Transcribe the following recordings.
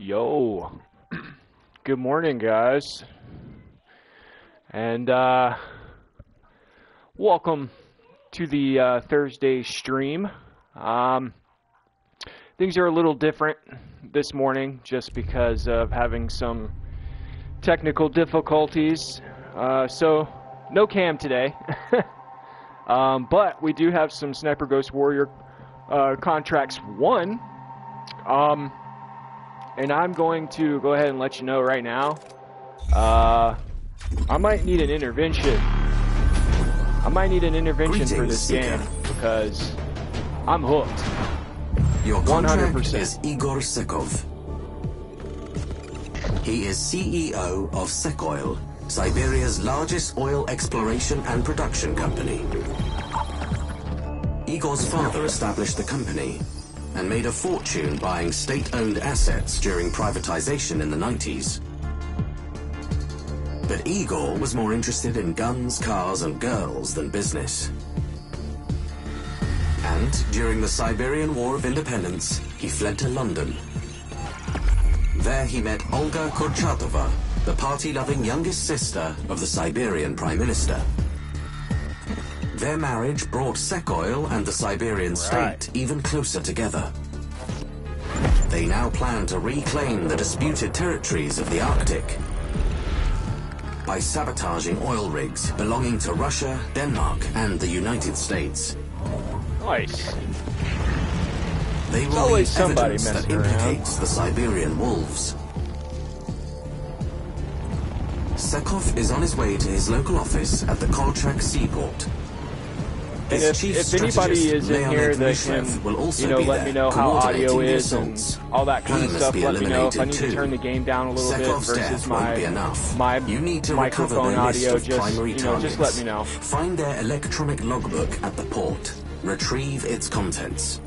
Yo. Good morning, guys. And uh, welcome to the uh, Thursday stream. Um, things are a little different this morning just because of having some technical difficulties. Uh, so, no cam today. um, but we do have some Sniper Ghost Warrior uh, contracts one. Um, and I'm going to go ahead and let you know right now. Uh, I might need an intervention. I might need an intervention Greetings, for this Seeker. game because I'm hooked. Your contract 100%. is Igor Sekov. He is CEO of Sekoil, Siberia's largest oil exploration and production company. Igor's father established the company and made a fortune buying state-owned assets during privatization in the 90s. But Igor was more interested in guns, cars, and girls than business. And during the Siberian War of Independence, he fled to London. There he met Olga Kurchatova, the party-loving youngest sister of the Siberian Prime Minister. Their marriage brought Sekoil and the Siberian state Right. even closer together. They now plan to reclaim the disputed territories of the Arctic by sabotaging oil rigs belonging to Russia, Denmark, and the United States. Nice. They will always somebody evidence that messing around. implicates the Siberian wolves. Sekov is on his way to his local office at the Kolchak seaport. And if, if anybody is in here that can, will also you know, let me know how audio is and all that kind of stuff. Let me know if I need to turn the game down a little bit versus my my you need to recover microphone audio. Just you know, just let me know. Find their electronic logbook at the port. Retrieve its contents.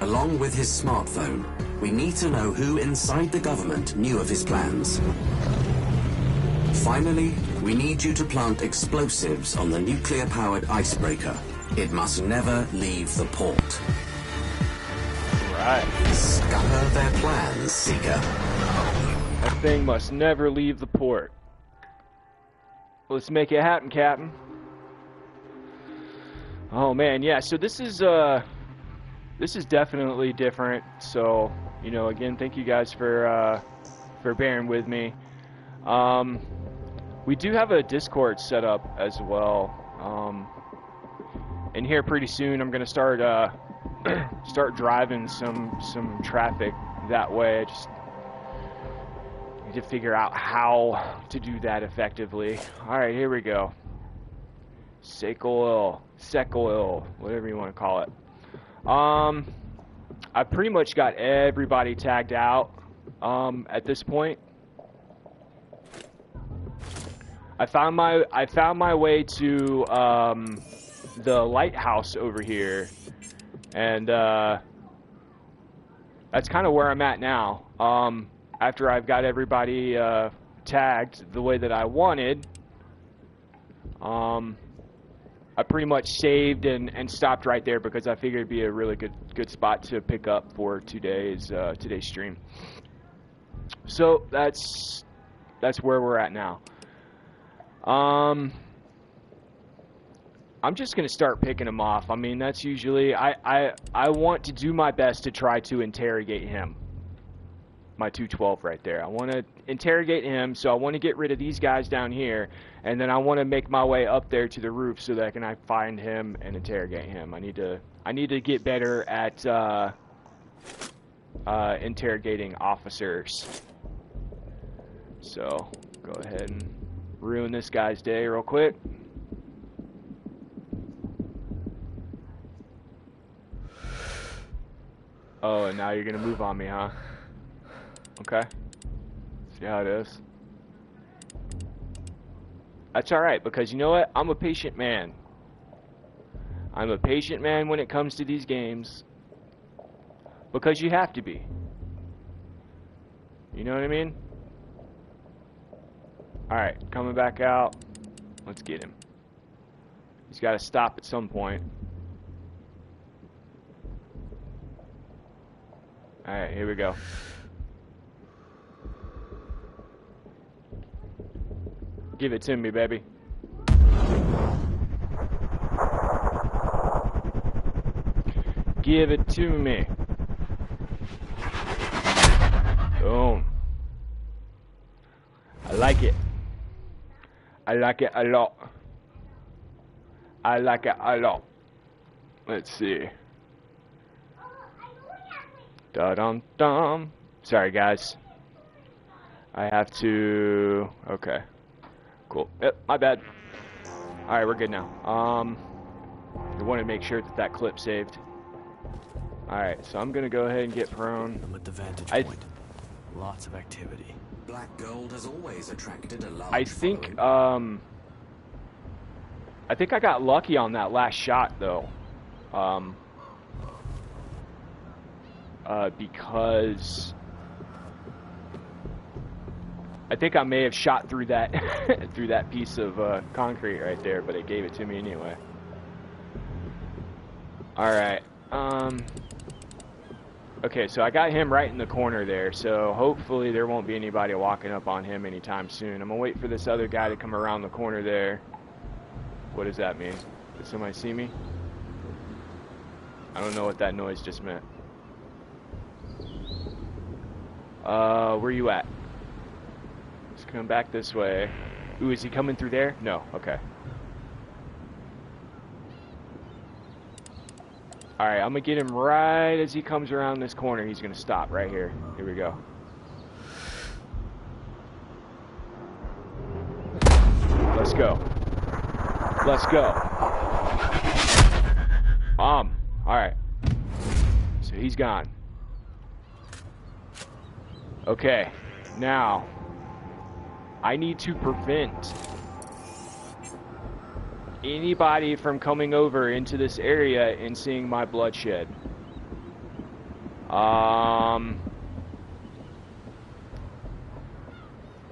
Along with his smartphone, we need to know who inside the government knew of his plans. Finally, we need you to plant explosives on the nuclear-powered icebreaker. It must never leave the port. Right. Scupper their plans, Seeker. That thing must never leave the port. Let's make it happen, Captain. Oh man, yeah. So this is uh, this is definitely different. So you know, again, thank you guys for uh, for bearing with me. Um, we do have a Discord set up as well. Um, and here pretty soon, I'm gonna start uh, start driving some some traffic that way. I just need to figure out how to do that effectively. All right, here we go. Sec oil, sec oil, whatever you want to call it. Um, I pretty much got everybody tagged out um, at this point. I found my I found my way to um, the lighthouse over here, and uh, that's kind of where I'm at now. Um, after I've got everybody uh, tagged the way that I wanted, um, I pretty much saved and, and stopped right there because I figured it'd be a really good good spot to pick up for today's uh, today's stream. So that's that's where we're at now. Um, I'm just gonna start picking him off. I mean, that's usually I I I want to do my best to try to interrogate him. My 212 right there. I want to interrogate him, so I want to get rid of these guys down here, and then I want to make my way up there to the roof so that I can I find him and interrogate him. I need to I need to get better at uh, uh, interrogating officers. So go ahead and ruin this guy's day real quick. Oh, and now you're gonna move on me, huh? Okay. See how it is. That's alright, because you know what? I'm a patient man. I'm a patient man when it comes to these games. Because you have to be. You know what I mean? Alright, coming back out. Let's get him. He's got to stop at some point. Alright, here we go. Give it to me, baby. Give it to me. Boom. I like it. I like it a lot. I like it a lot. Let's see. Da dum dum. Sorry, guys. I have to. Okay. Cool. Yep, my bad. Alright, we're good now. Um, I want to make sure that that clip saved. Alright, so I'm gonna go ahead and get prone. I'm at the vantage point. Lots of activity. Black gold has always attracted a large I think, um, I think I got lucky on that last shot though, um, uh, because I think I may have shot through that through that piece of uh, concrete right there, but it gave it to me anyway. All right. Um. Okay, so I got him right in the corner there, so hopefully there won't be anybody walking up on him anytime soon. I'm gonna wait for this other guy to come around the corner there. What does that mean? Did somebody see me? I don't know what that noise just meant. Uh, where you at? Let's come back this way. Ooh, is he coming through there? No, okay. Alright, I'm gonna get him right as he comes around this corner. He's gonna stop right here. Here we go. Let's go. Let's go. Um, alright. So he's gone. Okay, now I need to prevent anybody from coming over into this area and seeing my bloodshed. Um,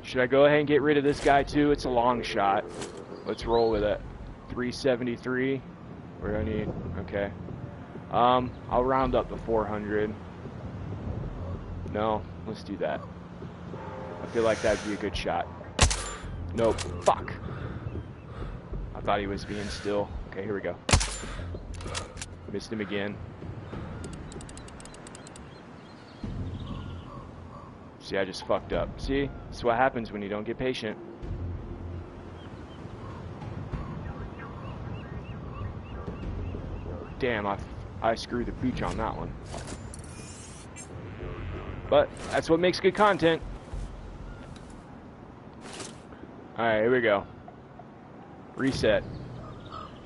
should I go ahead and get rid of this guy too? It's a long shot. Let's roll with it. 373. Where do I need? Okay. Um, I'll round up to 400. No, let's do that. I feel like that'd be a good shot. Nope. Fuck. Thought he was being still. Okay, here we go. Missed him again. See, I just fucked up. See? That's what happens when you don't get patient. Damn, I, I screwed the pooch on that one. But that's what makes good content. Alright, here we go. Reset.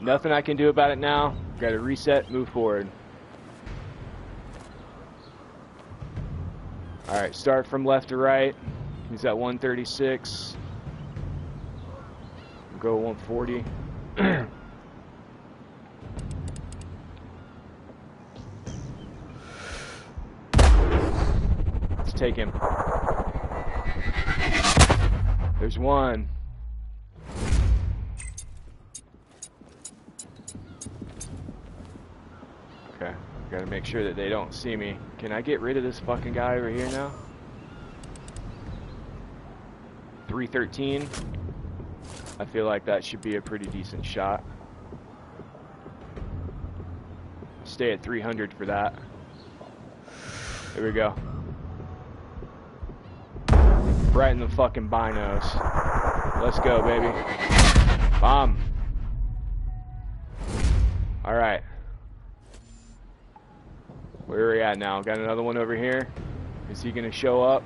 Nothing I can do about it now. Gotta reset, move forward. Alright, start from left to right. He's at 136. Go 140. Let's take him. There's one. Gotta make sure that they don't see me. Can I get rid of this fucking guy over here now? 313. I feel like that should be a pretty decent shot. Stay at 300 for that. Here we go. Right in the fucking binos. Let's go, baby. Bomb. Alright. Where are we at now? Got another one over here. Is he gonna show up?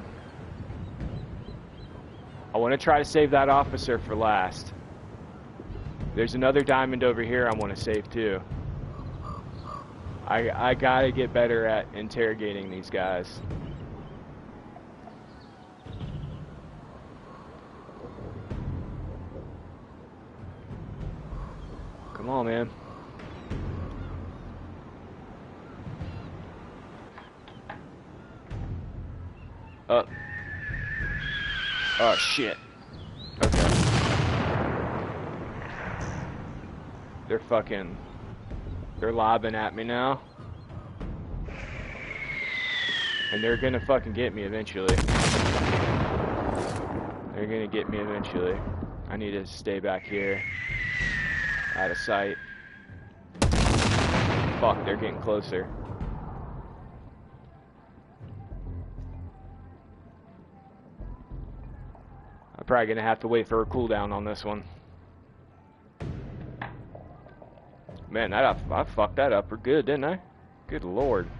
I want to try to save that officer for last. There's another diamond over here I want to save too. I, I gotta get better at interrogating these guys. Come on, man. Up. Oh shit. Okay. They're fucking. They're lobbing at me now. And they're gonna fucking get me eventually. They're gonna get me eventually. I need to stay back here. Out of sight. Fuck, they're getting closer. Probably gonna have to wait for a cooldown on this one. Man, that I, I fucked that up for good, didn't I? Good lord.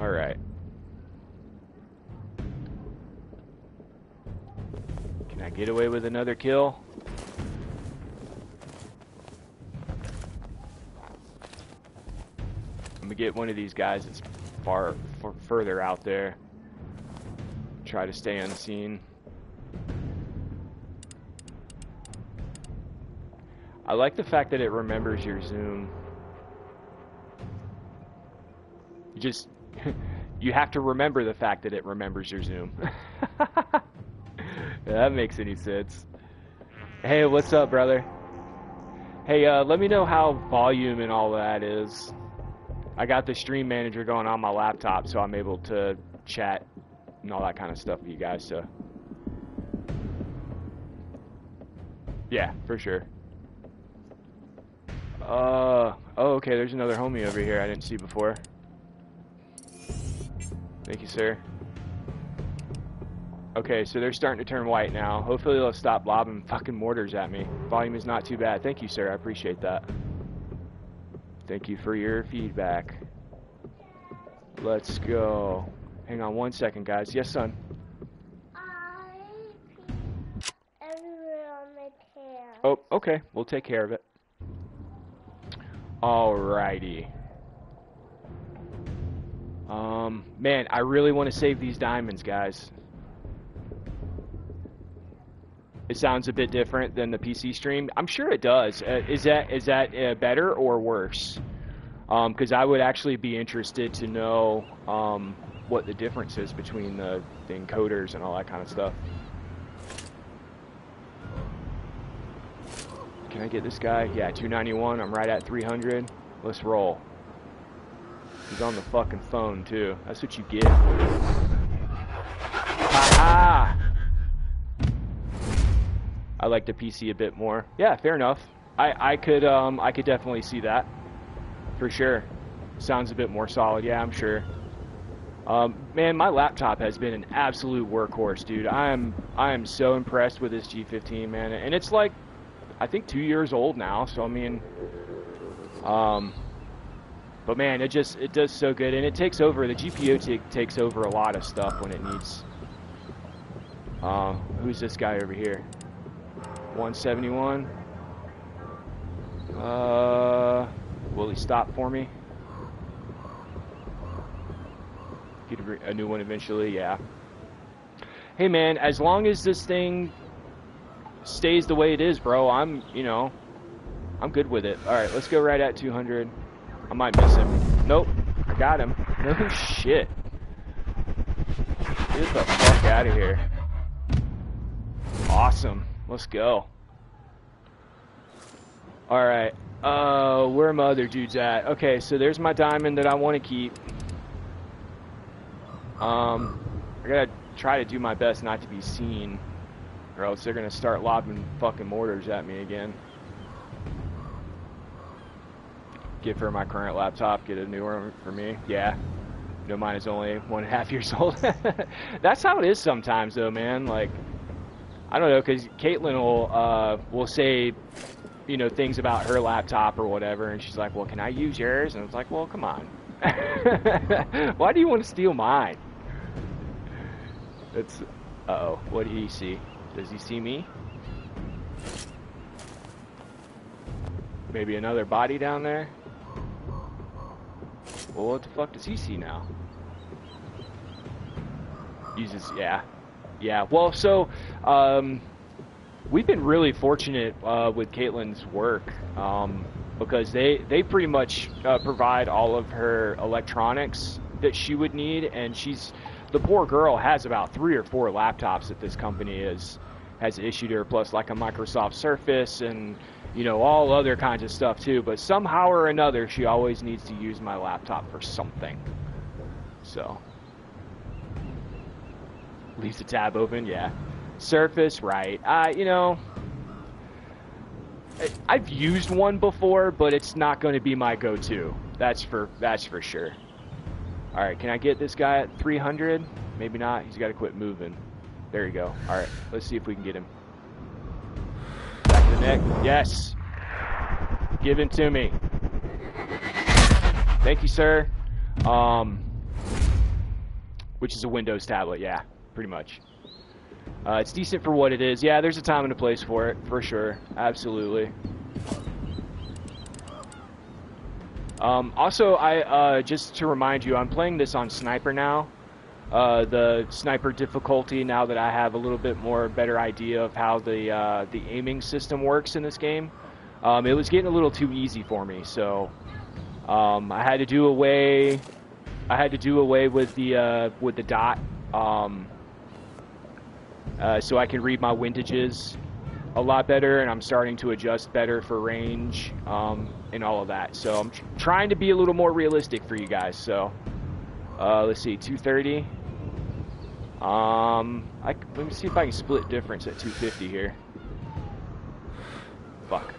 Alright. Can I get away with another kill? Get one of these guys that's far, further out there. Try to stay unseen. I like the fact that it remembers your zoom. You just you have to remember the fact that it remembers your zoom. that makes any sense. Hey, what's up, brother? Hey, uh, let me know how volume and all that is. I got the stream manager going on my laptop, so I'm able to chat and all that kind of stuff with you guys. So, yeah, for sure. Uh, oh, okay. There's another homie over here I didn't see before. Thank you, sir. Okay, so they're starting to turn white now. Hopefully they'll stop lobbing fucking mortars at me. Volume is not too bad. Thank you, sir. I appreciate that. Thank you for your feedback. Let's go. Hang on one second, guys. Yes, son. I peed everywhere on my pants. Oh, okay. We'll take care of it. Alrighty. Um, man, I really want to save these diamonds, guys. It sounds a bit different than the PC stream. I'm sure it does. Uh, is that is that uh, better or worse? Because I would actually be interested to know um, what the difference is between the, the encoders and all that kind of stuff. Can I get this guy? Yeah, 291. I'm right at 300. Let's roll. He's on the fucking phone, too. That's what you get. Ha I like the PC a bit more. Yeah, fair enough. I, I could um I could definitely see that. For sure. Sounds a bit more solid, yeah, I'm sure. Um, man, my laptop has been an absolute workhorse, dude. I am I am so impressed with this G15, man. And it's like I think two years old now, so I mean um but man, it just it does so good, and it takes over. The GPU takes over a lot of stuff when it needs. Uh, who's this guy over here? 171. Uh, will he stop for me? Get a, new one eventually, yeah. Hey man, as long as this thing stays the way it is, bro, I'm, you know, I'm good with it. All right, let's go right at 200. I might miss him. Nope. I got him. No shit. Get the fuck out of here. Awesome. Let's go. Alright. Uh, where my other dudes at? Okay, so there's my diamond that I want to keep. Um, I gotta try to do my best not to be seen. Or else they're gonna start lobbing fucking mortars at me again. get for my current laptop, get a new one for me. Yeah. No, mine is only one and a half years old. That's how it is sometimes, though, man. Like, I don't know, because Caitlin will uh, will say, you know, things about her laptop or whatever, and she's like, "Well, can I use yours?" And it's like, "Well, come on. Why do you want to steal mine?" It's, uh oh, what did he see? Does he see me? Maybe another body down there? Well, what the fuck does he see now? Uses, yeah. Yeah, well, so, um, we've been really fortunate uh, with Caitlin's work um, because they, they pretty much uh, provide all of her electronics that she would need, and she's, the poor girl has about three or four laptops that this company is has issued her, plus like a Microsoft Surface and you know all other kinds of stuff too. But somehow or another, she always needs to use my laptop for something. So leaves the tab open, yeah. Surface, right? Uh, you know, I've used one before, but it's not going to be my go-to. That's for that's for sure. All right, can I get this guy at 300? Maybe not. He's got to quit moving. There you go. All right, let's see if we can get him. Back to the neck. Yes. Give him to me. Thank you, sir. Um, which is a Windows tablet. Yeah, pretty much. Uh, it's decent for what it is. Yeah, there's a time and a place for it, for sure. Absolutely. Um, also, I uh, just to remind you, I'm playing this on Sniper now. Uh, the Sniper difficulty now that I have a little bit more better idea of how the uh, the aiming system works in this game. Um, it was getting a little too easy for me, so um, I had to do away. I had to do away with the uh, with the dot, um, uh, so I can read my windages a lot better, and I'm starting to adjust better for range um, and all of that. So I'm tr- trying to be a little more realistic for you guys. So uh, let's see, 230. Um, I, let me see if I can split difference at 250 here. Fuck.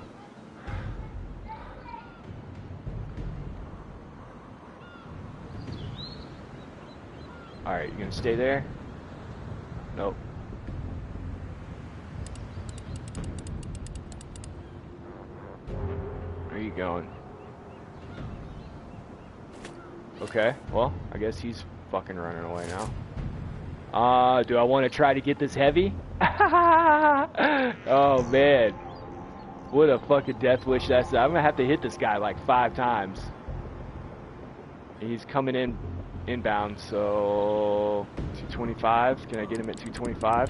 Alright, you gonna stay there? Nope. Where are you going? Okay, well, I guess he's fucking running away now. Uh, do I want to try to get this heavy? oh, man. What a fucking death wish that's. I'm gonna have to hit this guy like five times. He's coming in inbound, so 225. Can I get him at 225?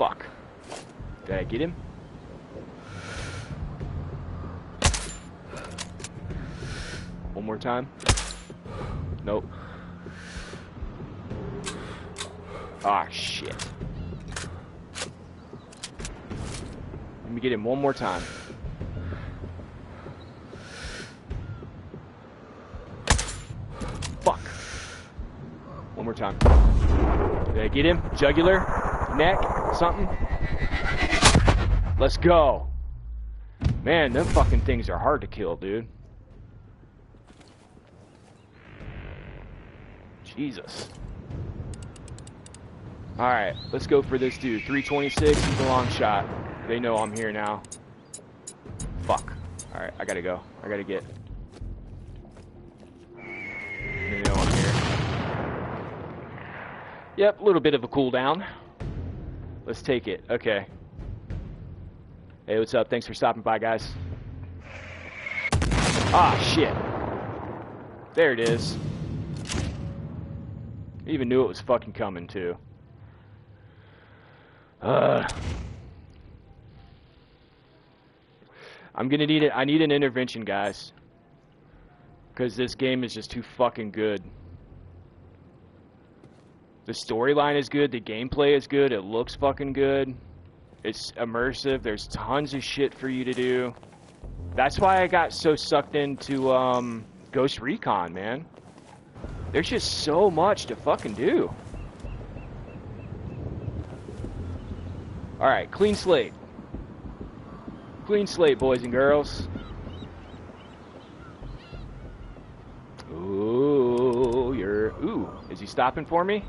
Fuck. Did I get him? One more time. Nope. Ah, shit. Let me get him one more time. Fuck. One more time. Did I get him? Jugular? Neck? Something? Let's go. Man, them fucking things are hard to kill, dude. Jesus. Alright, let's go for this dude. 326, he's a long shot. They know I'm here now. Fuck. Alright, I gotta go. I gotta get. They know I'm here. Yep, a little bit of a cooldown. Let's take it. Okay. Hey, what's up? Thanks for stopping by, guys. Ah, shit. There it is. I even knew it was fucking coming, too. Uh, I'm gonna need it. I need an intervention, guys. Because this game is just too fucking good. The storyline is good. The gameplay is good. It looks fucking good. It's immersive. There's tons of shit for you to do. That's why I got so sucked into um, Ghost Recon, man. There's just so much to fucking do. Alright, clean slate. Clean slate, boys and girls. Ooh, you're. Ooh, is he stopping for me?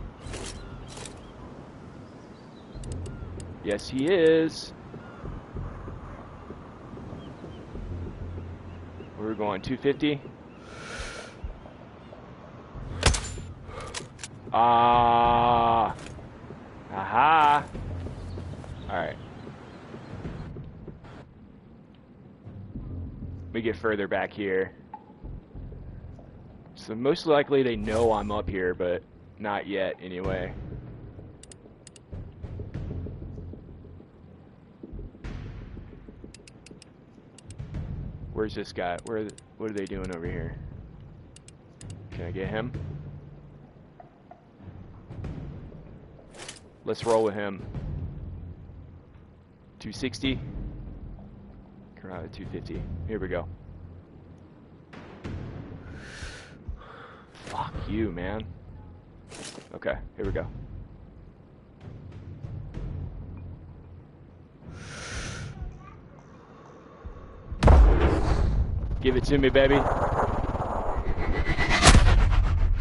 Yes, he is. We're going 250. Ah. Aha. Alright. We get further back here. So most likely they know I'm up here, but not yet anyway. Where's this guy? Where? What are they doing over here? Can I get him? Let's roll with him. 260. Granada 250. Here we go. Fuck you, man. Okay, here we go. Give it to me, baby.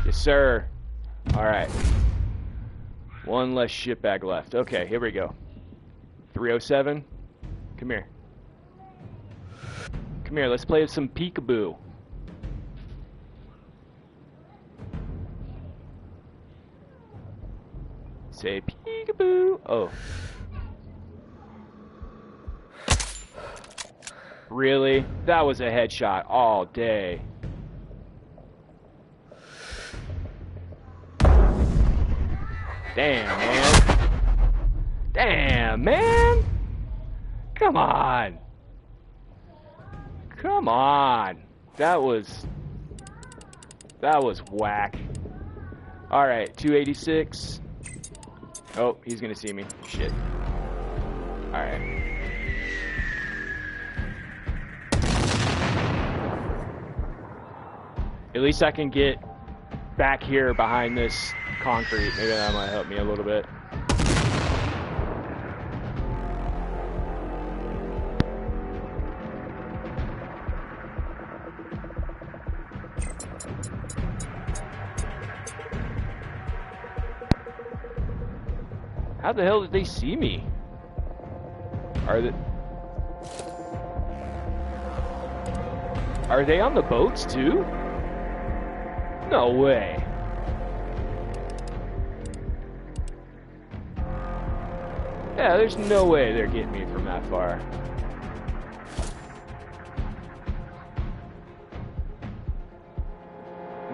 Yes, sir. All right. One less shit bag left. Okay, here we go. 307. Come here. Come here, let's play some peekaboo. Say peekaboo. Oh. Really? That was a headshot all day. Damn, man. Damn, man. Come on. Come on. That was... That was whack. Alright, 286. Oh, he's gonna see me. Shit. Alright. At least I can get back here behind this concrete. Maybe that might help me a little bit. How the hell did they see me? Are they... Are they on the boats too? No way. Yeah, there's no way they're getting me from that far.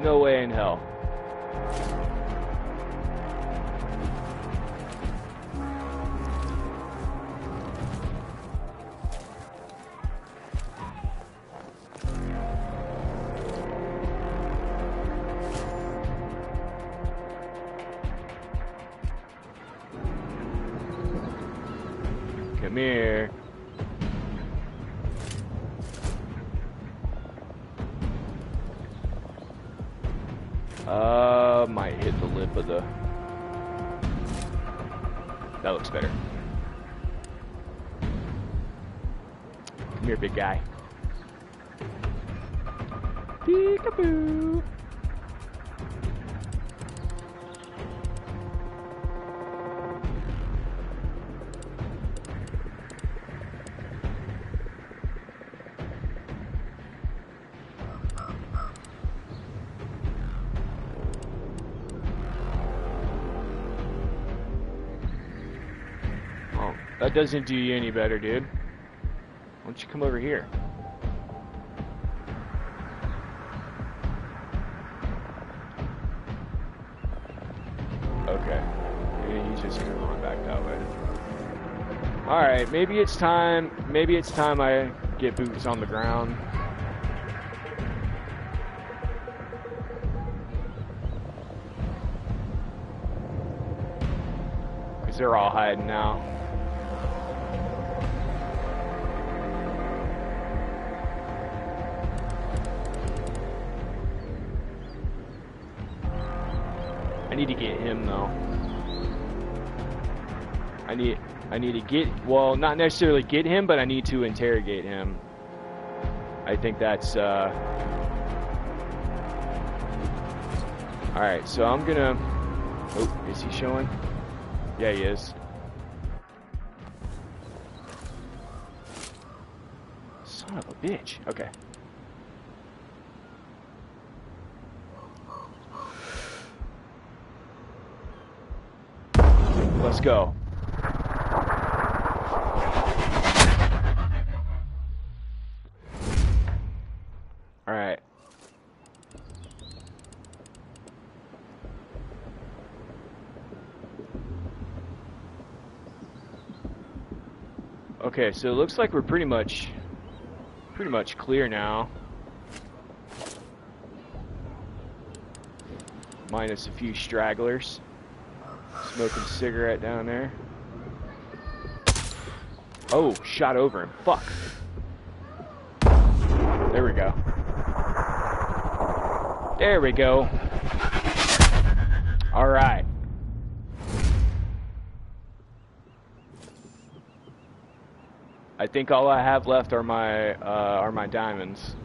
No way in hell. Doesn't do you any better, dude. Why don't you come over here? Okay. Maybe he's just gonna run back that way. Alright, maybe it's time maybe it's time I get boots on the ground. Cause they're all hiding now. Need to get him though. I need I need to get well, not necessarily get him, but I need to interrogate him. I think that's uh Alright, so I'm gonna Oh, is he showing? Yeah he is. Son of a bitch. Okay. Let's go. All right. Okay, so it looks like we're pretty much pretty much clear now. Minus a few stragglers. Smoking cigarette down there. Oh, shot over him. Fuck. There we go. There we go. All right. I think all I have left are my uh, are my diamonds,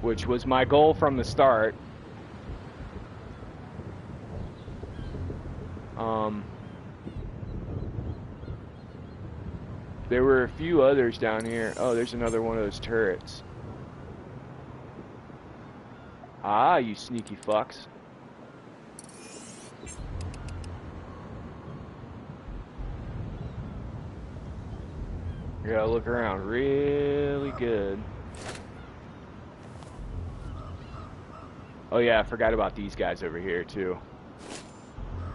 which was my goal from the start. Um, there were a few others down here. Oh, there's another one of those turrets. Ah, you sneaky fucks. Gotta look around really good. Oh yeah, I forgot about these guys over here too.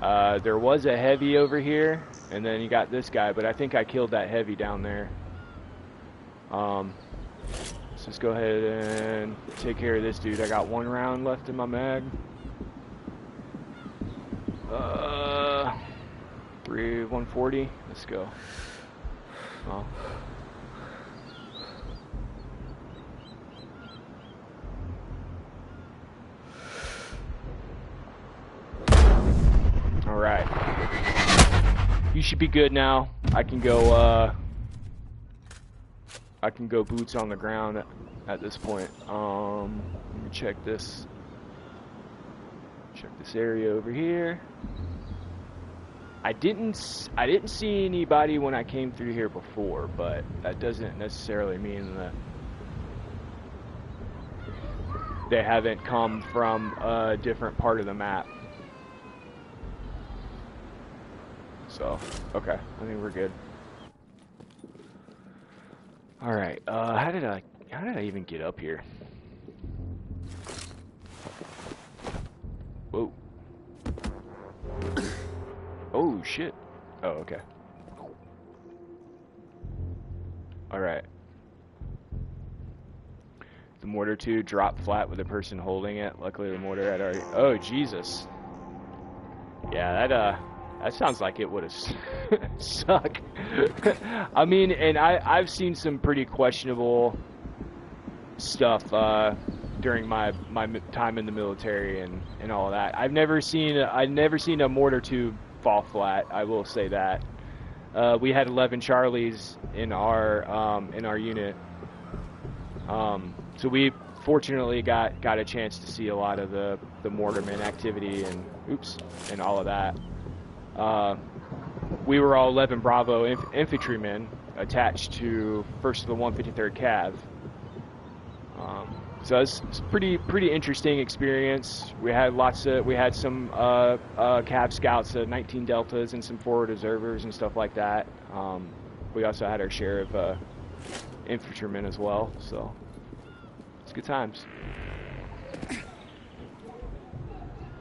Uh, there was a heavy over here, and then you got this guy, but I think I killed that heavy down there. Um, let's just go ahead and take care of this dude. I got one round left in my mag. Uh, three, 140. Let's go. All right. You should be good now. I can go, uh... I can go boots on the ground at, this point. Um, let me check this. Check this area over here. I didn't I didn't see anybody when I came through here before, but that doesn't necessarily mean that they haven't come from a different part of the map. So, okay, I think we're good. All right, uh, how did I how did I even get up here? Whoa. Oh shit. Oh, okay. Alright. The mortar 2 dropped flat with the person holding it. Luckily the mortar had already... Oh, Jesus. Yeah, that, uh... That sounds like it would have suck. I mean, and I, I've seen some pretty questionable stuff, uh, during my, my time in the military and, and all that. I've never seen, I've never seen a mortar tube fall flat. I will say that. Uh, we had 11 Charlies in our um, in our unit, um, so we fortunately got got a chance to see a lot of the the mortarman activity and oops and all of that. Uh, we were all 11 Bravo inf- infantrymen attached to first of the 153rd Cav. Um, so it's, it's pretty pretty interesting experience. We had lots of we had some uh, uh, Cav scouts, uh, 19 Deltas, and some forward observers and stuff like that. Um, we also had our share of uh, infantrymen as well. So it's good times.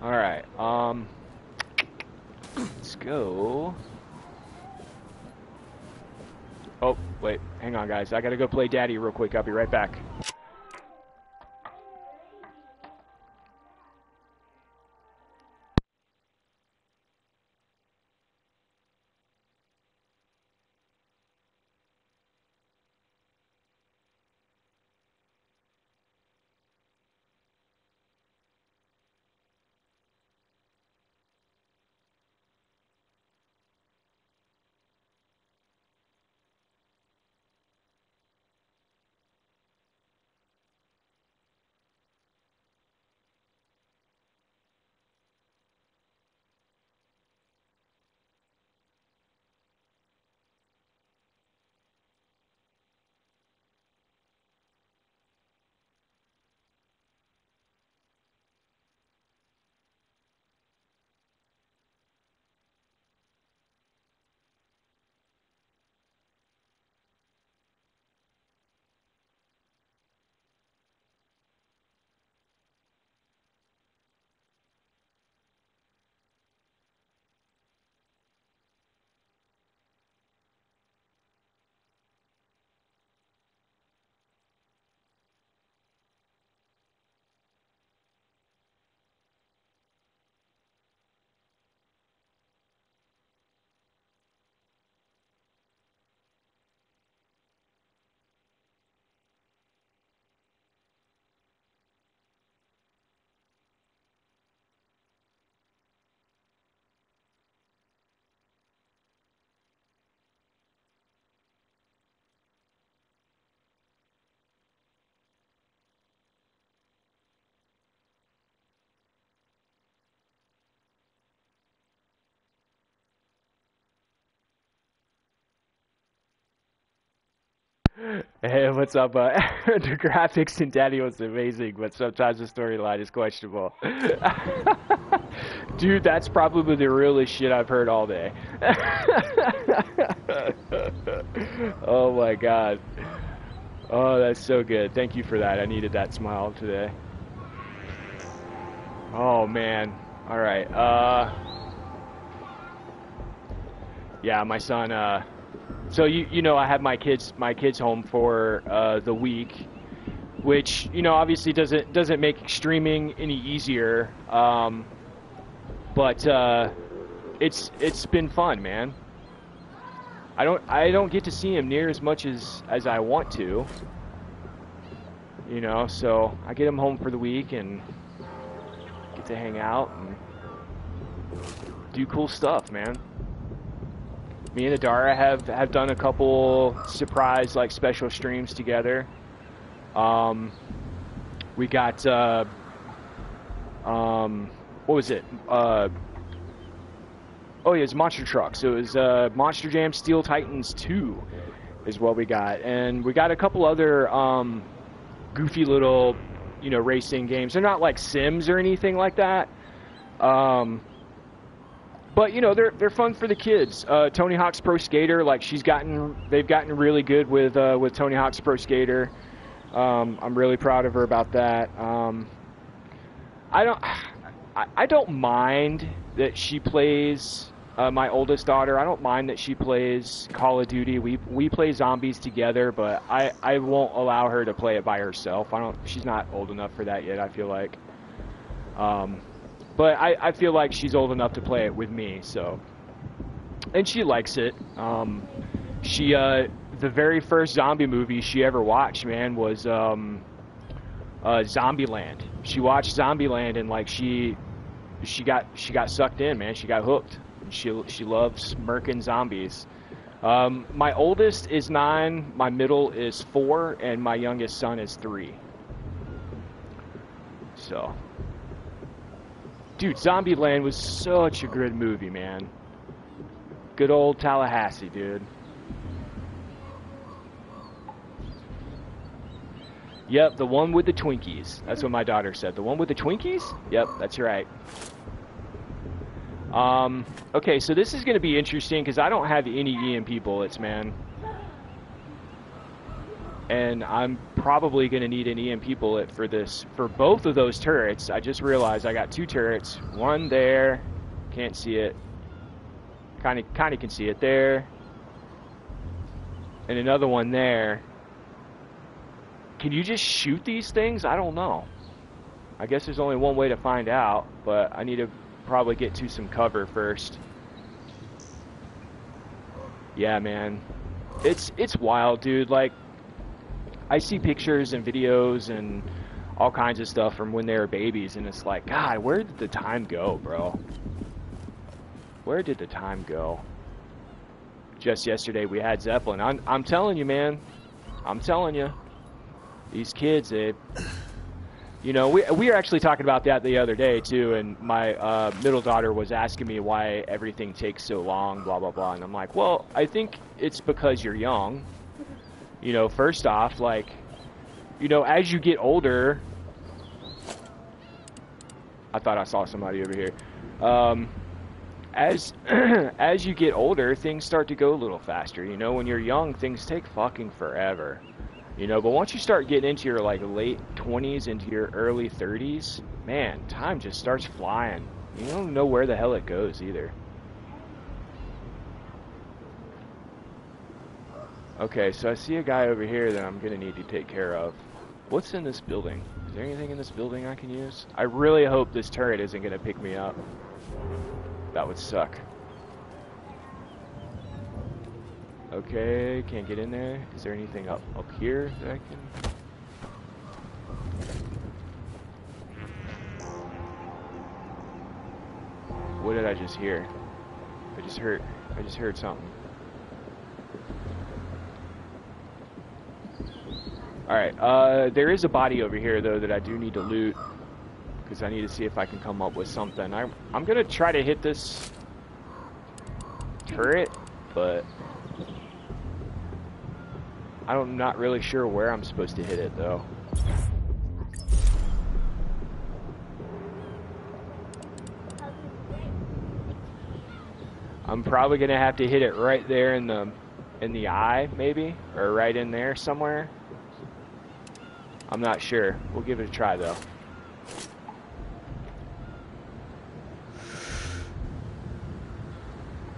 All right, um, let's go. Oh wait, hang on, guys. I gotta go play Daddy real quick. I'll be right back. Hey, what's up? Uh, the graphics in Daddy was amazing, but sometimes the storyline is questionable. Dude, that's probably the realest shit I've heard all day. oh my god. Oh, that's so good. Thank you for that. I needed that smile today. Oh man. All right. Uh Yeah, my son uh so you you know I have my kids my kids home for uh, the week, which you know obviously doesn't doesn't make streaming any easier, um, but uh, it's it's been fun, man. I don't I don't get to see him near as much as as I want to, you know. So I get him home for the week and get to hang out and do cool stuff, man me and Adara have have done a couple surprise like special streams together. Um, we got uh, um, what was it? Uh, oh yeah, it's Monster Trucks. So it was uh, Monster Jam Steel Titans Two is what we got, and we got a couple other um, goofy little you know racing games. They're not like Sims or anything like that. Um, but you know they're they're fun for the kids. Uh, Tony Hawk's Pro Skater, like she's gotten, they've gotten really good with uh, with Tony Hawk's Pro Skater. Um, I'm really proud of her about that. Um, I don't, I, I don't mind that she plays. Uh, my oldest daughter, I don't mind that she plays Call of Duty. We we play zombies together, but I, I won't allow her to play it by herself. I don't. She's not old enough for that yet. I feel like. Um, but I, I feel like she's old enough to play it with me, so. And she likes it. Um, she, uh, the very first zombie movie she ever watched, man, was um, uh, Zombieland. She watched Zombieland and like she, she got she got sucked in, man. She got hooked. She she loves murking zombies. Um, my oldest is nine, my middle is four, and my youngest son is three. So Dude, Zombieland was such a good movie, man. Good old Tallahassee, dude. Yep, the one with the Twinkies. That's what my daughter said. The one with the Twinkies? Yep, that's right. Um, okay, so this is going to be interesting because I don't have any EMP bullets, man and I'm probably going to need an EMP bullet for this for both of those turrets. I just realized I got two turrets. One there, can't see it. Kind of, kind of can see it there, and another one there. Can you just shoot these things? I don't know. I guess there's only one way to find out, but I need to probably get to some cover first. Yeah, man. It's it's wild, dude. Like I see pictures and videos and all kinds of stuff from when they were babies, and it's like, God, where did the time go, bro? Where did the time go? Just yesterday we had Zeppelin. I'm, I'm telling you, man. I'm telling you. These kids, they, you know, we we were actually talking about that the other day too, and my uh, middle daughter was asking me why everything takes so long, blah blah blah, and I'm like, well, I think it's because you're young you know, first off, like, you know, as you get older, I thought I saw somebody over here. Um, as as you get older, things start to go a little faster. You know, when you're young, things take fucking forever. You know, but once you start getting into your like late 20s into your early 30s, man, time just starts flying. You don't know where the hell it goes either. Okay, so I see a guy over here that I'm gonna need to take care of. What's in this building? Is there anything in this building I can use? I really hope this turret isn't gonna pick me up. That would suck. Okay, can't get in there. Is there anything up up here that I can... What did I just hear? I just heard, I just heard something. Alright, uh, there is a body over here, though, that I do need to loot. Because I need to see if I can come up with something. I'm, I'm going to try to hit this turret, but... I'm not really sure where I'm supposed to hit it though. I'm probably gonna have to hit it right there in the in the eye, maybe, or right in there somewhere. I'm not sure. We'll give it a try though.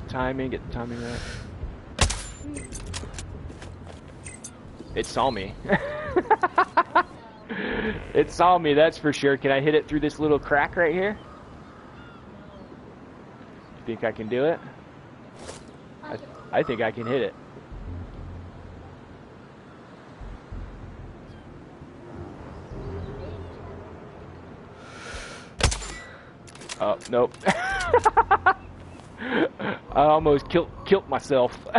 Timing, get the timing right. It saw me. it saw me, that's for sure. Can I hit it through this little crack right here? Think I can do it? I, I think I can hit it. Oh, nope. I almost killed killed myself.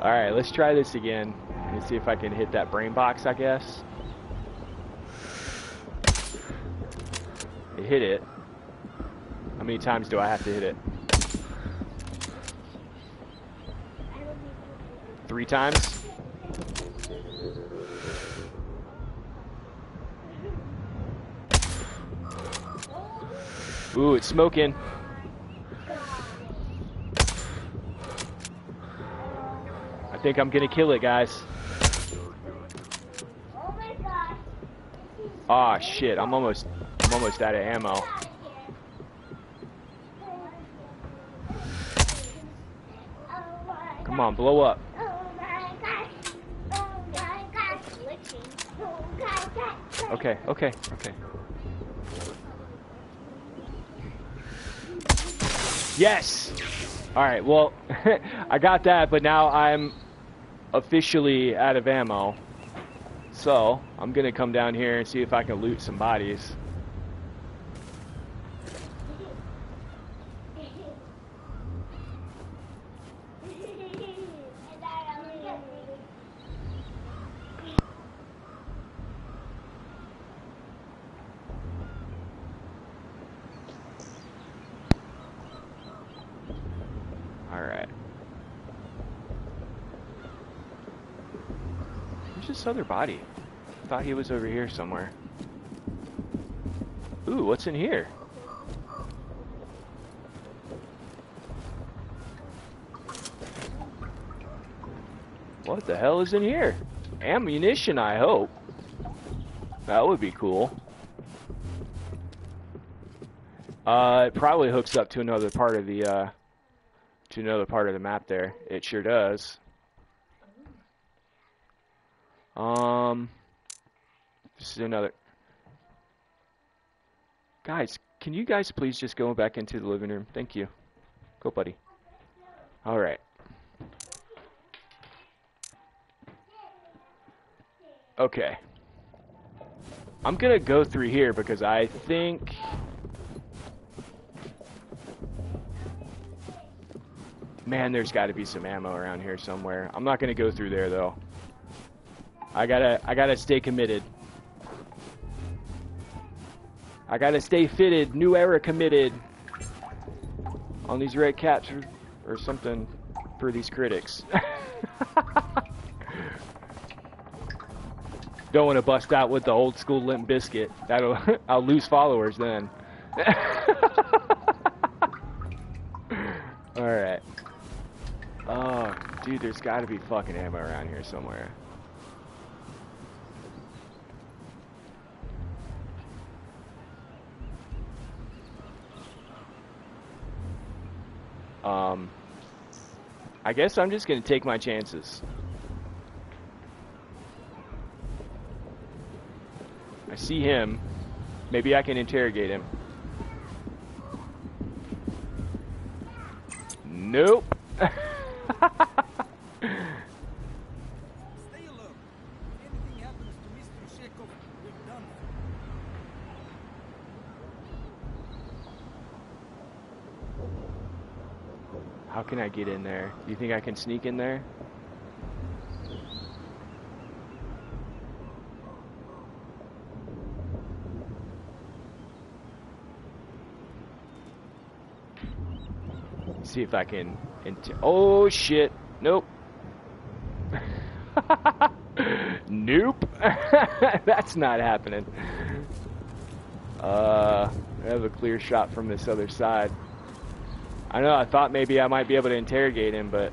Alright, let's try this again. Let's see if I can hit that brain box, I guess. It hit it. How many times do I have to hit it? Three times? Ooh, it's smoking. I think I'm gonna kill it, guys. Oh. Ah, shit, I'm almost, I'm almost out of ammo. Oh Come on, blow up. Oh. Oh. Oh. Okay, okay, okay. Yes! Alright, well, I got that, but now I'm officially out of ammo. So, I'm gonna come down here and see if I can loot some bodies. Alright. Body? Thought he was over here somewhere. Ooh, what's in here? What the hell is in here? Ammunition, I hope. That would be cool. Uh, it probably hooks up to another part of the, uh, to another part of the map there. It sure does. Um, this is another. Guys, can you guys please just go back into the living room? Thank you. Go, buddy. All right. Okay. I'm gonna go through here because I think. Man, there's got to be some ammo around here somewhere. I'm not gonna go through there though. I gotta, I gotta stay committed. I gotta stay fitted, new era committed on these red caps or, or something for these critics. Don't want to bust out with the old school Limp Bizkit. That'll, I'll lose followers then. All right. Oh, dude, there's got to be fucking ammo around here somewhere. Um, I guess I'm just gonna take my chances. I see him. Maybe I can interrogate him. Nope. Stay alert. Anything happens to Mr. Shekov, we're done for. How can I get in there? Do you think I can sneak in there? see if I can. Oh shit! Nope. nope. That's not happening. Uh, I have a clear shot from this other side. I know. I thought maybe I might be able to interrogate him, but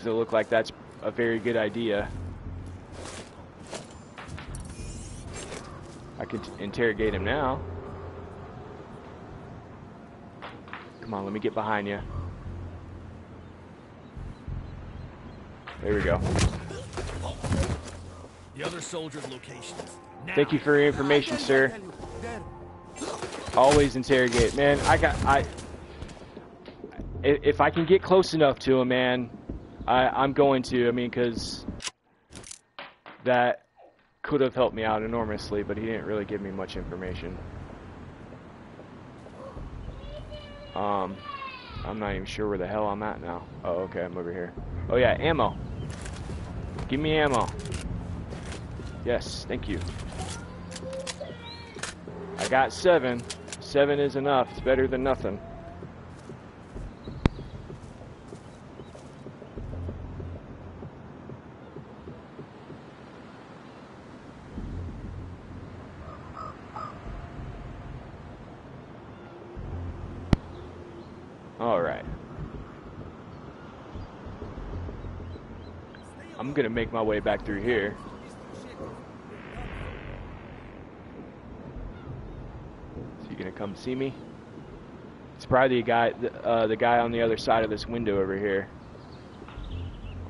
Does it look like that's a very good idea. I can interrogate him now. Come on, let me get behind you. There we go. The other soldier's location. Now. Thank you for your information, sir. Always interrogate, man. I got I. If I can get close enough to him, man, I I'm going to. I mean, because that could have helped me out enormously, but he didn't really give me much information. Um, I'm not even sure where the hell I'm at now. Oh, okay, I'm over here. Oh yeah, ammo. Give me ammo. Yes, thank you. I got seven. Seven is enough. It's better than nothing. All right. I'm gonna make my way back through here. Is he gonna come see me? It's probably the guy, uh, the guy on the other side of this window over here.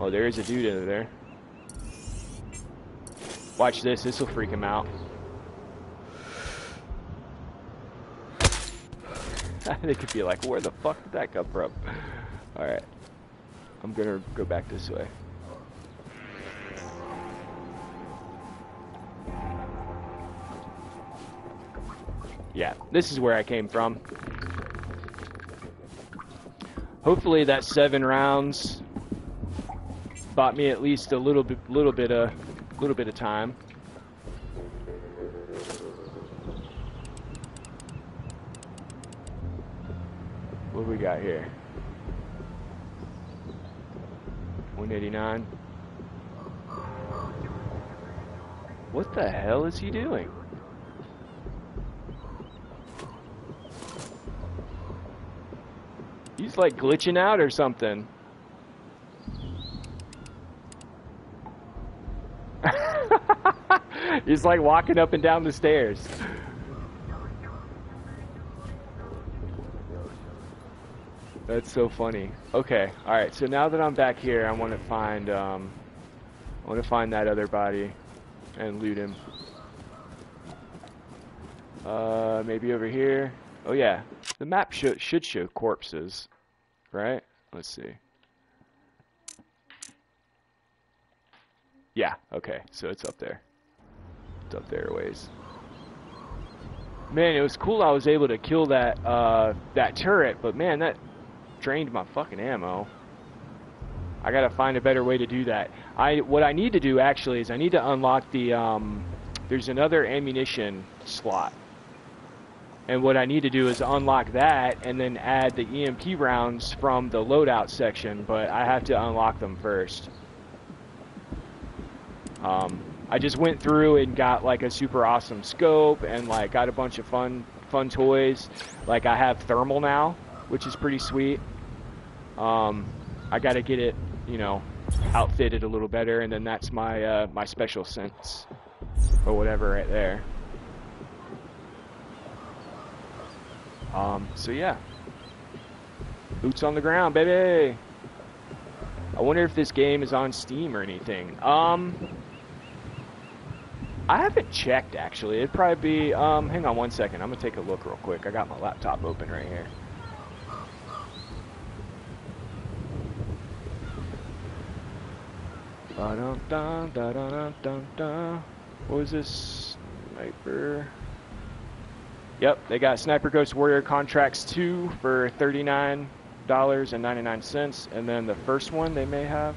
Oh, there is a dude over there. Watch this. This will freak him out. they could be like, where the fuck did that come from? Alright. I'm gonna go back this way. Yeah, this is where I came from. Hopefully that seven rounds bought me at least a little bit, little bit of, little bit of time. What we got here? 189. What the hell is he doing? He's like glitching out or something. He's like walking up and down the stairs. That's so funny. Okay, all right. So now that I'm back here, I want to find um, I want to find that other body and loot him. Uh, maybe over here. Oh yeah, the map should should show corpses, right? Let's see. Yeah. Okay. So it's up there. It's up there ways. Man, it was cool. I was able to kill that uh, that turret, but man, that drained my fucking ammo. I gotta find a better way to do that. I what I need to do actually is I need to unlock the um, there's another ammunition slot, and what I need to do is unlock that and then add the EMP rounds from the loadout section. But I have to unlock them first. Um, I just went through and got like a super awesome scope and like got a bunch of fun fun toys. Like I have thermal now, which is pretty sweet. Um, I got to get it, you know, outfitted a little better, and then that's my uh, my special sense or whatever right there. Um, so yeah, boots on the ground, baby. I wonder if this game is on Steam or anything. Um, I haven't checked actually. It'd probably be. Um, hang on one second. I'm gonna take a look real quick. I got my laptop open right here. Da-dum-dum-dum. What was this? Sniper. Yep, they got Sniper Ghost Warrior Contracts 2 for $39.99. And then the first one they may have.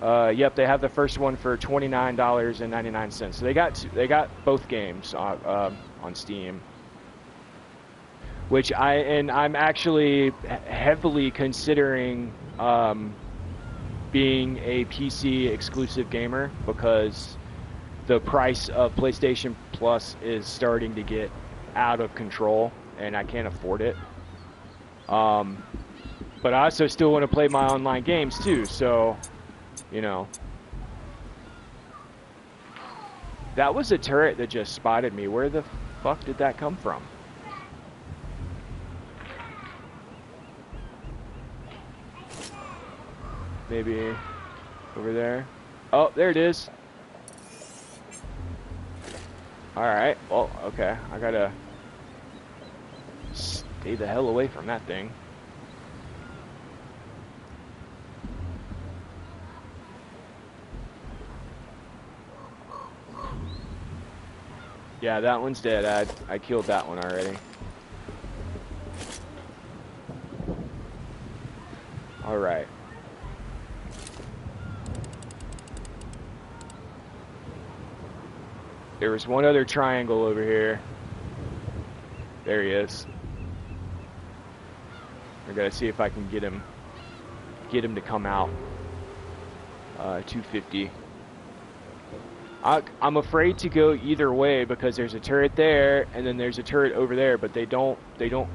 Uh, yep, they have the first one for $29.99. So they got two, they got both games on, uh, on Steam. which I and I'm actually heavily considering um, being a PC exclusive gamer because the price of PlayStation Plus is starting to get out of control, and I can't afford it. Um, but I also still want to play my online games too, so you know. That was a turret that just spotted me. Where the fuck did that come from? Maybe over there. Oh, there it is. Alright, well, okay. I gotta stay the hell away from that thing. Yeah, that one's dead. I, I killed that one already. Alright. There was one other triangle over here. There he is. I gotta see if I can get him get him to come out. Uh, 250. I, I'm afraid to go either way because there's a turret there and then there's a turret over there, but they don't they don't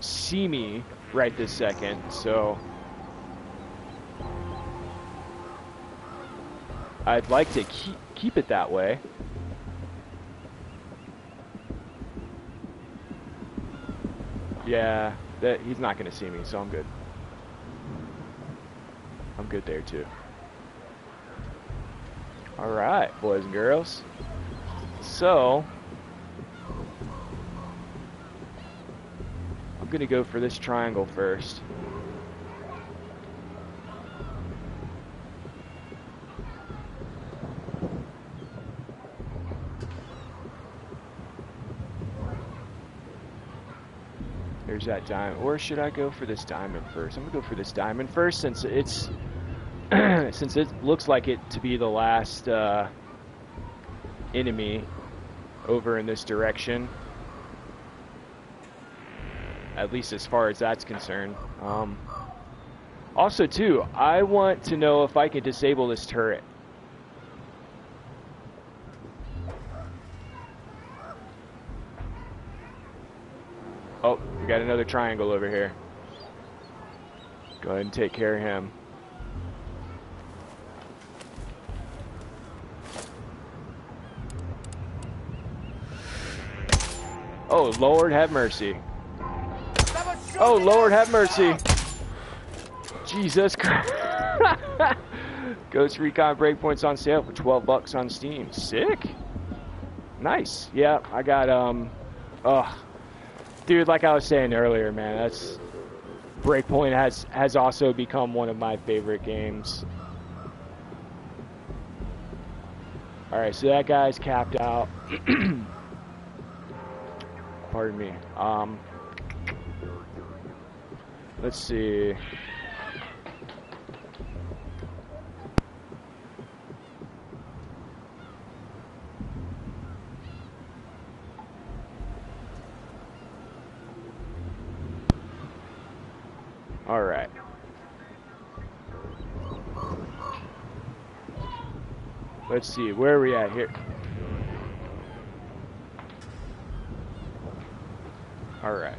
see me right this second. So I'd like to keep keep it that way. Yeah, that he's not gonna see me, so I'm good. I'm good there too. All right, boys and girls. So I'm gonna go for this triangle first. That diamond. Or should I go for this diamond first? I'm gonna go for this diamond first since it's since it looks like it to be the last uh, enemy over in this direction. At least as far as that's concerned. Um, also, too, I want to know if I can disable this turret. Oh, we got another triangle over here. Go ahead and take care of him. Oh, Lord have mercy. Oh, Lord have mercy. Jesus Christ. Ghost Recon Breakpoints on sale for 12 bucks on Steam. Sick. Nice. Yeah, I got, um, oh, dude, like I was saying earlier, man, that's, Breakpoint has, has also become one of my favorite games. Alright, so that guy's capped out. Pardon me. Um, let's see. All right. Let's see, where are we at here? All right.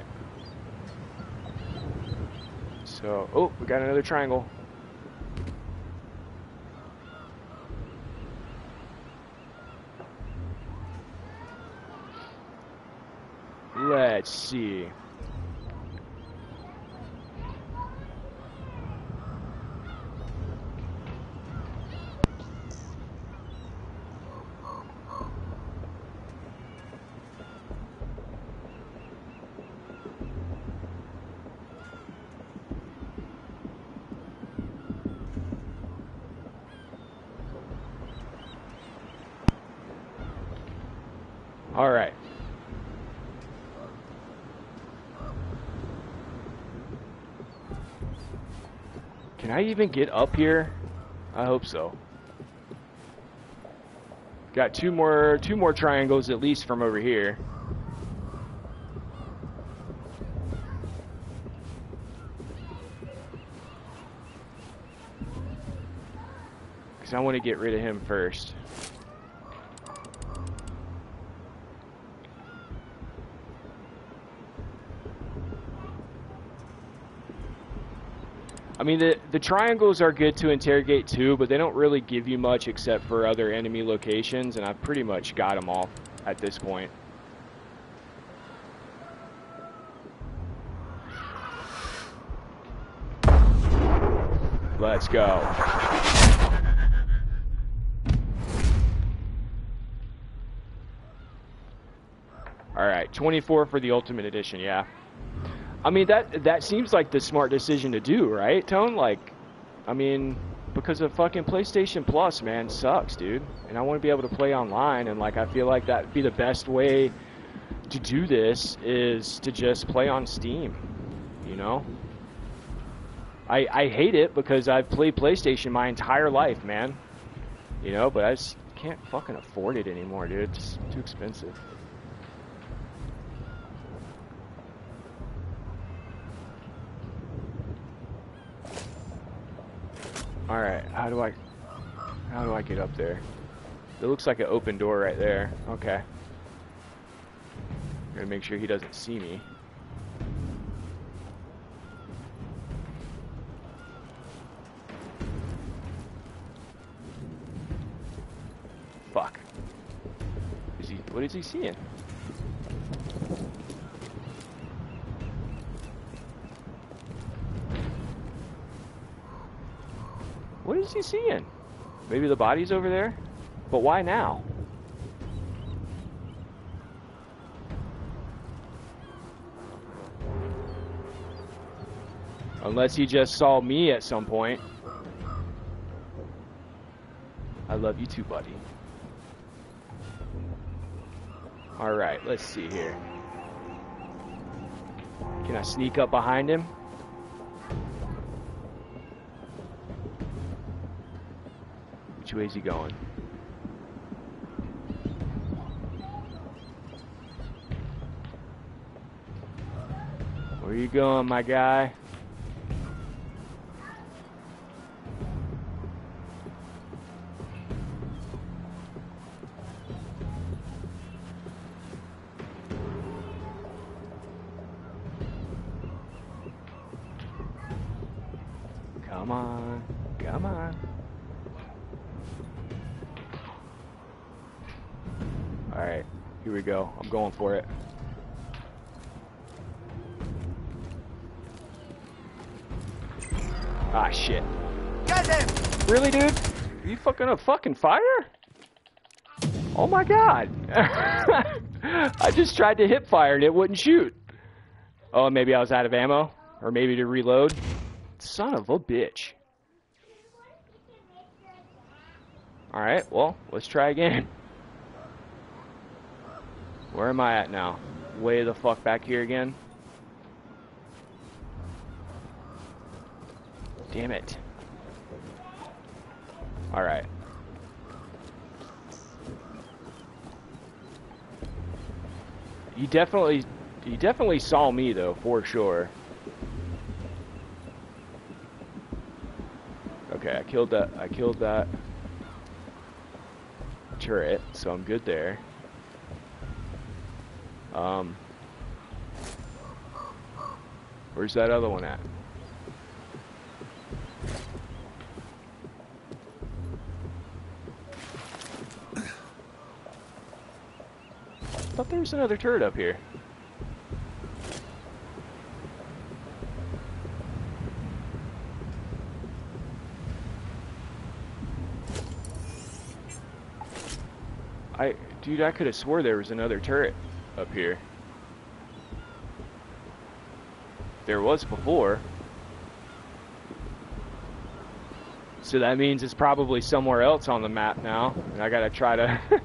So, oh, we got another triangle. Let's see. even get up here? I hope so. Got two more two more triangles at least from over here. Cause I want to get rid of him first. I mean, the, the triangles are good to interrogate too, but they don't really give you much except for other enemy locations, and I've pretty much got them all at this point. Let's go. Alright, 24 for the Ultimate Edition, yeah. I mean, that that seems like the smart decision to do, right, Tone? Like, I mean, because of fucking PlayStation Plus, man, sucks, dude. And I want to be able to play online, and like, I feel like that'd be the best way to do this is to just play on Steam, you know? I, I hate it because I've played PlayStation my entire life, man. You know, but I just can't fucking afford it anymore, dude. It's too expensive. Alright, how do I... How do I get up there? It looks like an open door right there. Okay. Gotta make sure he doesn't see me. Fuck. Is he... What is he seeing? Is he seeing? Maybe the body's over there? But why now? Unless he just saw me at some point. I love you too, buddy. Alright, let's see here. Can I sneak up behind him? Which way he going? Where you going, my guy? I'm going for it. Ah, shit. Him! Really, dude? Are you fucking a fucking fire? Oh my god. I just tried to hip fire and it wouldn't shoot. Oh, maybe I was out of ammo? Or maybe to reload? Son of a bitch. Alright, well, let's try again. Where am I at now? Way the fuck back here again? Damn it. Alright. He definitely he definitely saw me though, for sure. Okay, I killed that I killed that turret, so I'm good there. Um Where's that other one at? I thought there was another turret up here. I, dude, I could have swore there was another turret up here. There was before. So that means it's probably somewhere else on the map now, and I gotta try to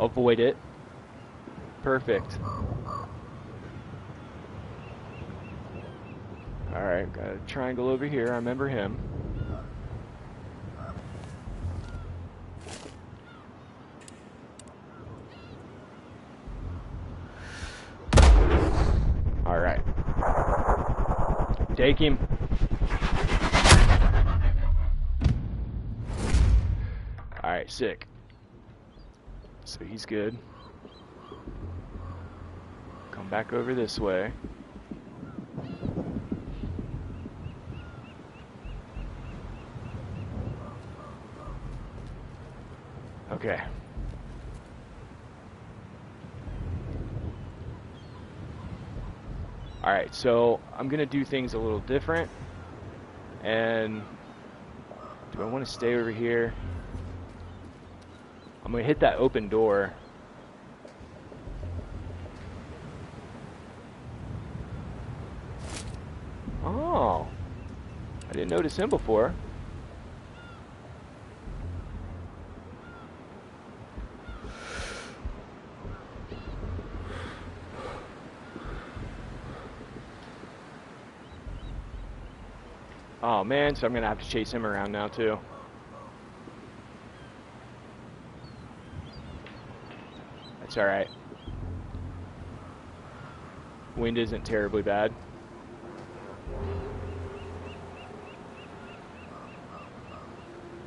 avoid it. Perfect. Alright, got a triangle over here, I remember him. Alright. Take him. Alright, sick. So he's good. Come back over this way. Okay. Alright, so I'm going to do things a little different. And do I want to stay over here? I'm going to hit that open door. Oh. I didn't notice him before. Man, so I'm gonna have to chase him around now too. That's alright. Wind isn't terribly bad.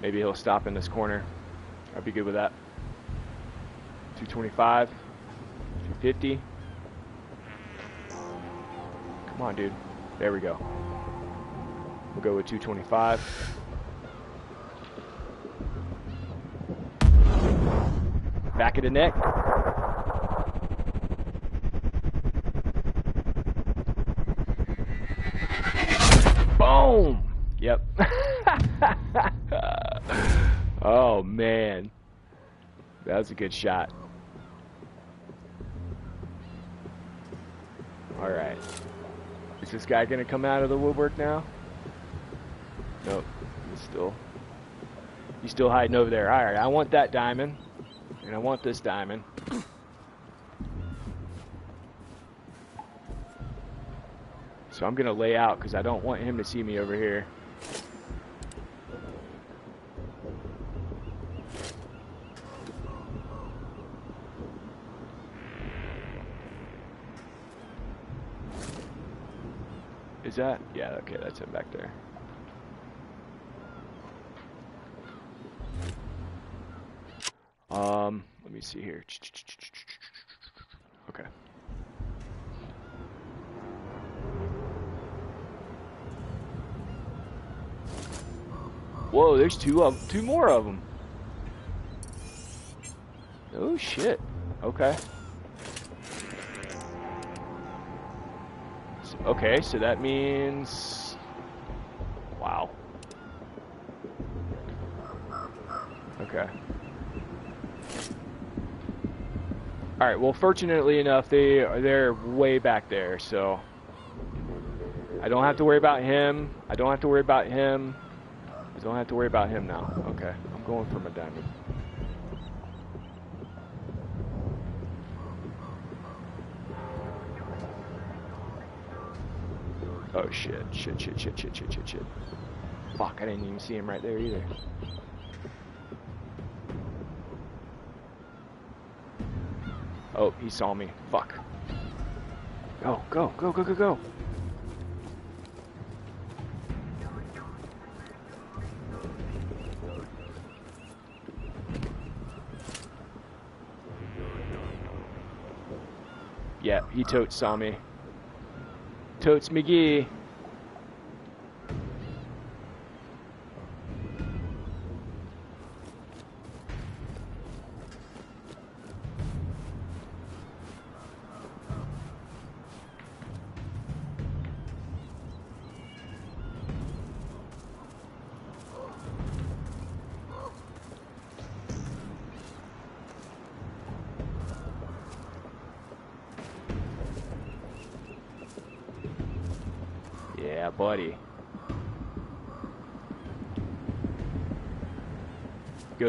Maybe he'll stop in this corner. I'd be good with that. 225, 250. Come on, dude. There we go. We'll go with 225. Back of the neck. Boom! Yep. oh, man. That was a good shot. Alright. Is this guy going to come out of the woodwork now? Nope. He's still... He's still hiding over there. Alright, I want that diamond. And I want this diamond. So I'm to lay out because I don't want him to see me over here. Is that? Yeah, okay, that's him back there. Um, let me see here. Okay. Whoa, there's two of two more of them. Oh shit. Okay. So- okay, so that means wow. Okay. All right. Well, fortunately enough, they are they're way back there, so I don't have to worry about him. I don't have to worry about him. I don't have to worry about him now. Okay. I'm going for my diamond. Oh shit! Shit! Shit! Shit! Shit! Shit! Shit! Shit! Fuck! I didn't even see him right there either. Oh, he saw me. Fuck. Go, go, go, go, go, go. Yeah, he totes saw me. Totes McGee.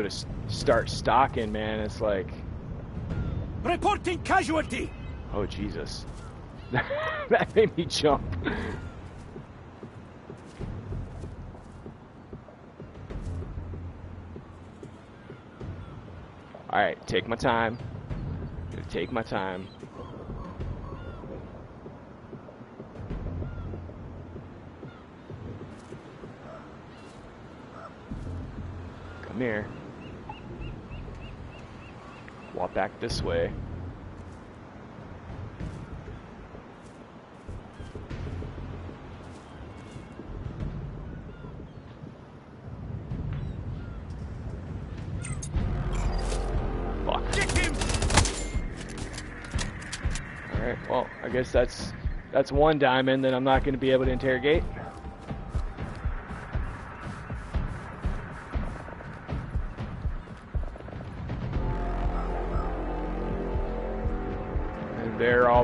To start stocking, man. It's like, Reporting casualty! oh Jesus, that made me jump. All right, take my time. Take my time. Come here. Walk back this way. Fuck. Alright, well, I guess that's that's one diamond that I'm not going to be able to interrogate.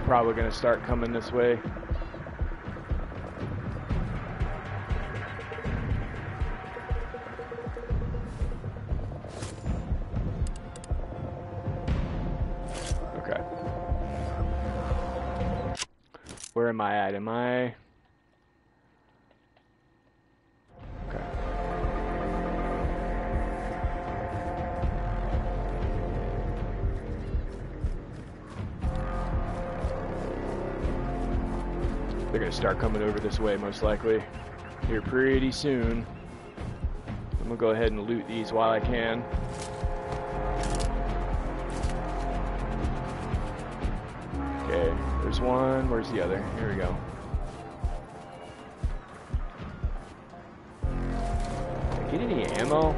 Probably going to start coming this way. Okay. Where am I at? Am I... start coming over this way most likely here pretty soon. I'm gonna go ahead and loot these while I can. Okay, there's one. Where's the other? Here we go. I get any ammo?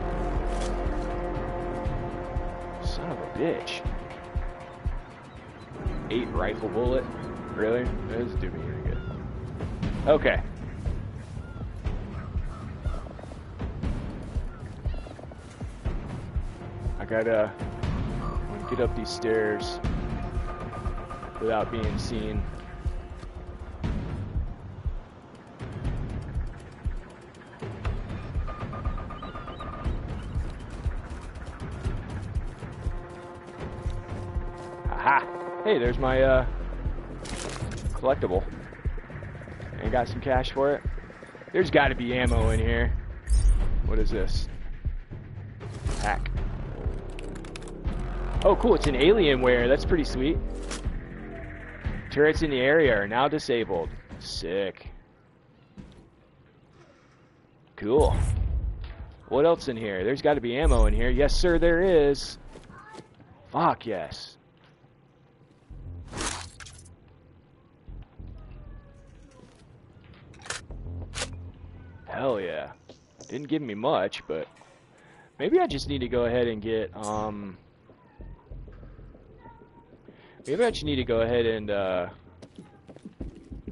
Son of a bitch. Eight rifle bullet? Really? That doesn't do me any good. Okay. I gotta get up these stairs without being seen. Aha! Hey, there's my uh, collectible. And got some cash for it. There's got to be ammo in here. What is this? Pack. Oh, cool! It's an Alienware. That's pretty sweet. Turrets in the area are now disabled. Sick. Cool. What else in here? There's got to be ammo in here. Yes, sir, there is. Fuck yes. Hell yeah. Didn't give me much, but maybe I just need to go ahead and get um Maybe I just need to go ahead and uh,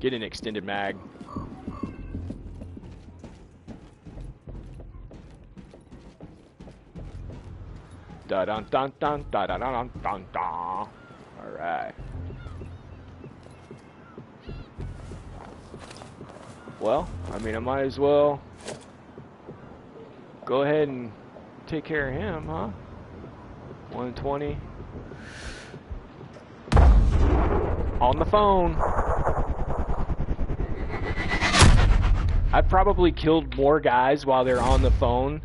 get an extended mag. Da dun dun dun da da dun dun dun. All right. Well, I mean, I might as well go ahead and take care of him, huh? 120. On the phone. I've probably killed more guys while they're on the phone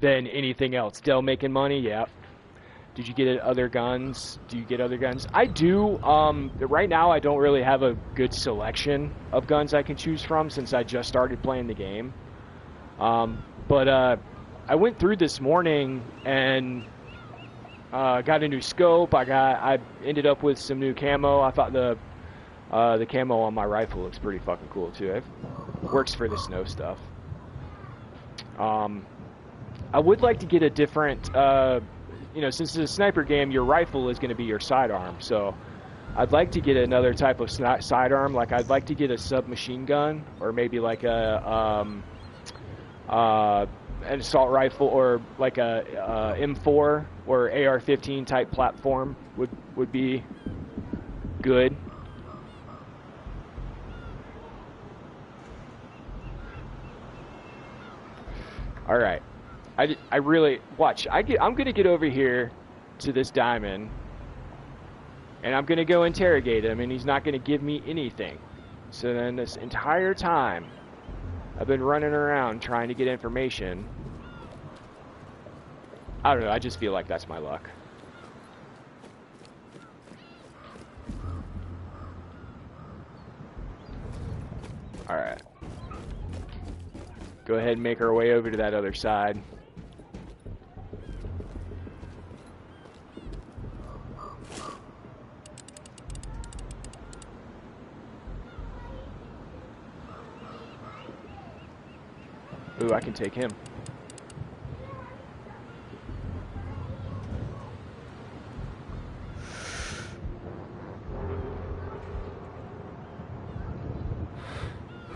than anything else. Dell making money, yep. Did you get other guns? Do you get other guns? I do. Um, right now, I don't really have a good selection of guns I can choose from since I just started playing the game. Um, but uh, I went through this morning and uh, got a new scope. I got. I ended up with some new camo. I thought the uh, the camo on my rifle looks pretty fucking cool too. It works for the snow stuff. Um, I would like to get a different. Uh, you know, since it's a sniper game, your rifle is going to be your sidearm. So, I'd like to get another type of sidearm. Like, I'd like to get a submachine gun, or maybe like a um, uh, an assault rifle, or like a uh, M4 or AR-15 type platform would would be good. All right. I, I really watch. I get. I'm gonna get over here to this diamond, and I'm gonna go interrogate him, and he's not gonna give me anything. So then, this entire time, I've been running around trying to get information. I don't know. I just feel like that's my luck. All right. Go ahead and make our way over to that other side. Ooh, I can take him.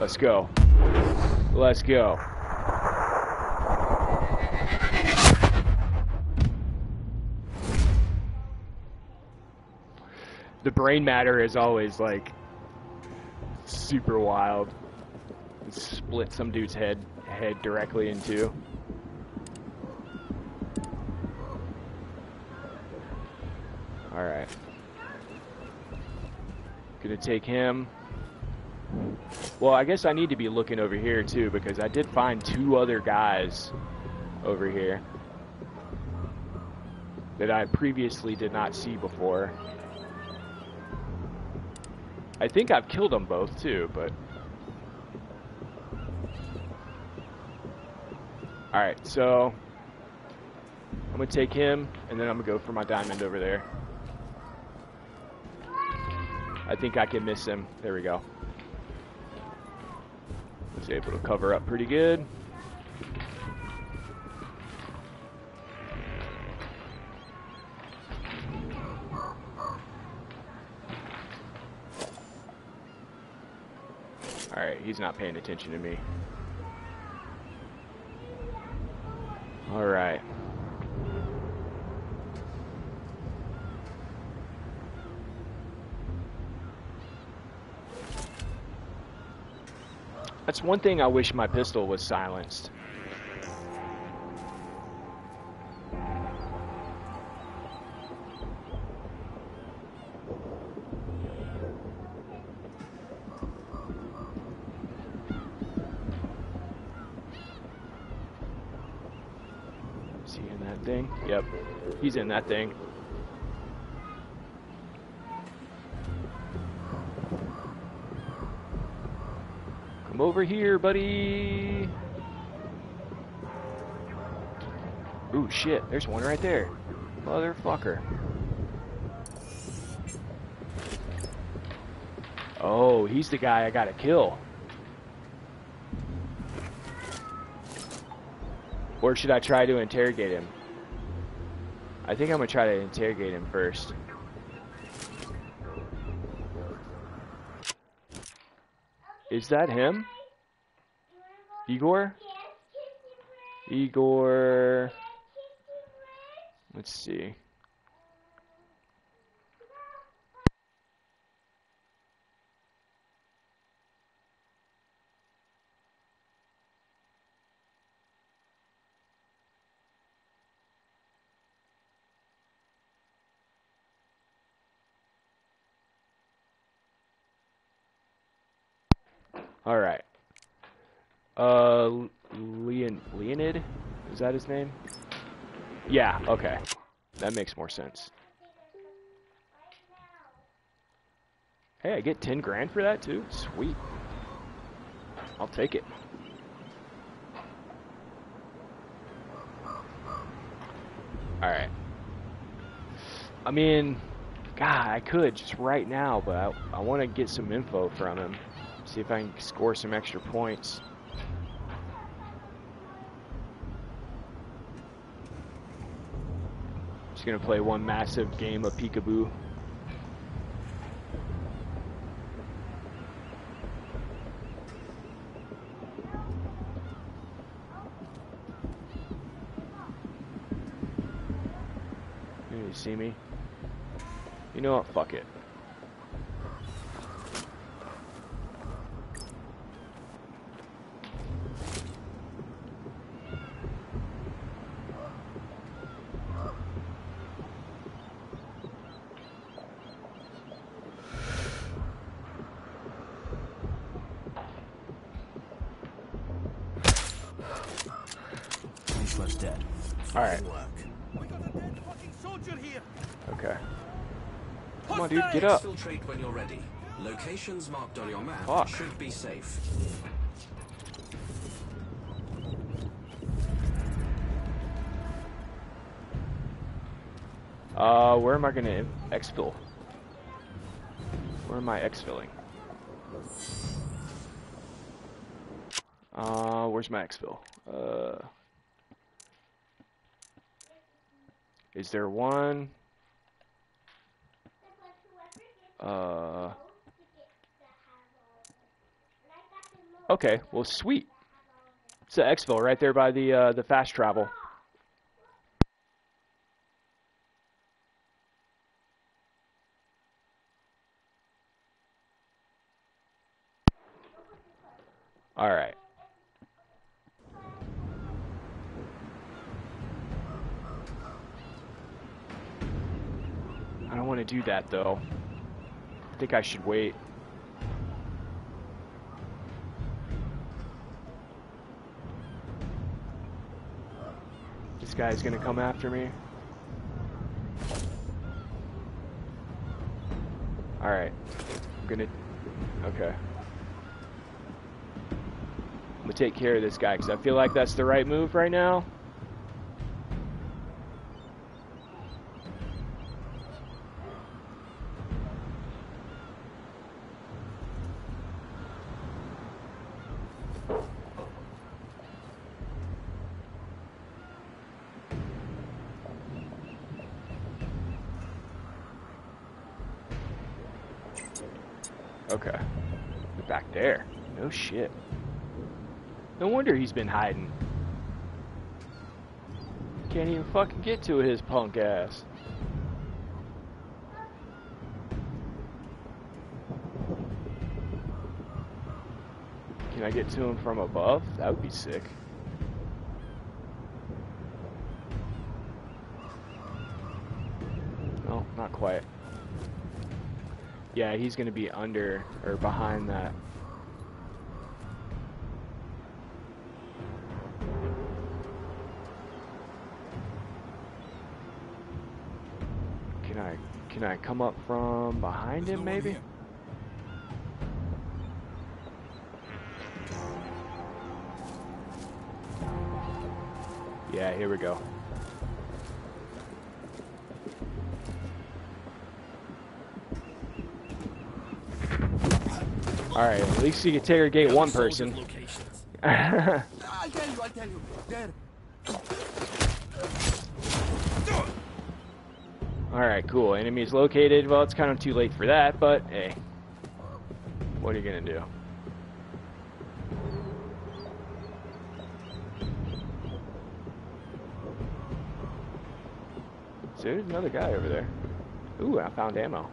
Let's go. Let's go. The brain matter is always like super wild. Split some dude's head head directly into. Alright. Gonna take him. Well, I guess I need to be looking over here too because I did find two other guys over here that I previously did not see before. I think I've killed them both too, but Alright, so I'm gonna take him and then I'm gonna go for my diamond over there. I think I can miss him. There we go. Was able to cover up pretty good. Alright, he's not paying attention to me. Alright. That's one thing I wish my pistol was silenced. He's in that thing. Come over here, buddy. Ooh, shit. There's one right there. Motherfucker. Oh, he's the guy I gotta kill. Or should I try to interrogate him? I think I'm gonna try to interrogate him first. Is that him? Igor? Igor. Let's see. All right. Uh, Leon Leonid, is that his name? Yeah. Okay, that makes more sense. Hey, I get ten grand for that too. Sweet. I'll take it. All right. I mean, God, I could just right now, but I, I want to get some info from him. See if I can score some extra points. Just gonna play one massive game of peekaboo. You see me? You know what? Fuck it. He's dead. All right. We got a dead fucking soldier here. Okay. Come on, dude, get Exfiltrate when you're ready. Locations marked on your map Fuck. should be safe. Uh, where am I gonna exfil? Where am I exfilling? Uh, where's my exfil? Uh, is there one? Uh, okay, well, sweet. It's the exfil right there by the uh, the fast travel. All right. I don't want to do that though. I think I should wait. This guy's gonna come after me. Alright. I'm gonna... Okay. I'm gonna take care of this guy because I feel like that's the right move right now. Okay. Back there. No shit. No wonder he's been hiding. Can't even fucking get to his punk ass. Can I get to him from above? That would be sick. No, not quite. Yeah, he's gonna be under or behind that. Can I come up from behind There's him no maybe? Yeah, here we go. Alright, at least you can interrogate one person. Alright, cool. Enemies located. Well, it's kind of too late for that, but hey. What are you gonna do? So there's another guy over there. Ooh, I found ammo.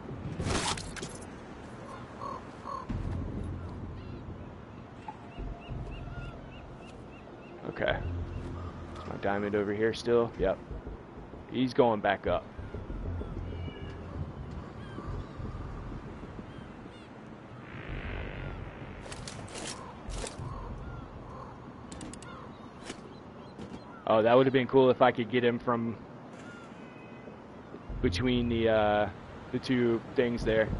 Okay. Is my diamond over here still? Yep. He's going back up. Oh, that would have been cool if I could get him from between the uh, the two things there.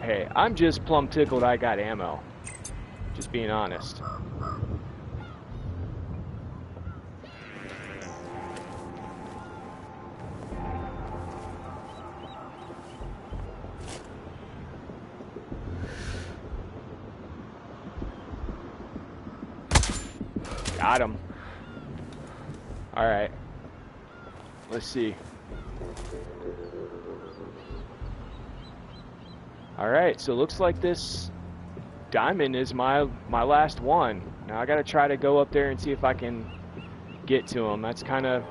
Hey, I'm just plumb tickled I got ammo. Just being honest. See. Alright, so it looks like this diamond is my my last one. Now I gotta try to go up there and see if I can get to him. That's kind of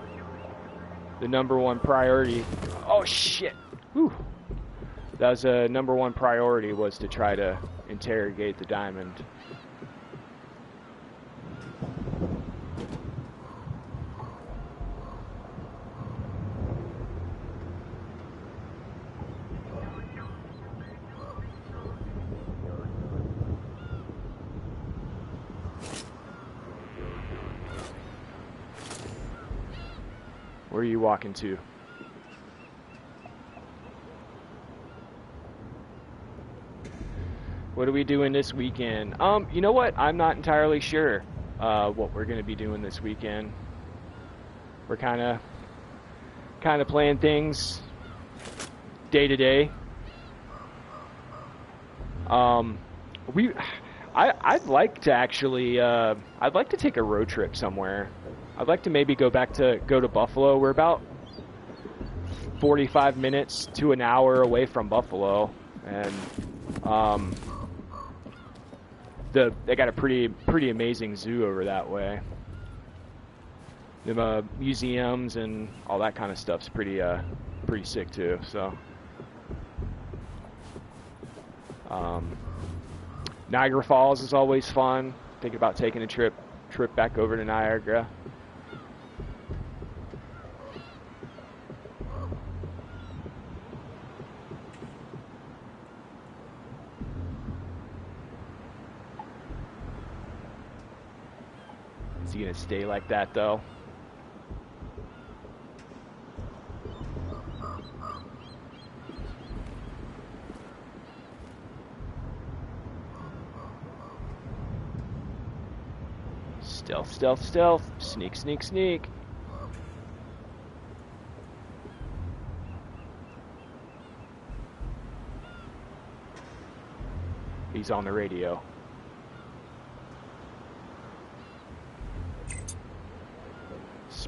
the number one priority. Oh shit! Whew. That was a number one priority was to try to interrogate the diamond. Where are you walking to? What are we doing this weekend? Um, you know what? I'm not entirely sure uh, what we're going to be doing this weekend. We're kind of kind of playing things day to day. Um, we, I, I'd like to actually, uh, I'd like to take a road trip somewhere. I'd like to maybe go back to go to Buffalo. We're about 45 minutes to an hour away from Buffalo, and um, the they got a pretty pretty amazing zoo over that way. The uh, museums and all that kind of stuff's pretty uh, pretty sick too. So. Um, Niagara Falls is always fun. Think about taking a trip trip back over to Niagara. Stay like that though? Stealth, stealth, stealth. Sneak, sneak, sneak. He's on the radio.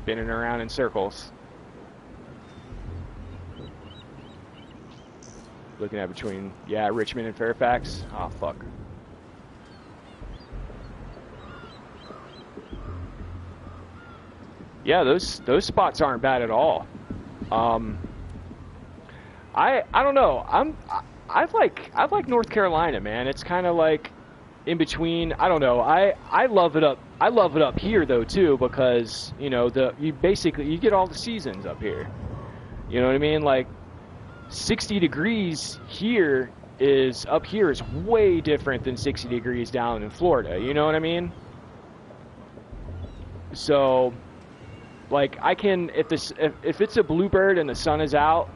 Spinning around in circles. Looking at between, yeah, Richmond and Fairfax. Oh, fuck. yeah, those those spots aren't bad at all. Um, I I don't know. I'm I, I like I like North Carolina, man. It's kind of like in between. I don't know. I I love it up. I love it up here though too because you know the you basically you get all the seasons up here. You know what I mean? Like 60 degrees here is up here is way different than 60 degrees down in Florida. You know what I mean? So like I can if this if, if it's a bluebird and the sun is out,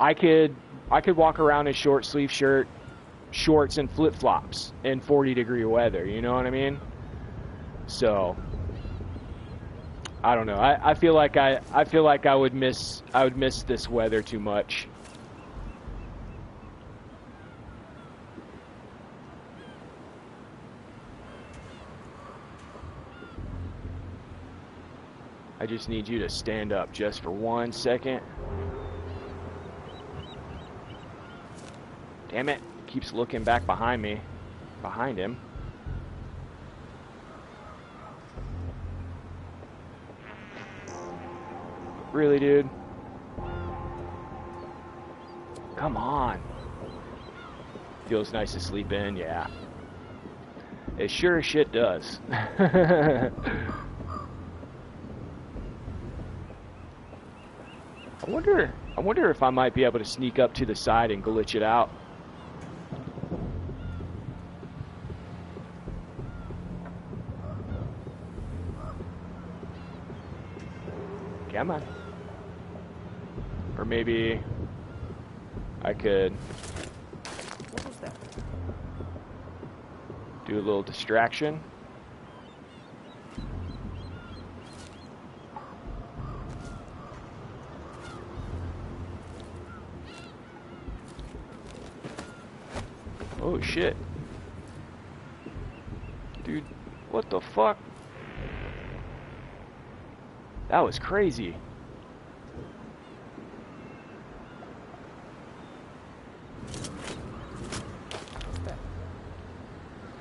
I could I could walk around in short sleeve shirt, shorts and flip flops in 40 degree weather. You know what I mean? So I don't know. I, I feel like I I feel like I would miss I would miss this weather too much. I just need you to stand up just for one second. Damn it. Keeps looking back behind me. Behind him. Really, dude? Come on. Feels nice to sleep in, yeah. It sure as shit does. I wonder. I wonder if I might be able to sneak up to the side and glitch it out. Come on. Or maybe I could What that? do a little distraction. Oh shit. Dude, what the fuck? That was crazy.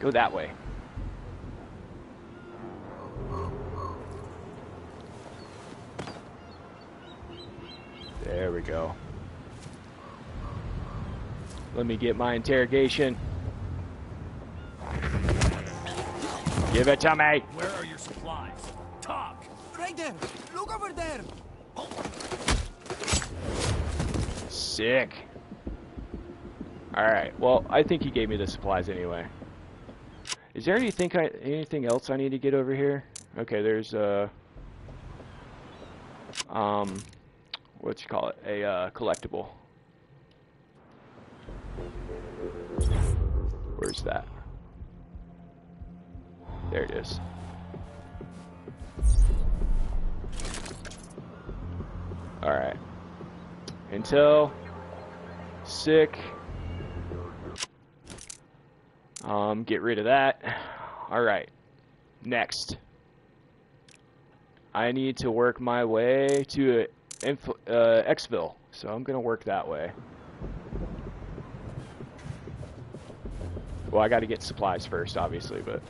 Go that way. There we go. Let me get my interrogation. Give it to me. Where are your supplies? Talk! Right there. Look over there. Sick. Alright, well, I think he gave me the supplies anyway. Is there anything I, anything else I need to get over here? Okay, there's a um what you call it? A uh, collectible. Where's that? There it is. Alright. Until sick Um, get rid of that. All right. Next. I need to work my way to Inf uh, Exfil, so I'm going to work that way. Well, I got to get supplies first, obviously, but...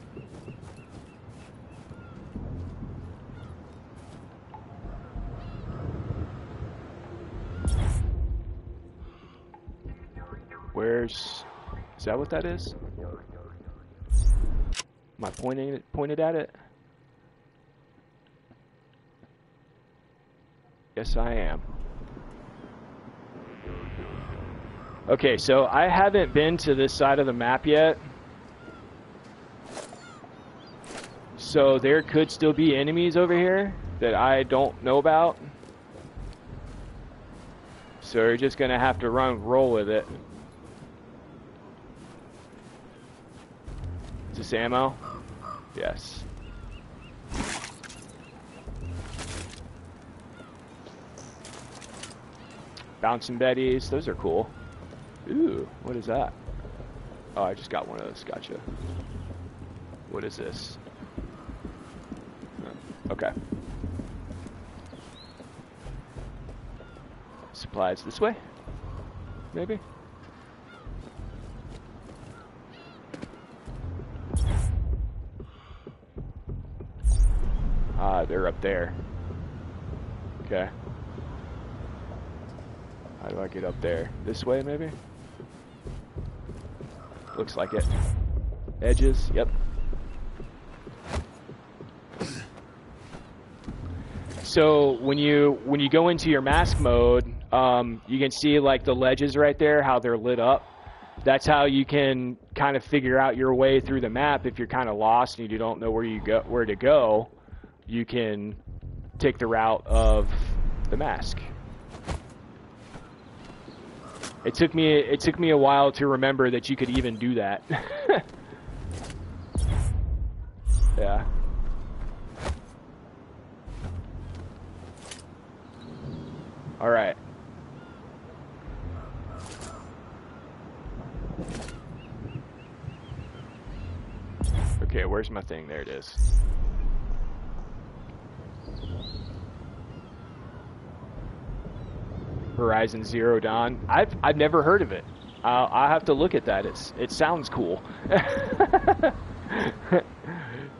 Where's... Is that what that is? Am I pointing it, pointed at it? Yes, I am. Okay, so I haven't been to this side of the map yet. So there could still be enemies over here that I don't know about. So you're just gonna have to run roll with it. This ammo? Yes. Bouncing Betties, those are cool. Ooh, what is that? Oh, I just got one of those, gotcha. What is this? Okay. Supplies this way? Maybe? They're up there. Okay. How do I get up there? This way, maybe? Looks like it. Edges, yep. So when you when you go into your mask mode, um, you can see like the ledges right there, how they're lit up. That's how you can kind of figure out your way through the map if you're kind of lost and you don't know where you go where to go. You can take the route of the mask. It took me it took me a while to remember that you could even do that. yeah. All right. Okay, where's my thing? There it is. Horizon Zero Dawn. I've I've never heard of it. I'll, I'll have to look at that. It's it sounds cool.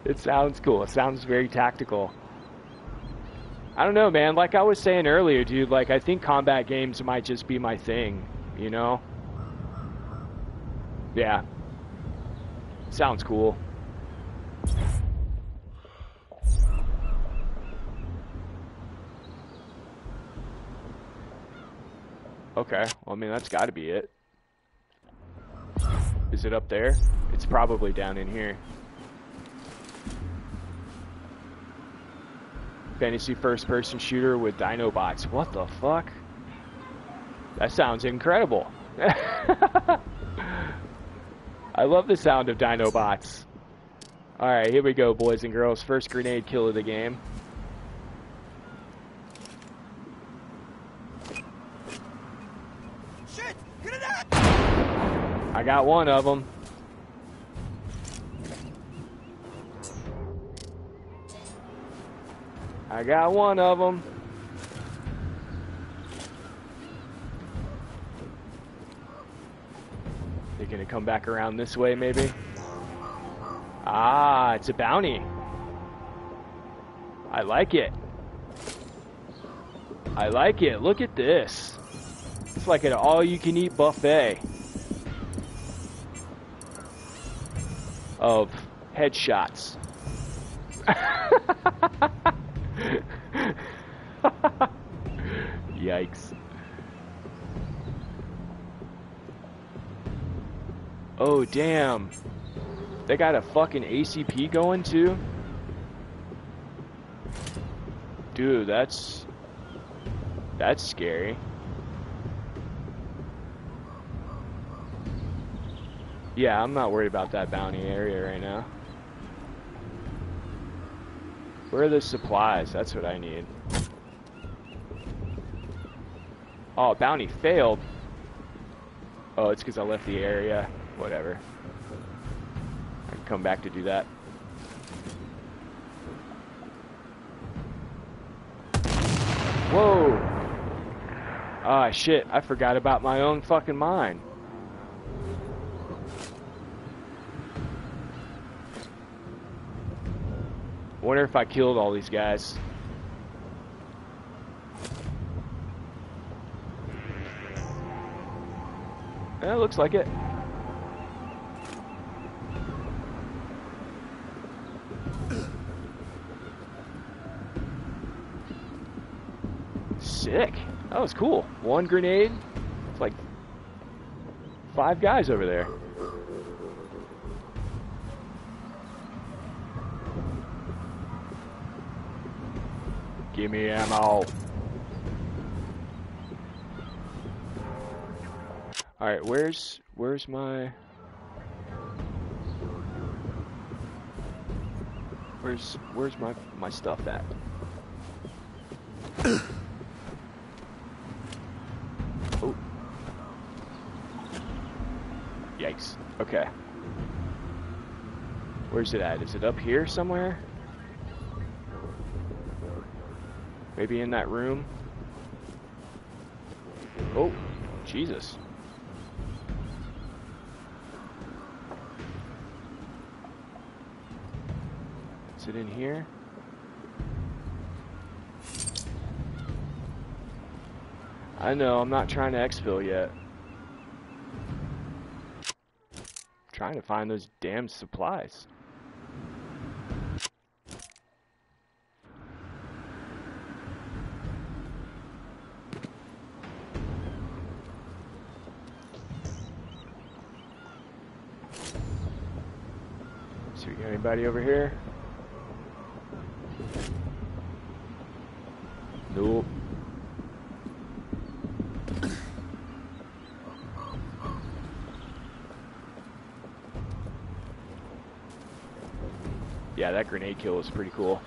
it sounds cool. It sounds very tactical. I don't know, man. Like I was saying earlier, dude. Like I think combat games might just be my thing. You know? Yeah. Sounds cool. Okay, well, I mean, that's got to be it. Is it up there? It's probably down in here. Fantasy first-person shooter with Dinobots. What the fuck? That sounds incredible. I love the sound of Dinobots. Alright, here we go, boys and girls. First grenade kill of the game. Shit! Grenade! I got one of them. I got one of them. They're gonna come back around this way, maybe? Ah, it's a bounty. I like it. I like it. Look at this. It's like an all-you-can-eat buffet. Of headshots. Yikes. Oh, damn. They got a fucking ACP going too? Dude, that's... That's scary. Yeah, I'm not worried about that bounty area right now. Where are the supplies? That's what I need. Oh, bounty failed. Oh, it's because I left the area. Whatever. I can come back to do that. Whoa! Ah, shit, I forgot about my own fucking mine. Wonder if I killed all these guys. Eh, that looks like it. Sick. That was cool. One grenade. It's like five guys over there. Give me ammo. Alright, where's where's my Where's where's my my stuff at? oh. Yikes. Okay. Where's it at? Is it up here somewhere? Maybe in that room? Oh, Jesus. Is it in here? I know, I'm not trying to exfil yet. trying to find those damn supplies. See, we got over here? Nope. Yeah, that grenade kill was pretty cool.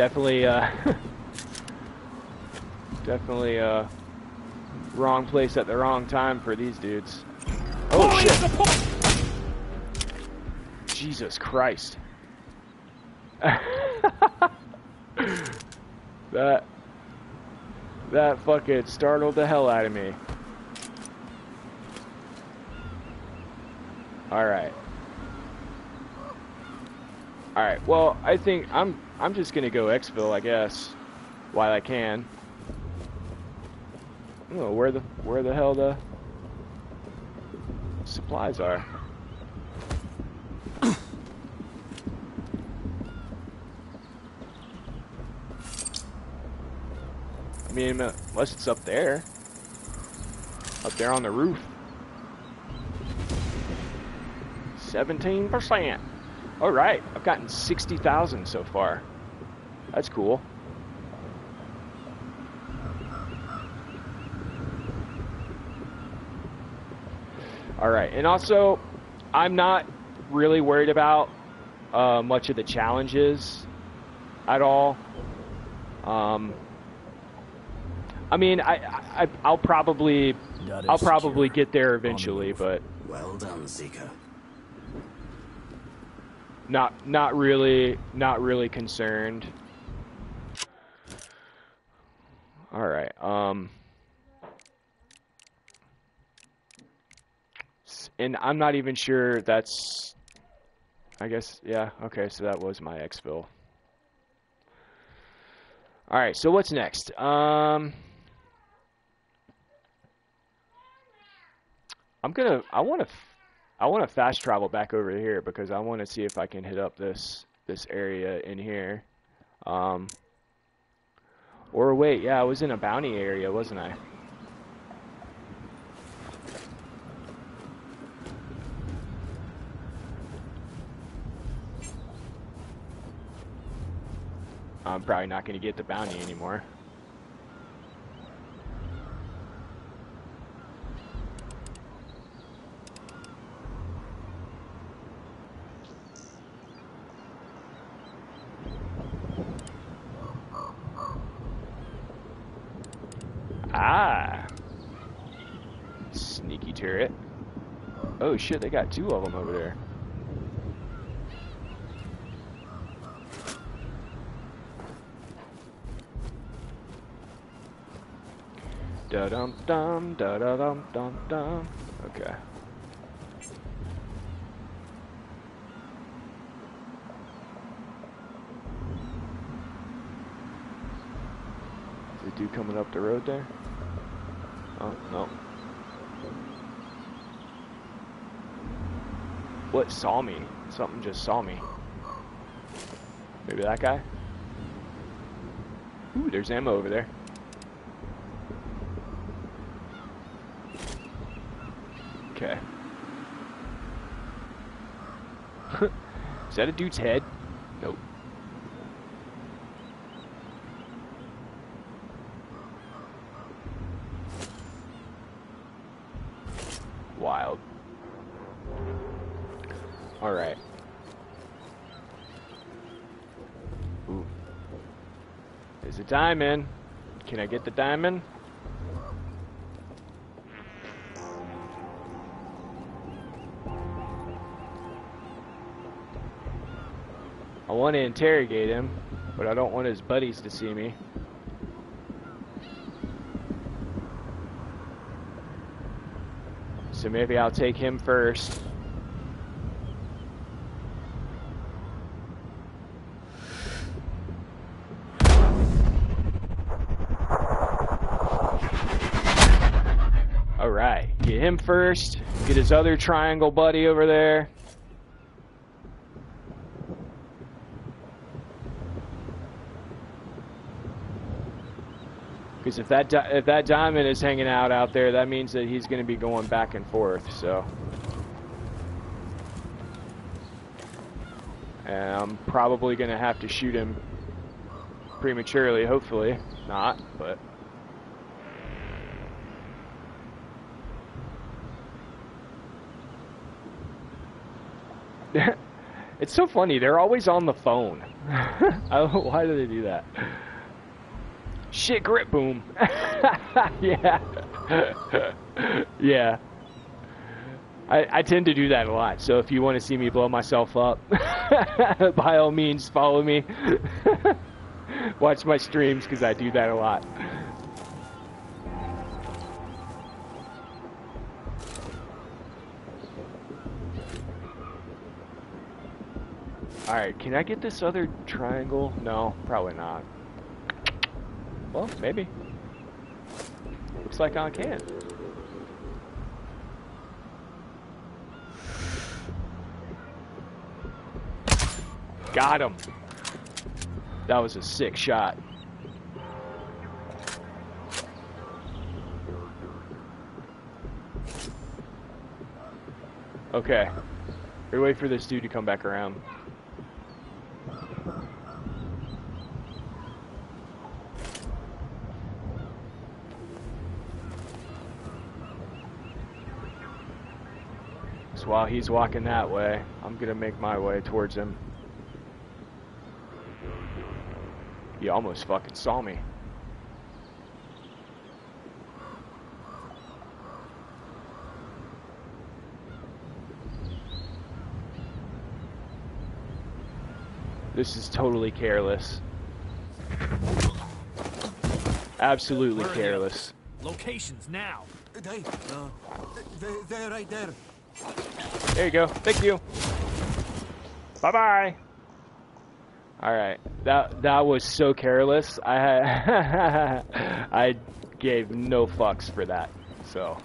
Definitely, uh, definitely, uh, wrong place at the wrong time for these dudes. Oh shit! Jesus Christ. that that fucking startled the hell out of me. Alright. Alright, well, I think I'm I'm just gonna go exfil, I guess, while I can. I don't know where the where the hell the supplies are. I mean, uh, unless it's up there. Up there on the roof. 17%. Alright, I've gotten 60,000 so far. That's cool. Alright, and also, I'm not really worried about uh, much of the challenges at all. Um, I mean, I, I I'll probably I'll probably get there eventually, but Well done, Seeker. Not not really not really concerned. All right. Um and I'm not even sure that's I guess yeah, okay, so that was my exfil. All right, so what's next? Um I'm gonna. I want to. I want to fast travel back over here because I want to see if I can hit up this this area in here. Um. Or wait, yeah, I was in a bounty area, wasn't I? I'm probably not going to get the bounty anymore. Ah. Sneaky turret. Oh shit, they got two of them over there. Da dum dum da da dum dum dum. Okay. Is the dude coming up the road there? Oh, no. What saw me? Something just saw me. Maybe that guy? Ooh, there's ammo over there. Okay. Is that a dude's head? Nope. Wild. Alright. Ooh. There's a diamond. Can I get the diamond? I want to interrogate him, but I don't want his buddies to see me. So maybe I'll take him first. Alright, get him first. Get his other triangle buddy over there. Because if that if that diamond is hanging out out there, that means that he's going to be going back and forth. So, and I'm probably going to have to shoot him prematurely. Hopefully not, but. It's so funny. They're always on the phone. I don't know why do they do that? Shit, grip boom. yeah. yeah. I, I tend to do that a lot. So if you want to see me blow myself up, by all means, follow me. Watch my streams because I do that a lot. Alright, can I get this other triangle? No, probably not. Well, maybe. Looks like I can. Got him. That was a sick shot. Okay. We wait for this dude to come back around. While he's walking that way, I'm gonna make my way towards him. He almost fucking saw me. This is totally careless. Absolutely Where are you? careless. Locations now. They, uh, they, they're right there. There you go. Thank you. Bye bye. All right. That that was so careless. I had I gave no fucks for that. So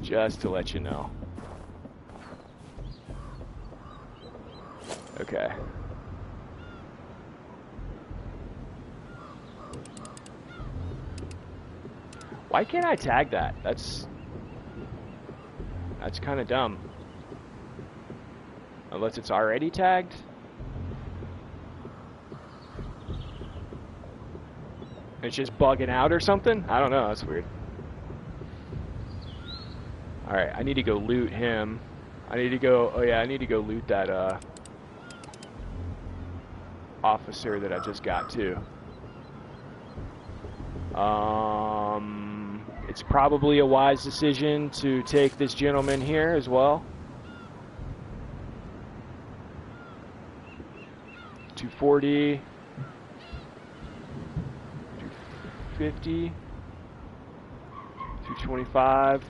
just to let you know. Okay. Why can't I tag that? That's that's kind of dumb. Unless it's already tagged. It's just bugging out or something? I don't know, that's weird. Alright, I need to go loot him. I need to go, oh yeah, I need to go loot that, uh, officer that I just got too. Um, it's probably a wise decision to take this gentleman here as well. 240, 250, 225.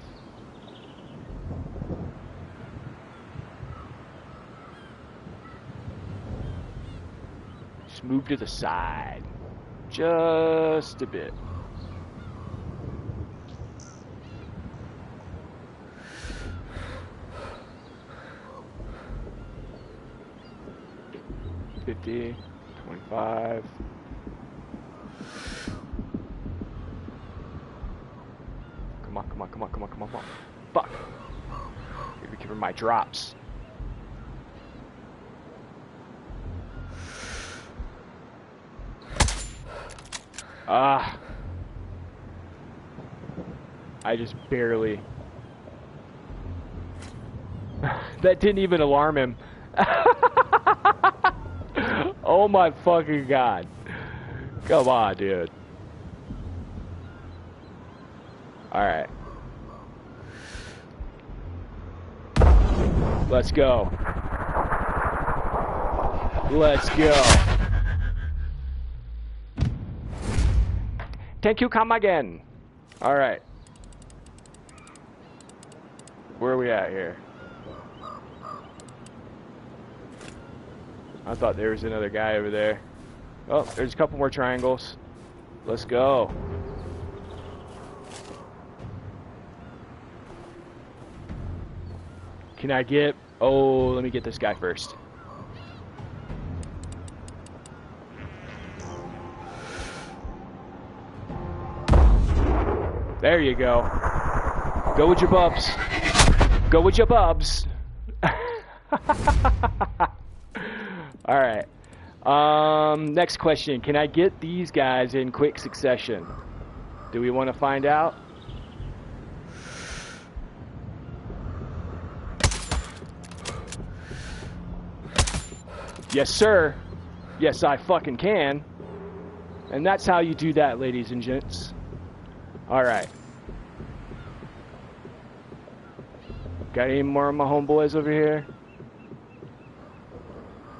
Just move to the side. Just a bit. Fifty, twenty-five. Come on, come on, come on, come on, come on, come on. Fuck. Gotta giving my drops. Ah. I just barely. that didn't even alarm him. Oh my fucking god. Come on, dude. Alright. Let's go. Let's go. Thank you, come again. Alright. Where are we at here? I thought there was another guy over there. Oh, there's a couple more triangles. Let's go. Can I get... Oh, let me get this guy first. There you go. Go with your bubs. Go with your bubs. Alright. Um, next question. Can I get these guys in quick succession? Do we want to find out? Yes, sir. Yes, I fucking can. And that's how you do that, ladies and gents. Alright. Got any more of my homeboys over here?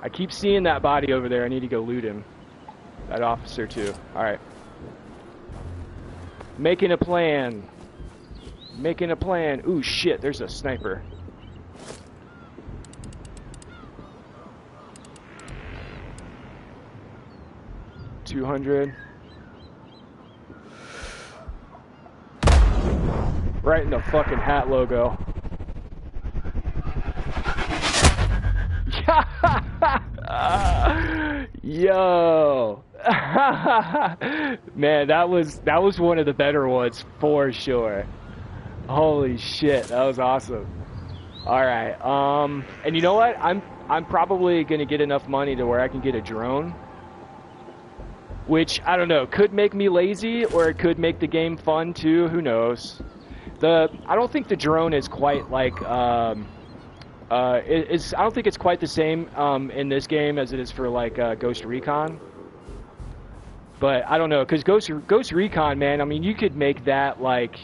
I keep seeing that body over there. I need to go loot him. That officer, too. Alright. Making a plan. Making a plan. Ooh, shit, there's a sniper. Two hundred. Right in the fucking hat logo. Yo. Man, that was that was one of the better ones for sure. Holy shit, that was awesome. All right. Um and you know what? I'm I'm probably going to get enough money to where I can get a drone. Which I don't know, could make me lazy or it could make the game fun too, who knows. The I don't think the drone is quite like um uh, it, it's I don't think it's quite the same um, in this game as it is for like uh, Ghost Recon. But I don't know, cause Ghost Ghost Recon, man. I mean, you could make that like,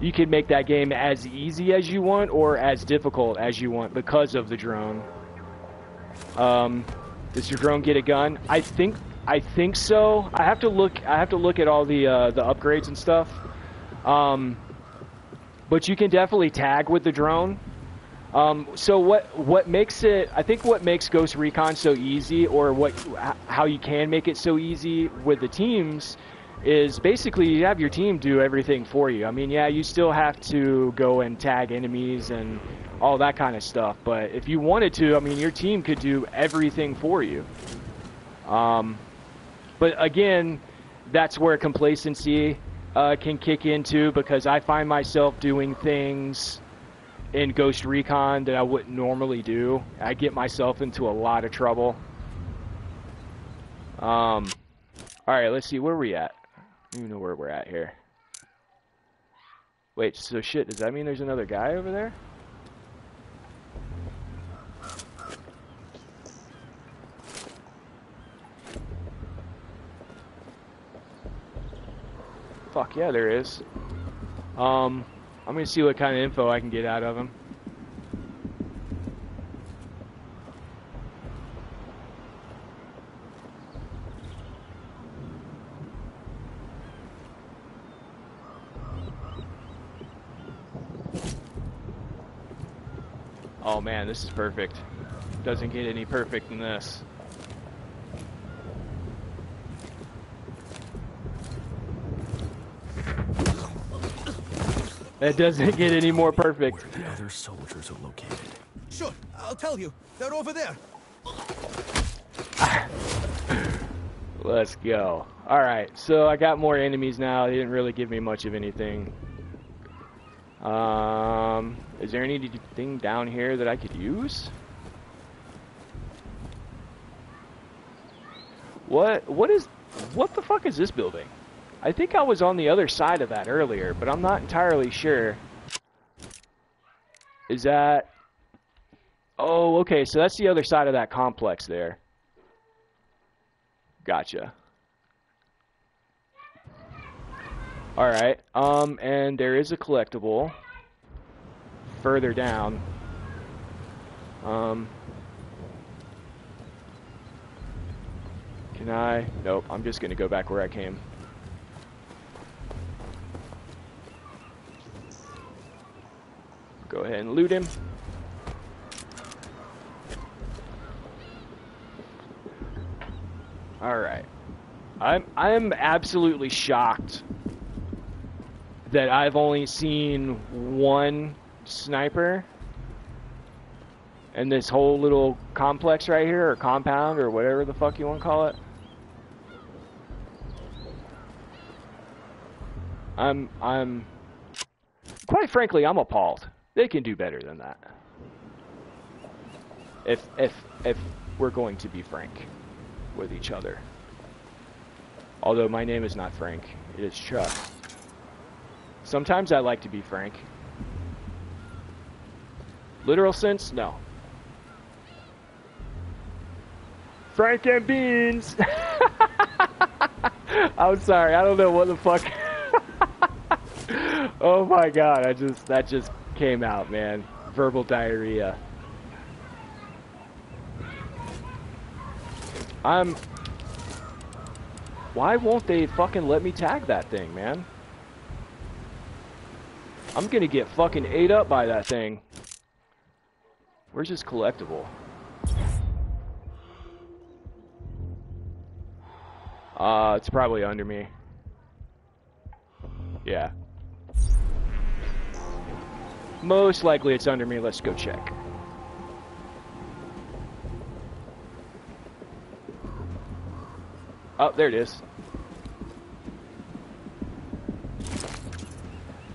you could make that game as easy as you want or as difficult as you want because of the drone. Um, does your drone get a gun? I think I think so. I have to look. I have to look at all the uh, the upgrades and stuff. Um, but you can definitely tag with the drone. Um, so what what makes it? I think what makes Ghost Recon so easy, or what how you can make it so easy with the teams, is basically you have your team do everything for you. I mean, yeah, you still have to go and tag enemies and all that kind of stuff, but if you wanted to, I mean, your team could do everything for you. Um, but again, that's where complacency uh, can kick into because I find myself doing things in Ghost Recon that I wouldn't normally do. I get myself into a lot of trouble. Um, all right, let's see where we at. I don't know where we're at here. Wait, so shit, does that mean there's another guy over there? Fuck yeah, there is. Um, I'm gonna see what kind of info I can get out of him. Oh man, this is perfect. Doesn't get any perfect than this. It doesn't get any more perfect. Where The other soldiers are located. Sure, I'll tell you. They're over there. Let's go. Alright, so I got more enemies now. They didn't really give me much of anything. Um, is there anything down here that I could use? What, what is, what the fuck is this building? I think I was on the other side of that earlier, but I'm not entirely sure. Is that... Oh, okay, so that's the other side of that complex there. Gotcha. Alright, um, and there is a collectible further down. Um, can I? Nope, I'm just gonna go back where I came. Go ahead and loot him. Alright. I'm I'm absolutely shocked that I've only seen one sniper in this whole little complex right here, or compound, or whatever the fuck you want to call it. I'm I'm quite frankly I'm appalled. They can do better than that. If if if we're going to be frank with each other. Although my name is not Frank, it is Chuck. Sometimes I like to be frank. Literal sense? No. Frank and Beans! I'm sorry, I don't know what the fuck. oh my god, I just, that just came out, man. Verbal diarrhea. I'm... Why won't they fucking let me tag that thing, man? I'm gonna get fucking ate up by that thing. Where's this collectible? Uh, it's probably under me. Yeah. Most likely it's under me. Let's go check. Oh, there it is.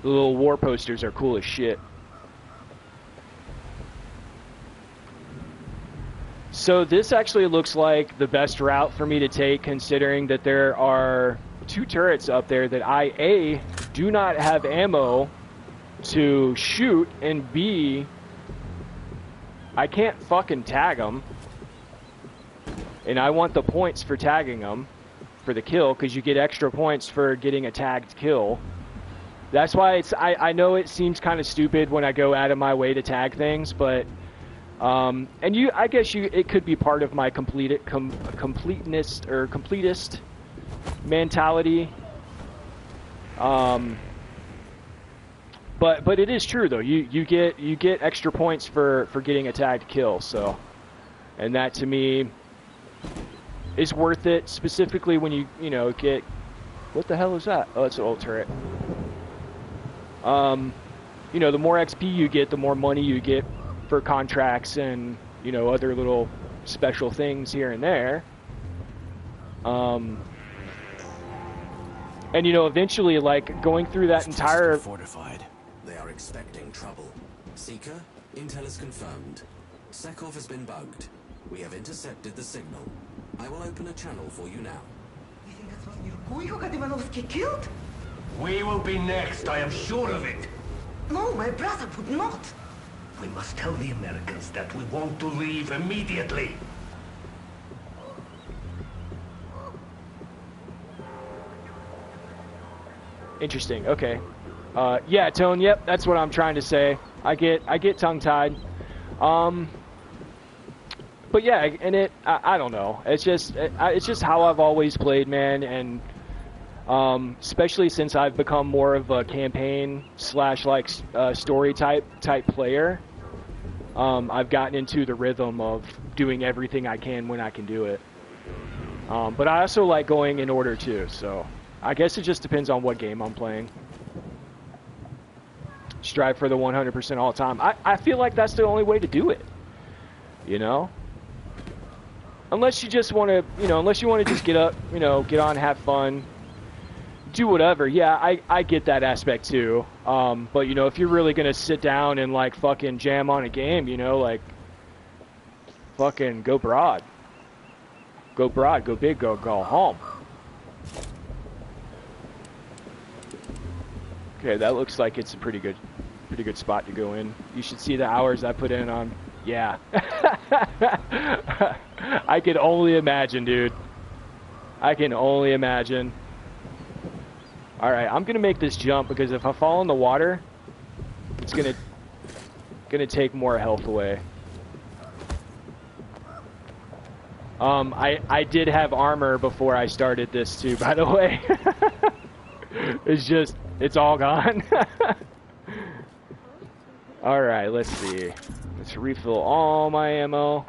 The little war posters are cool as shit. So this actually looks like the best route for me to take considering that there are two turrets up there that I A do not have ammo to shoot and B I can't fucking tag them and I want the points for tagging them for the kill because you get extra points for getting a tagged kill. That's why it's. I, I know it seems kind of stupid when I go out of my way to tag things, but um, and you, I guess you, it could be part of my complete com, completeness or completist mentality. Um, but but it is true though. You you get you get extra points for for getting a tagged kill. So, and that to me is worth it. Specifically when you you know get what the hell is that? Oh, it's an old turret. Um, you know, the more XP you get, the more money you get for contracts and you know other little special things here and there. Um, and you know, eventually, like going through that entire fortified. Expecting trouble. Seeker, intel is confirmed. Sekov has been bugged. We have intercepted the signal. I will open a channel for you now. You think that's what Yurkoy got Ivanovsky killed? We will be next, I am sure of it. No, my brother would not. We must tell the Americans that we want to leave immediately. Interesting. Okay. Uh, yeah, Tone. Yep, that's what I'm trying to say. I get I get tongue tied. Um, but yeah, and it I, I don't know. It's just it, it's just how I've always played, man, and um, especially since I've become more of a campaign slash like uh, story type type player. Um, I've gotten into the rhythm of doing everything I can when I can do it. Um, but I also like going in order too, so I guess it just depends on what game I'm playing. Strive for the 100% all the time. I, I feel like that's the only way to do it. You know? Unless you just want to, you know, unless you want to just get up, you know, get on, have fun, do whatever. Yeah, I, I get that aspect too. Um, but, you know, if you're really going to sit down and, like, fucking jam on a game, you know, like, fucking go broad. Go broad, go big, go, go home. Okay, that looks like it's a pretty good, pretty good spot to go in. You should see the hours I put in on. Yeah. I can only imagine, dude. I can only imagine. All right, I'm gonna make this jump because if I fall in the water, it's gonna gonna take more health away. Um, I I did have armor before I started this too, by the way. it's just it's all gone. all right, let's see. Let's refill all my ammo.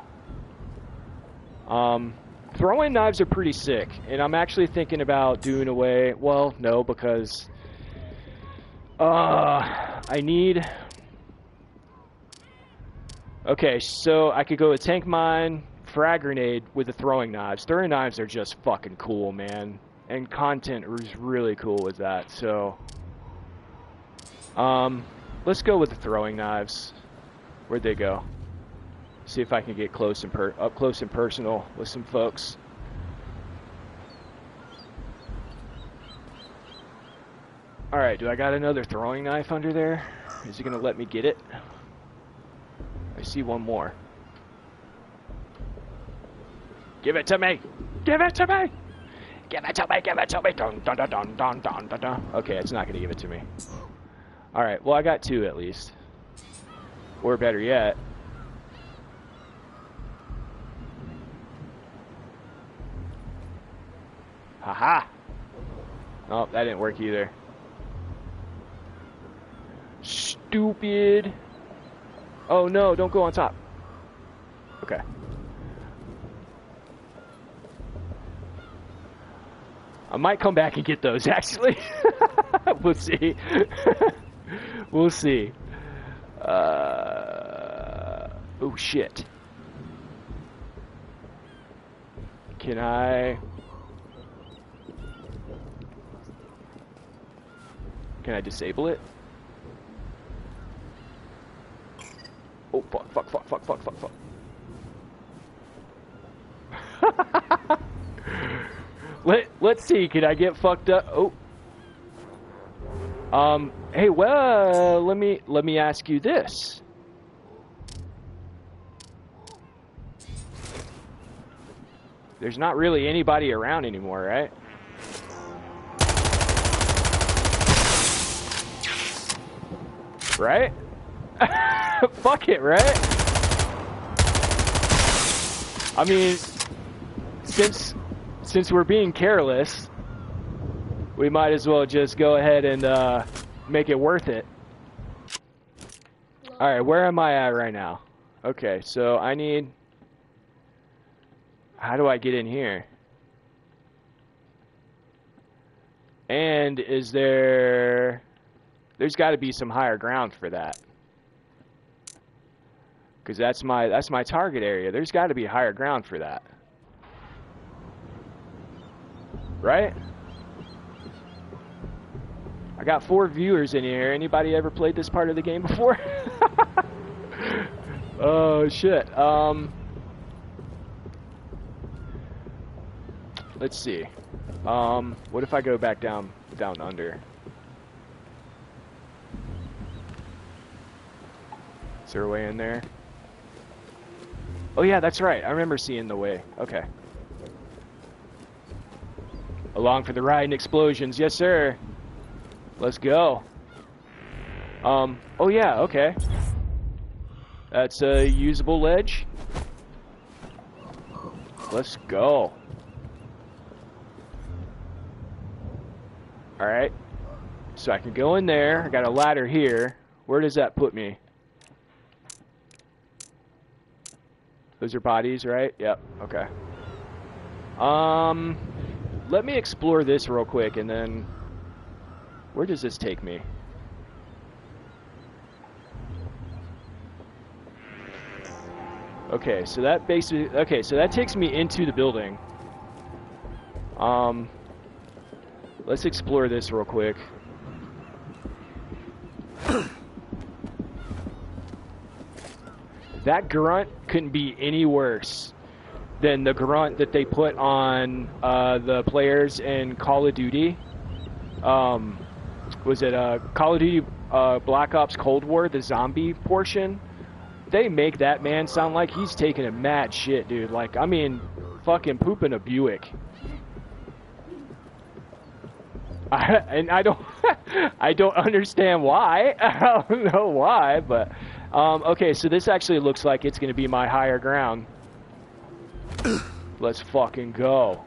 Um, throwing knives are pretty sick, and I'm actually thinking about doing away. Well, no, because uh, I need. Okay, so I could go with tank mine, frag grenade with the throwing knives. Throwing knives are just fucking cool, man, and content is really cool with that. So, um, let's go with the throwing knives. Where'd they go? See if I can get close and per- up close and personal with some folks. All right, do I got another throwing knife under there? Is he gonna let me get it? I see one more. Give it to me! Give it to me! Give it to me! Give it to me! Dun dun dun dun dun dun dun. Okay, it's not gonna give it to me. All right, well I got two at least. Or better yet, Haha! Oh, that didn't work either. Stupid! Oh no, don't go on top. Okay. I might come back and get those actually. we'll see. we'll see. Uh, oh shit. Can I? Can I disable it? Oh fuck! Fuck! Fuck! Fuck! Fuck! Fuck! Fuck! Let Let's see. Can I get fucked up? Oh. Um. Hey. Well. Let me Let me ask you this. There's not really anybody around anymore, right? Right? Fuck it, right? I mean, since since we're being careless, we might as well just go ahead and uh, make it worth it. All right, where am I at right now? Okay, so I need. How do I get in here? And is there? There's got to be some higher ground for that. Cuz that's my that's my target area. There's got to be higher ground for that. Right? I got 4 viewers in here. Anybody ever played this part of the game before? oh shit. Um Let's see. Um what if I go back down down under? Is there a way in there? Oh yeah, that's right. I remember seeing the way. Okay. Along for the ride and explosions, yes sir. Let's go. Um, oh yeah, okay. That's a usable ledge. Let's go. Alright. So I can go in there. I got a ladder here. Where does that put me? Those are bodies, right? Yep, okay. Um, let me explore this real quick and then... Where does this take me? Okay, so that basically... Okay, so that takes me into the building. Um, let's explore this real quick. that grunt couldn't be any worse than the grunt that they put on uh, the players in Call of Duty. Um, was it uh, Call of Duty uh, Black Ops Cold War, the zombie portion? They make that man sound like he's taking a mad shit, dude. Like, I mean, fucking pooping a Buick. I, and I don't, I don't understand why. I don't know why, but um, okay. So this actually looks like it's to be my higher ground. Let's fucking go.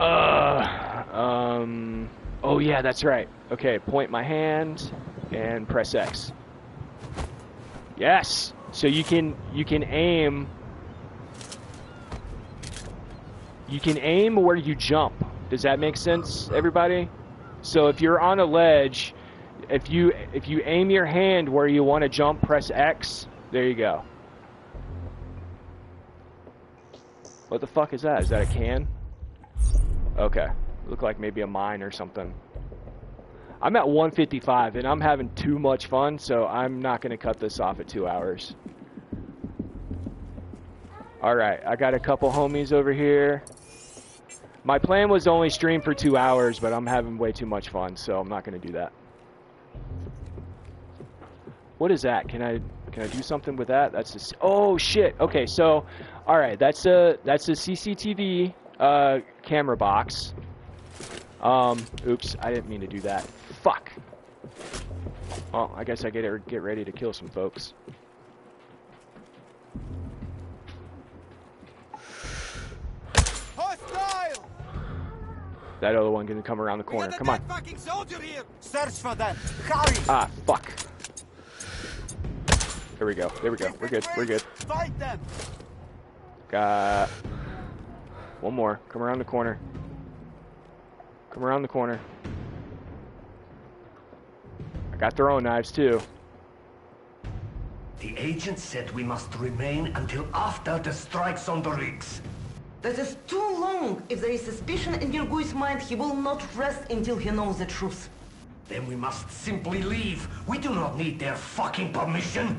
Uh, um, oh yeah, that's right. Okay, point my hand and press X. Yes. So you can you can aim you can aim where you jump. Does that make sense, everybody? So if you're on a ledge, if you if you aim your hand where you want to jump, press X. There you go. What the fuck is that? Is that a can? Okay. Look like maybe a mine or something. I'm at 155 and I'm having too much fun, so I'm not going to cut this off at two hours. Alright, I got a couple homies over here. My plan was only stream for two hours, but I'm having way too much fun, so I'm not going to do that. What is that? Can I can I do something with that? That's just oh shit. Okay, so all right, that's a that's a CCTV uh, camera box. Um, oops, I didn't mean to do that. Fuck. Well, I guess I get get ready to kill some folks. Hostile! That other one gonna come around the corner. Come on. fucking soldier here! Search for them! Hurry! Ah, fuck. There we go. There we go. We're good. We're good. Fight them! Got one more. Come around the corner. Come around the corner. I got throwing knives too. The agent said we must remain until after the strikes on the rigs. That is too long. If there is suspicion in Yurgui's mind, he will not rest until he knows the truth. Then we must simply leave. We do not need their fucking permission.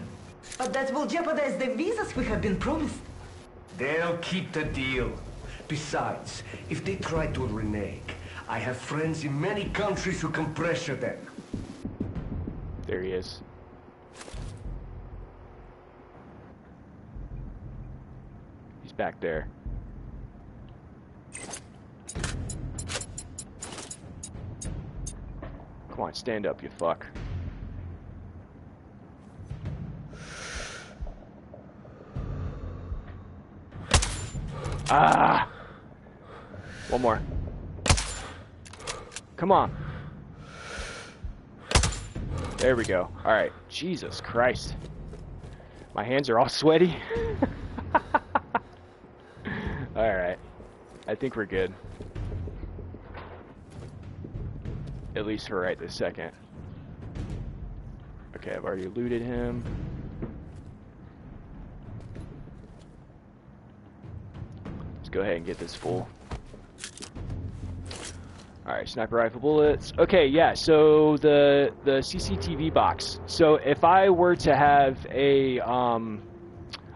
But that will jeopardize the visas we have been promised. They'll keep the deal. Besides, if they try to renege, I have friends in many countries who can pressure them. There he is. He's back there. Come on, stand up, you fuck. Ah! One more. Come on. There we go. Alright. Jesus Christ. My hands are all sweaty. Alright. I think we're good. At least for right this second. Okay, I've already looted him. Let's go ahead and get this full. Alright, sniper rifle bullets. Okay, yeah, so the the CCTV box. So if I were to have a um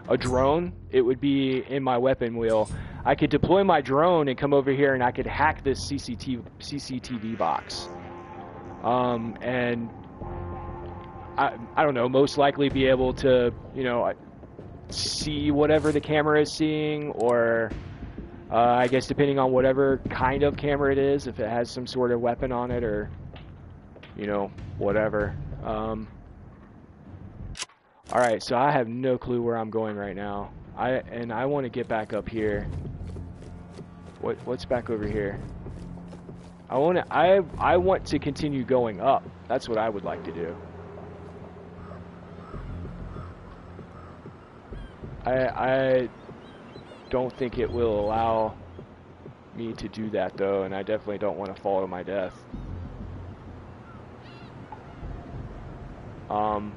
a drone, it would be in my weapon wheel. I could deploy my drone and come over here and I could hack this CCTV CCTV box. Um and I I don't know, most likely be able to, you know, see whatever the camera is seeing, or uh, I guess depending on whatever kind of camera it is, if it has some sort of weapon on it, or you know, whatever. Um, all right, so I have no clue where I'm going right now. I and I want to get back up here. What what's back over here? I want to I I want to continue going up. That's what I would like to do. I I don't think it will allow me to do that though, and I definitely don't want to fall to my death. Um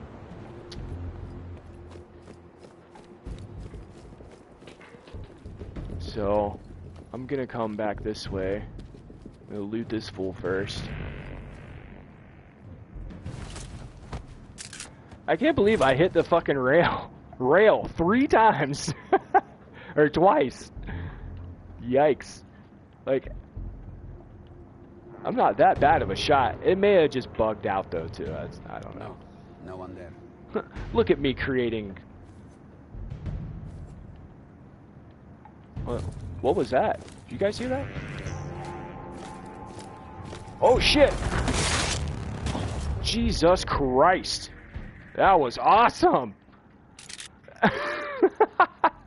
So, I'm gonna come back this way. I'm gonna loot this fool first. I can't believe I hit the fucking rail. Rail three times. or twice. Yikes. Like, I'm not that bad of a shot. It may have just bugged out though too. I, I don't know. No one there. Look at me creating. What, what was that? Did you guys hear that? Oh shit! Jesus Christ! That was awesome!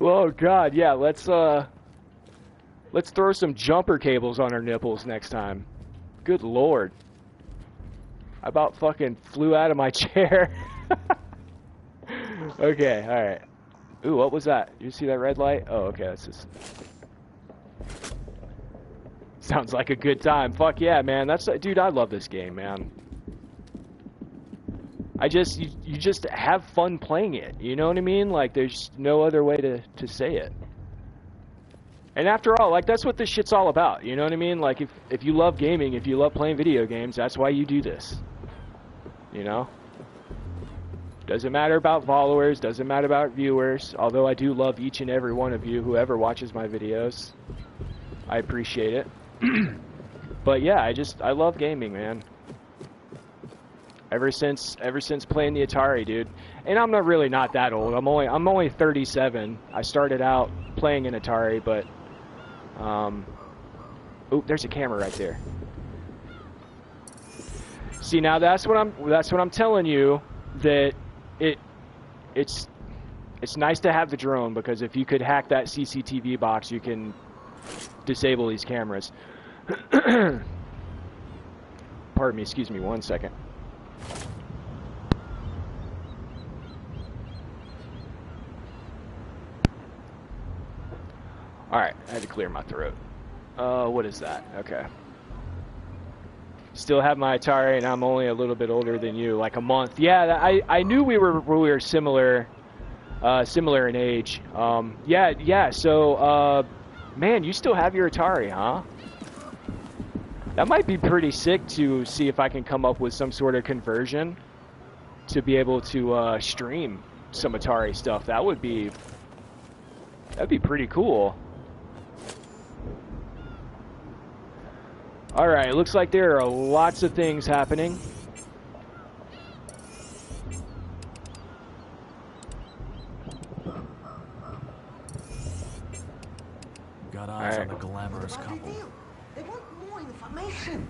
oh god, yeah, let's uh let's throw some jumper cables on our nipples next time. Good lord. I about fucking flew out of my chair. okay, alright. Ooh, what was that? You see that red light? Oh, okay, that's just... Sounds like a good time. Fuck yeah, man. That's dude. I love this game, man. I just you, you just have fun playing it. You know what I mean? Like there's no other way to to say it. And after all, like that's what this shit's all about. You know what I mean? Like if if you love gaming, if you love playing video games, that's why you do this. You know? Doesn't matter about followers, doesn't matter about viewers, although I do love each and every one of you whoever watches my videos. I appreciate it. but yeah, I just I love gaming, man. Ever since ever since playing the Atari, dude. And I'm not really not that old. I'm only I'm only 37. I started out playing an Atari, but um Oh, there's a camera right there. See, now that's what I'm that's what I'm telling you that it it's it's nice to have the drone because if you could hack that CCTV box, you can disable these cameras. Pardon me, excuse me one second. Alright, I had to clear my throat. Uh, what is that? Okay. Still have my Atari, and I'm only a little bit older than you, like a month. Yeah, I, I knew we were we were similar, uh, similar in age. Um, yeah, yeah. So, uh, man, you still have your Atari, huh? That might be pretty sick to see if I can come up with some sort of conversion to be able to uh, stream some Atari stuff. That would be that'd be pretty cool. All right, looks like there are lots of things happening. Got eyes Alright. on the glamorous couple. Information.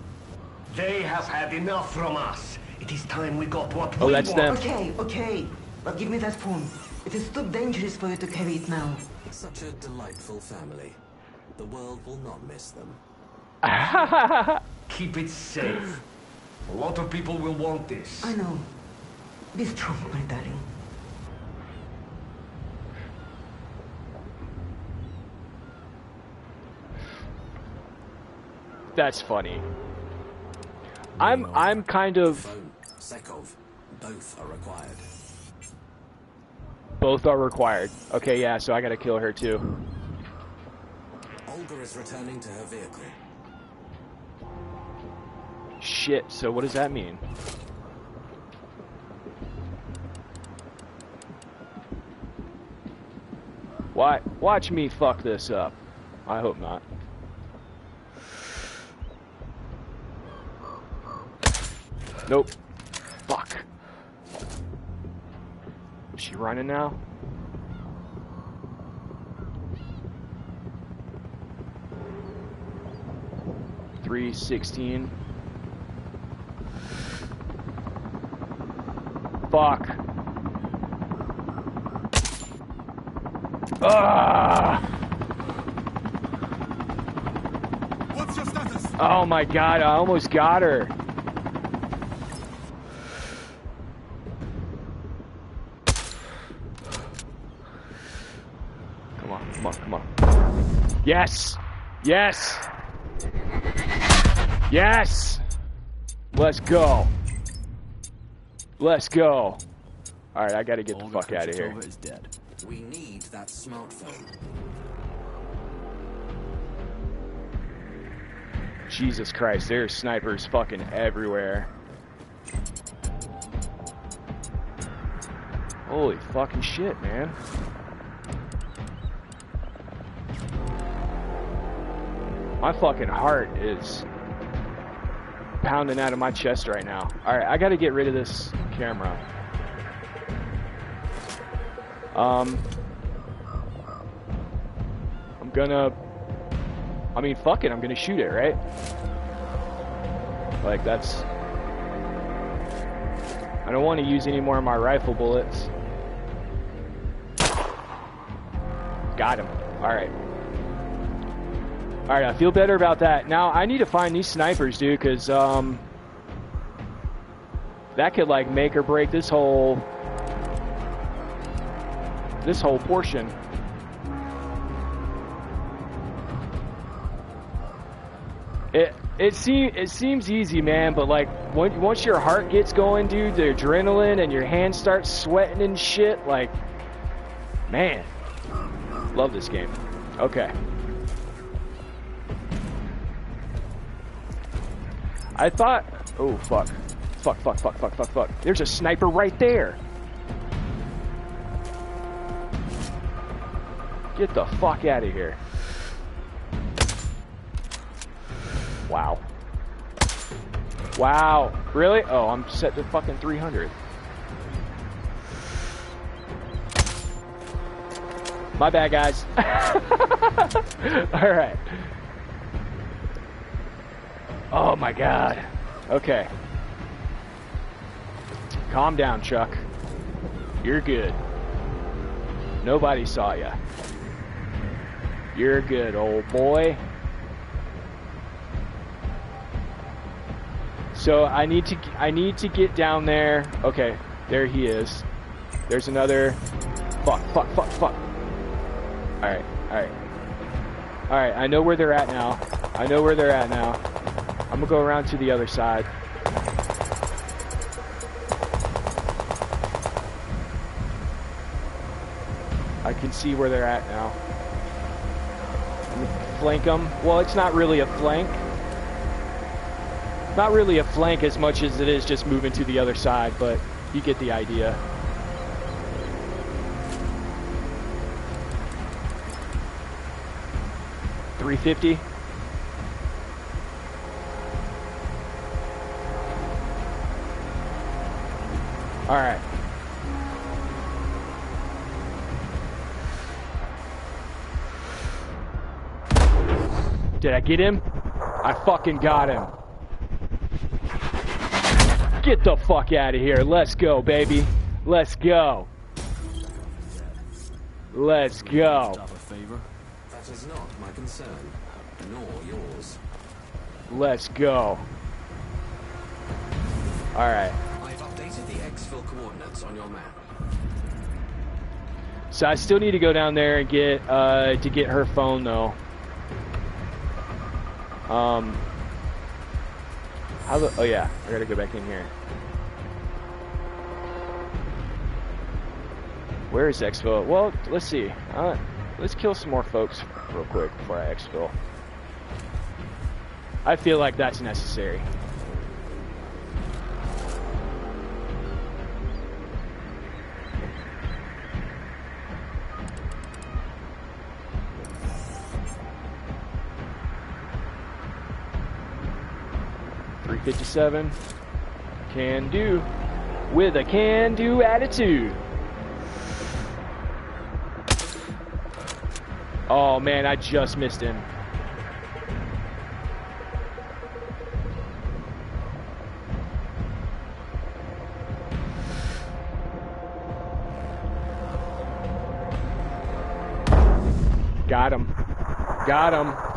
They have had enough from us. It is time we got what Oh, we that's want. them. Okay, okay. But give me that phone. It is too dangerous for you to carry it now. Such a delightful family. The world will not miss them. Keep it safe. A lot of people will want this. I know. Be strong, my darling. That's funny. I'm I'm kind of Sekov, both are required. both are required. Okay, yeah, so I gotta kill her too. Olga is returning to her vehicle. Shit. So what does that mean? Why? Watch me fuck this up. I hope not. Nope. Fuck. Is she running now? Three sixteen. Fuck. Ah! What's your status? Oh my god, I almost got her. Come on, come on, come on. Yes! Yes! Yes! Let's go. Let's go. Alright, I gotta get the fuck out of here. Kurchatova dead. We need that smartphone. Jesus Christ, there's snipers fucking everywhere. Holy fucking shit, man. My fucking heart is pounding out of my chest right now. Alright, I gotta get rid of this camera. Um, I'm gonna I mean, fuck it, I'm gonna shoot it, right? Like, that's... I don't want to use any more of my rifle bullets. Got him. Alright. Alright, I feel better about that. Now, I need to find these snipers, dude, because, um... That could, like, make or break this whole... This whole portion. It it seems it seems easy, man, but like when, once your heart gets going, dude, the adrenaline and your hands start sweating and shit, like, man, love this game. Okay. I thought, oh fuck, fuck, fuck, fuck, fuck, fuck, fuck. There's a sniper right there. Get the fuck out of here. Wow. Wow. Really? Oh, I'm set to fucking 300. My bad, guys. Alright. Oh my god. Okay. Calm down, Chuck. You're good. Nobody saw ya. You're good, old boy. So I need to I need to get down there. Okay, there he is. There's another. Fuck, fuck, fuck, fuck. All right, all right, all right. I know where they're at now. I know where they're at now. I'm gonna go around to the other side. I can see where they're at now. Flank them. Well, it's not really a flank. Not really a flank as much as it is just moving to the other side, but you get the idea. Three fifty. I get him? I fucking got him. Get the fuck out of here. Let's go, baby. Let's go. Let's go. Stop a favor. That is not my concern, nor yours. Let's go. Alright. I've updated the exfil coordinates on your map. So I still need to go down there and get uh to get her phone though. Um how the oh yeah, I gotta go back in here. Where is exfil? Well, let's see. Uh, let's kill some more folks real quick before I exfil. I feel like that's necessary. 57. Can do. With a can do attitude. Oh man, I just missed him. Got him. Got him.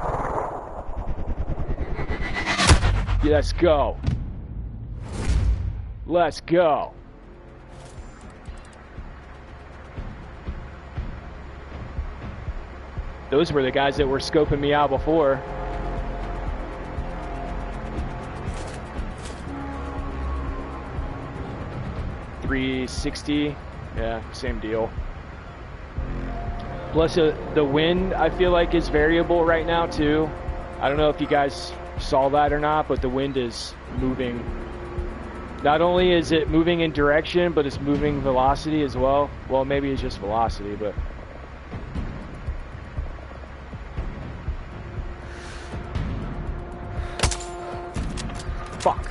Let's go. Let's go. Those were the guys that were scoping me out before. Three sixty, yeah, same deal. Plus, uh, the wind I feel like is variable right now too. I don't know if you guys saw that or not, but the wind is moving. Not only is it moving in direction, but it's moving velocity as well. Well, maybe it's just velocity, but. Fuck.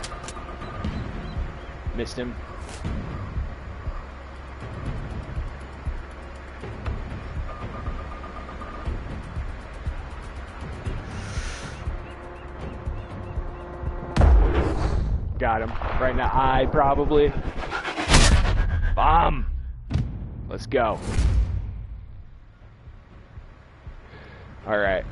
Missed him. Right now, I probably. Bomb! Let's go. Alright.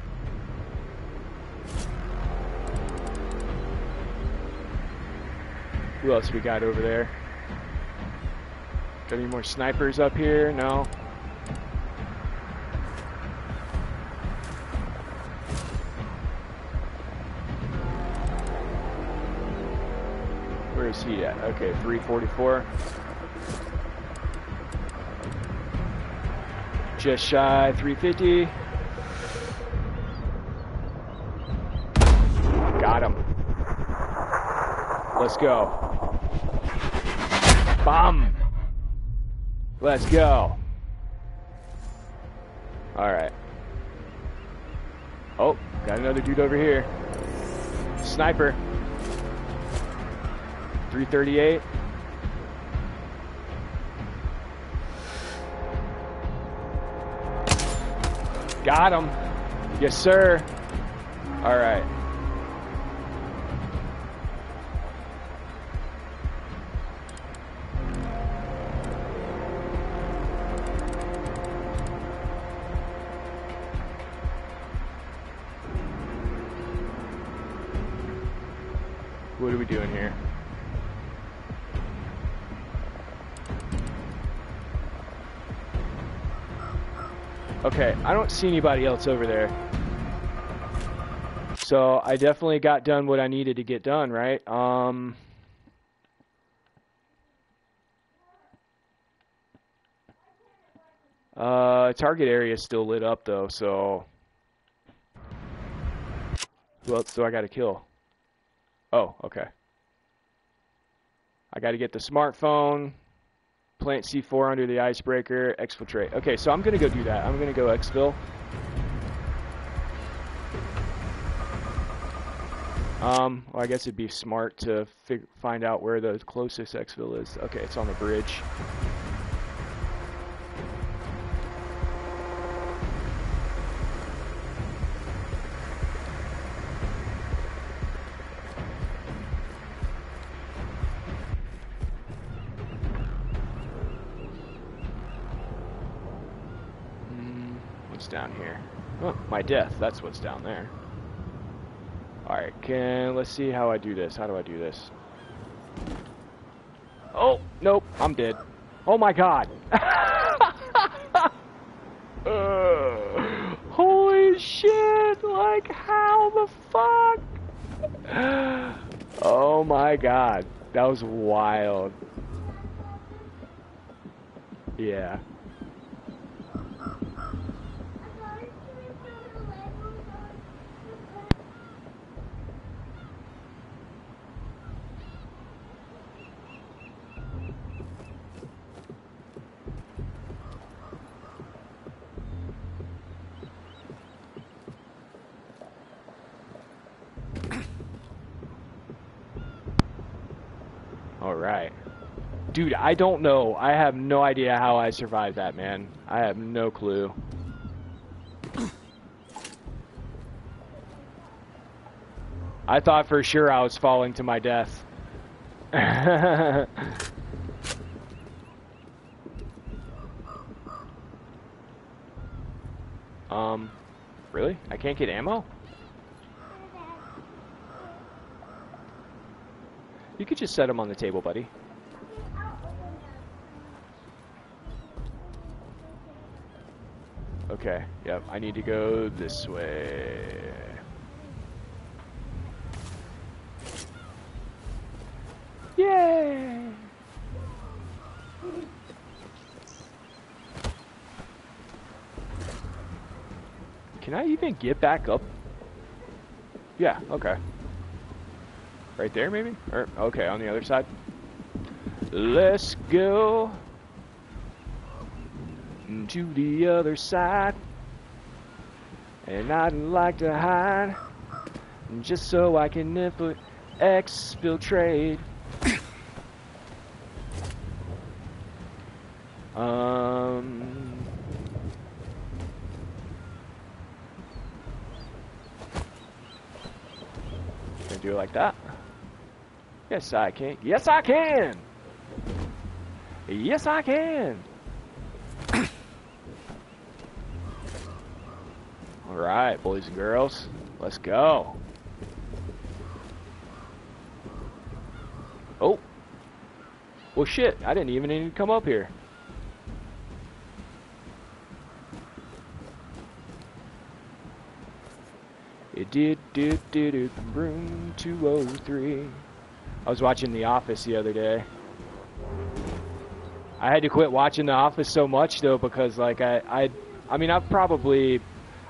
Who else we got over there? Got any more snipers up here? No. He at? Okay, 344. Just shy 350. Got him. Let's go. Bomb. Let's go. Alright. Oh, got another dude over here. Sniper. 338. Got him. Yes, sir. All right. I don't see anybody else over there. So I definitely got done what I needed to get done, right? Um, uh, target area is still lit up though, so who else do I got to kill? Oh, okay. I got to get the smartphone, plant C4 under the icebreaker, exfiltrate. Okay, so I'm going to go do that. I'm going to go exfil. Um, well, I guess it'd be smart to find out where the closest exfil is. Okay, it's on the bridge. Death. That's what's down there. Alright, can let's see how I do this. How do I do this? Oh, nope, I'm dead. Oh my god. Uh, holy shit, like how the fuck? Oh my god. That was wild. Yeah. dude, I don't know. I have no idea how I survived that, man. I have no clue. I thought for sure I was falling to my death. um, really? I can't get ammo? You could just set them on the table, buddy. Okay, yep, I need to go this way. Yay! Can I even get back up? Yeah, okay. Right there, maybe? Or, okay, on the other side. Let's go to the other side. And I'd like to hide just so I can infil- exfiltrate. um. Can do it like that? Yes, I can. Yes, I can. Yes, I can. All right, boys and girls, let's go. Oh. Well, shit, I didn't even need to come up here. It did, did, did it, room 203. I was watching The Office the other day. I had to quit watching The Office so much though because like I I I mean I've probably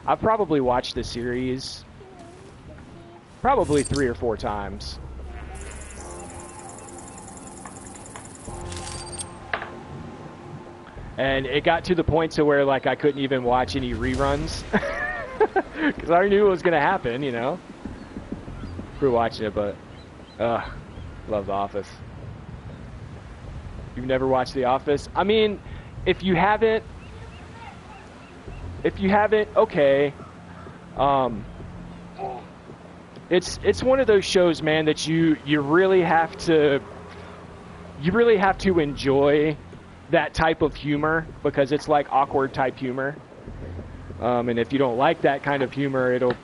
I've probably watched the series probably 3 or 4 times. And it got to the point to where like I couldn't even watch any reruns cuz I knew it was to happen, you know. For watching it, but uh love The Office. You've never watched The Office? I mean, if you haven't, if you haven't, okay. Um, it's it's one of those shows, man, that you you really have to you really have to enjoy that type of humor because it's like awkward type humor. Um, and if you don't like that kind of humor, it'll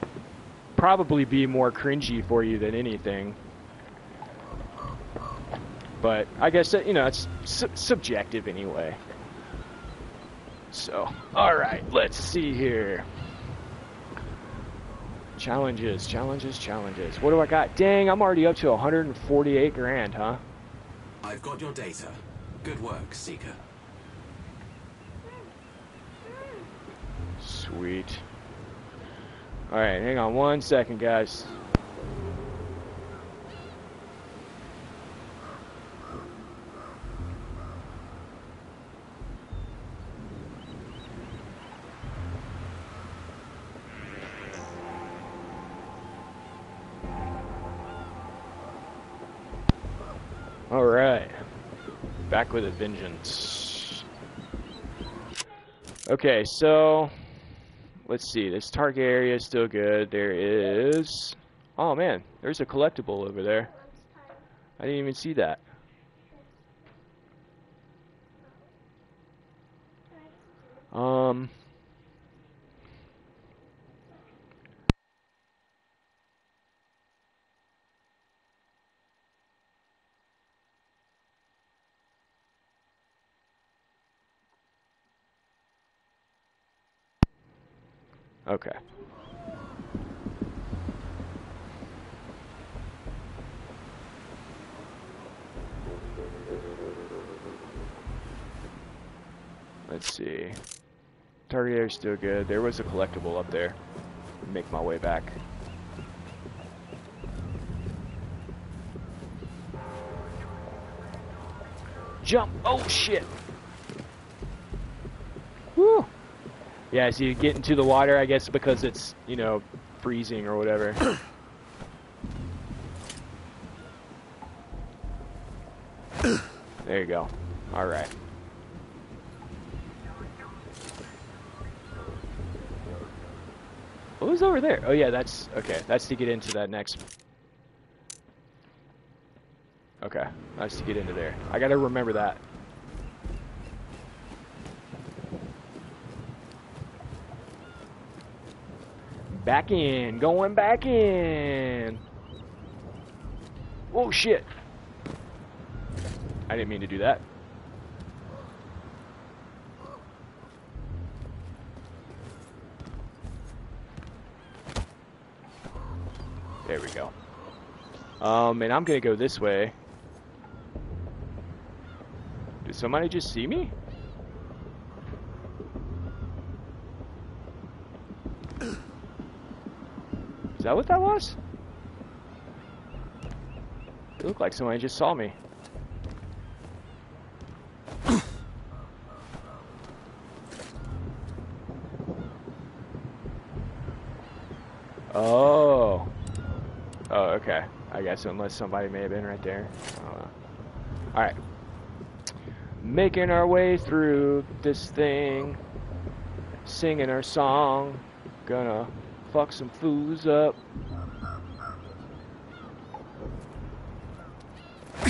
probably be more cringy for you than anything. But I guess that, you know it's su- subjective anyway. So, all right, let's see here. Challenges, challenges, challenges. What do I got? Dang, I'm already up to 148 grand, huh? I've got your data. Good work, Seeker. Sweet. All right, hang on one second, guys. All right. Back with a vengeance. Okay, so let's see. This target area is still good. There is. Oh man, there's a collectible over there. I didn't even see that. Um. Okay. Let's see. Target area is still good. There was a collectible up there. Make my way back. Jump! Oh shit! Woo! Yeah, so you get into the water, I guess, because it's, you know, freezing or whatever. there you go. Alright. What was over there? Oh yeah, that's, okay, that's to get into that next Okay, nice to get into there. I gotta remember that. Back in, going back in. Oh shit. I didn't mean to do that. There we go. Um, and I'm gonna go this way. Did somebody just see me? Is that what that was? It looked like somebody just saw me. Oh. Oh, okay. I guess unless somebody may have been right there. Alright. Making our way through this thing. Singing our song. Gonna fuck some fools up.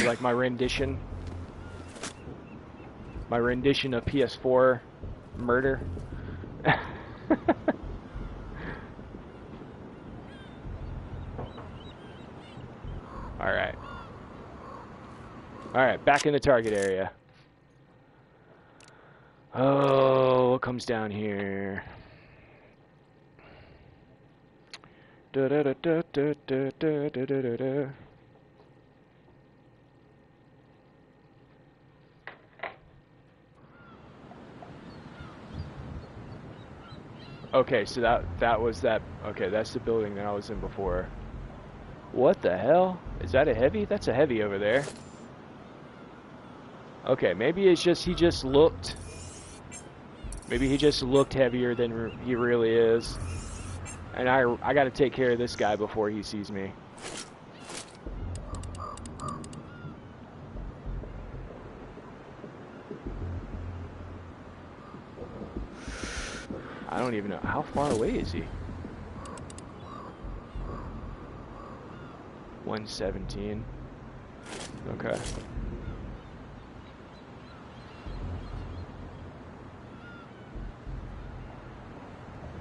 Like my rendition? My rendition of PS4 murder? Alright. Alright, back in the target area. Oh, what comes down here? Da da da da da da da da da da. Okay, so that that was that. Okay, that's the building that I was in before. What the hell? Is that a heavy? That's a heavy over there. Okay, maybe it's just he just looked. Maybe he just looked heavier than he really is. And I I got to take care of this guy before he sees me. I don't even know. How far away is he? 117. Okay.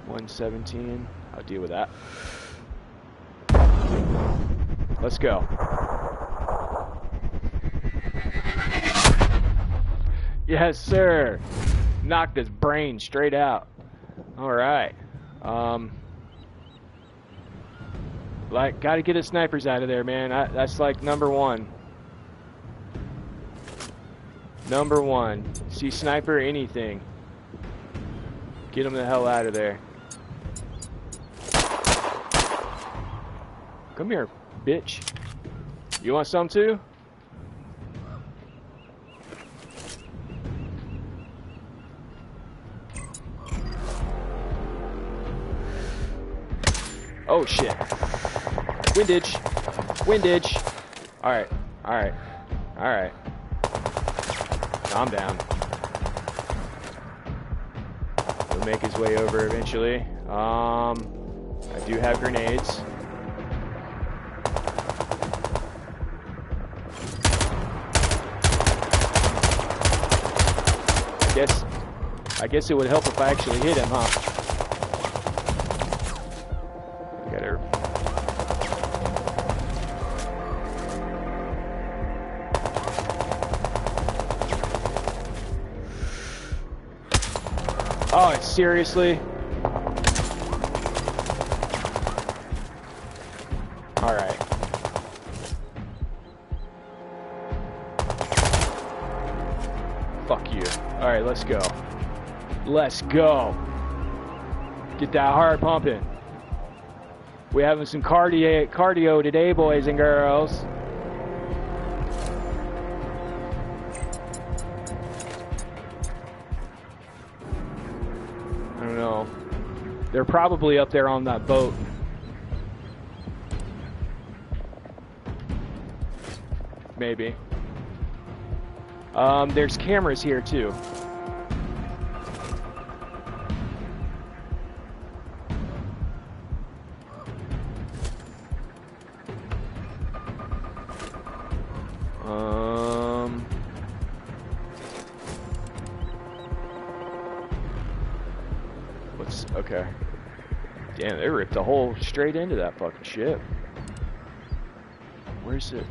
One seventeen. I'll deal with that. Let's go. Yes, sir. Knocked his brain straight out. All right. Um. Like, gotta get his snipers out of there, man. I, that's like number one. Number one. See sniper anything. Get him the hell out of there. Come here, bitch. You want some too? Oh shit. Windage. Windage. Alright. Alright. Alright. Calm down. He'll make his way over eventually. Um, I do have grenades. Guess, I guess it would help if I actually hit him, huh? Oh, seriously? You. Alright, let's go. Let's go. Get that heart pumping. We having some cardio cardio today, boys and girls. I don't know. They're probably up there on that boat. Maybe. Um, there's cameras here too. Straight into that fucking ship. Where's it?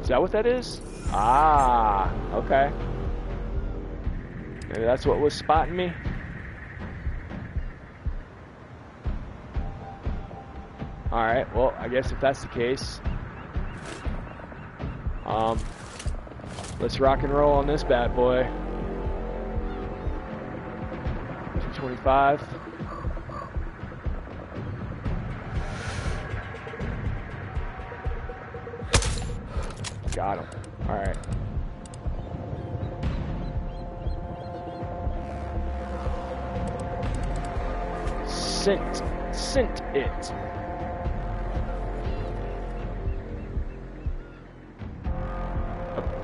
Is that what that is? Ah, okay. Maybe that's what was spotting me. Alright, well, I guess if that's the case, um, let's rock and roll on this bad boy. 225. Got him. Alright. Sent. Sent it.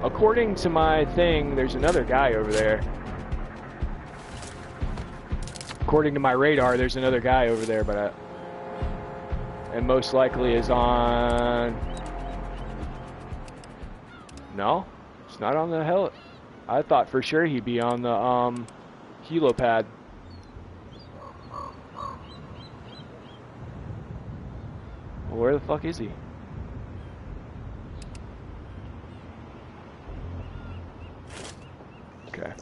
According to my thing, there's another guy over there. According to my radar, there's another guy over there, but I, and most likely is on. No, it's not on the hell. I thought for sure he'd be on the um, helipad. Where the fuck is he? Okay.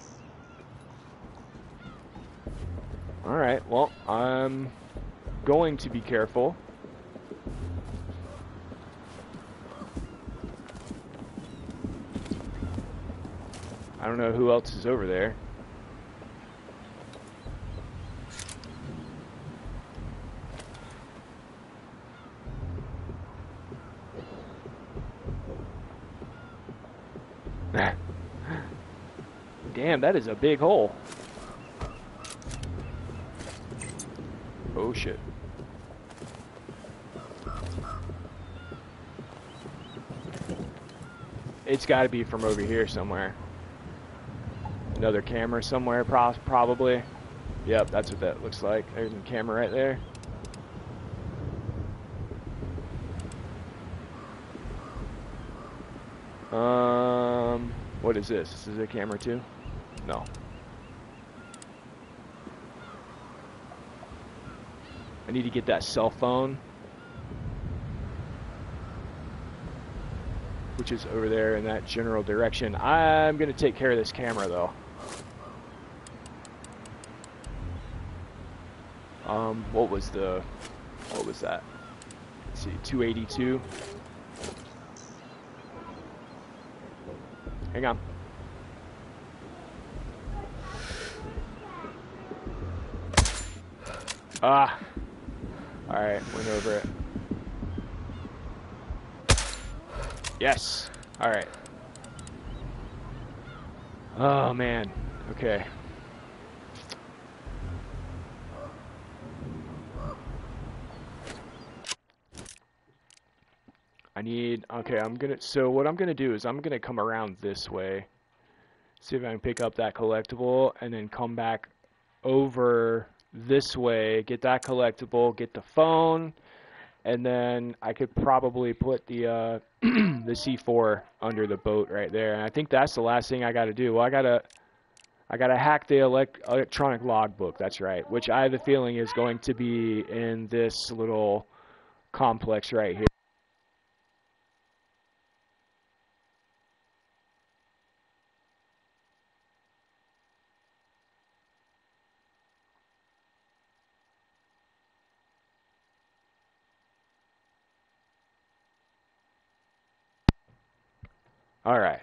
Alright, well, I'm going to be careful. I don't know who else is over there. Damn, that is a big hole. Oh shit. It's got to be from over here somewhere. Another camera somewhere, pro probably. Yep, that's what that looks like. There's a camera right there. Um, what is this? This is a camera too? No. I need to get that cell phone. Which is over there in that general direction. I'm going to take care of this camera though. Um, what was the, what was that? Let's see, 282. Hang on. Ah. Alright, went over it. Yes. Alright. Oh, man. Okay. I need, okay, I'm gonna, so what I'm gonna do is I'm gonna come around this way, see if I can pick up that collectible, and then come back over this way, get that collectible, get the phone, and then I could probably put the uh, the C4 under the boat right there. And I think that's the last thing I got to do. Well, I gotta I gotta hack the elect electronic logbook. That's right, which I have a feeling is going to be in this little complex right here. All right.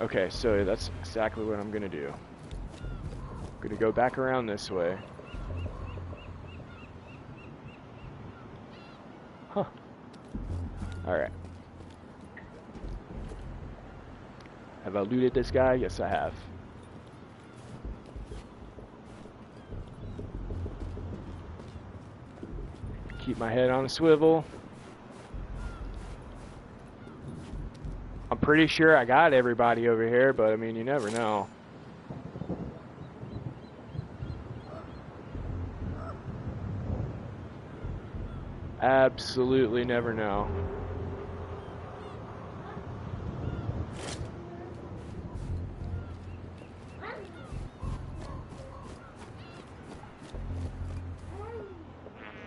Okay, so that's exactly what I'm gonna do. I'm gonna go back around this way. Huh. Alright. Have I looted this guy? Yes, I have. Keep my head on a swivel. I'm pretty sure I got everybody over here, but I mean, you never know. Absolutely never know.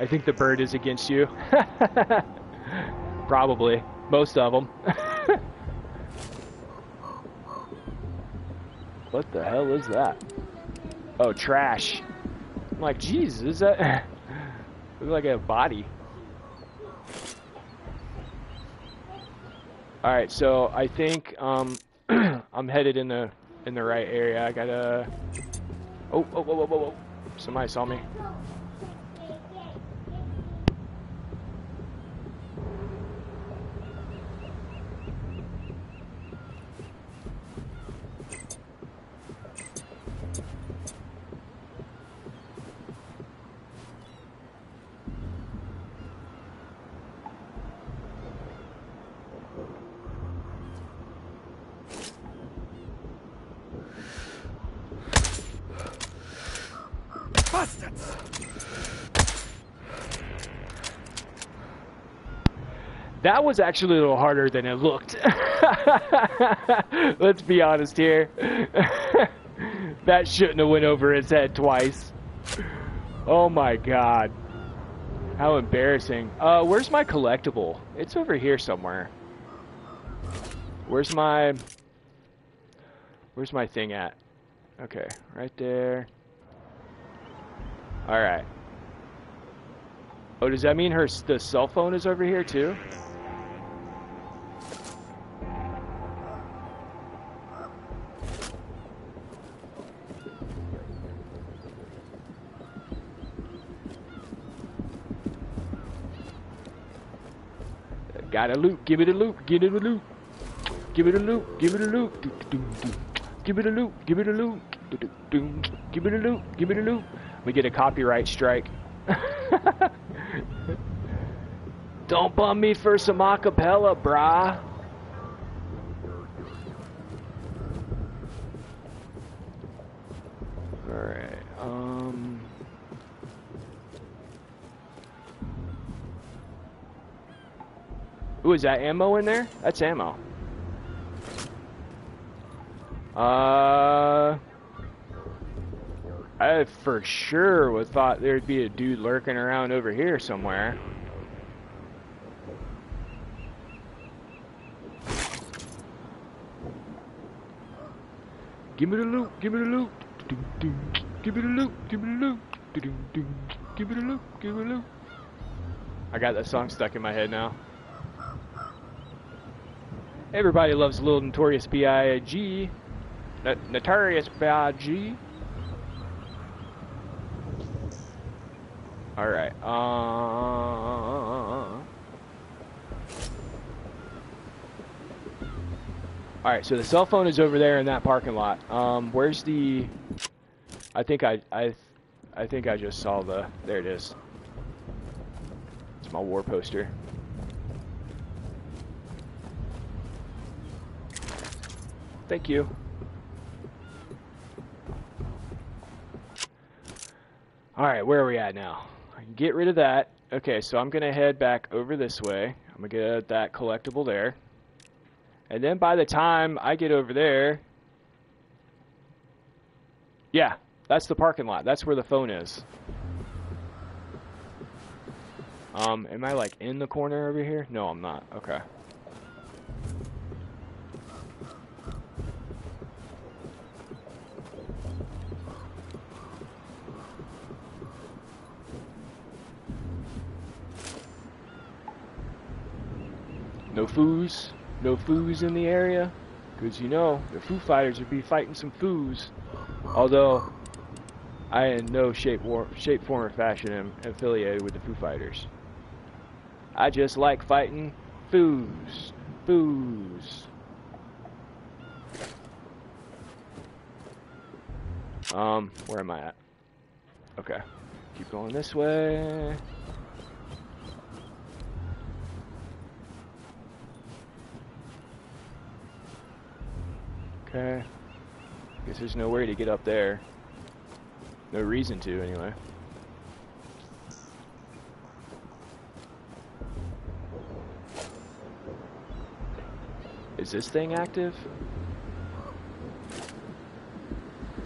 I think the bird is against you. Probably. Most of them. what the hell is that? Oh, trash. I'm like, Jesus, is that... Look like a body. Alright, so I think um, I'm headed in the in the right area. I gotta... Oh, oh, whoa, whoa, whoa, whoa. Somebody saw me. Was actually a little harder than it looked. Let's be honest here. that shouldn't have went over his head twice. Oh my god. How embarrassing. Uh, where's my collectible? It's over here somewhere. Where's my... Where's my thing at? Okay, right there. Alright. Oh, does that mean her the cell phone is over here too? Got a loot, give it a loot, give it a loot. Give it a loot, give it a loot. Do, do, do. Give it a loot, give it a loot. Do, do, do. Give it a loot, give it a loot. We get a copyright strike. Don't bum me for some acapella, brah. Alright, um... Ooh, is that ammo in there? That's ammo. Uh... I for sure would thought there'd be a dude lurking around over here somewhere. Give me the loot, give me the loot. Give me the loot, give me the loot. Give me the loot, give me the loot. I got that song stuck in my head now. Everybody loves Little Notorious B.I.G. Notorious B.I.G. Alright, uh... Alright, so the cell phone is over there in that parking lot. Um, where's the... I think I, I, I think I just saw the... There it is. It's my war poster. Thank you. Alright, where are we at now? I can get rid of that. Okay, so I'm going to head back over this way. I'm going to get that collectible there. And then by the time I get over there... Yeah, that's the parking lot. That's where the phone is. Um, am I like in the corner over here? No, I'm not. Okay. No foos, no foos in the area, because you know the Foo Fighters would be fighting some foos. Although I in no shape, war, shape, form, or fashion am affiliated with the Foo Fighters. I just like fighting foos, foos. Um, where am I at? Okay, keep going this way. Okay. Guess there's no way to get up there. No reason to, anyway. Is this thing active?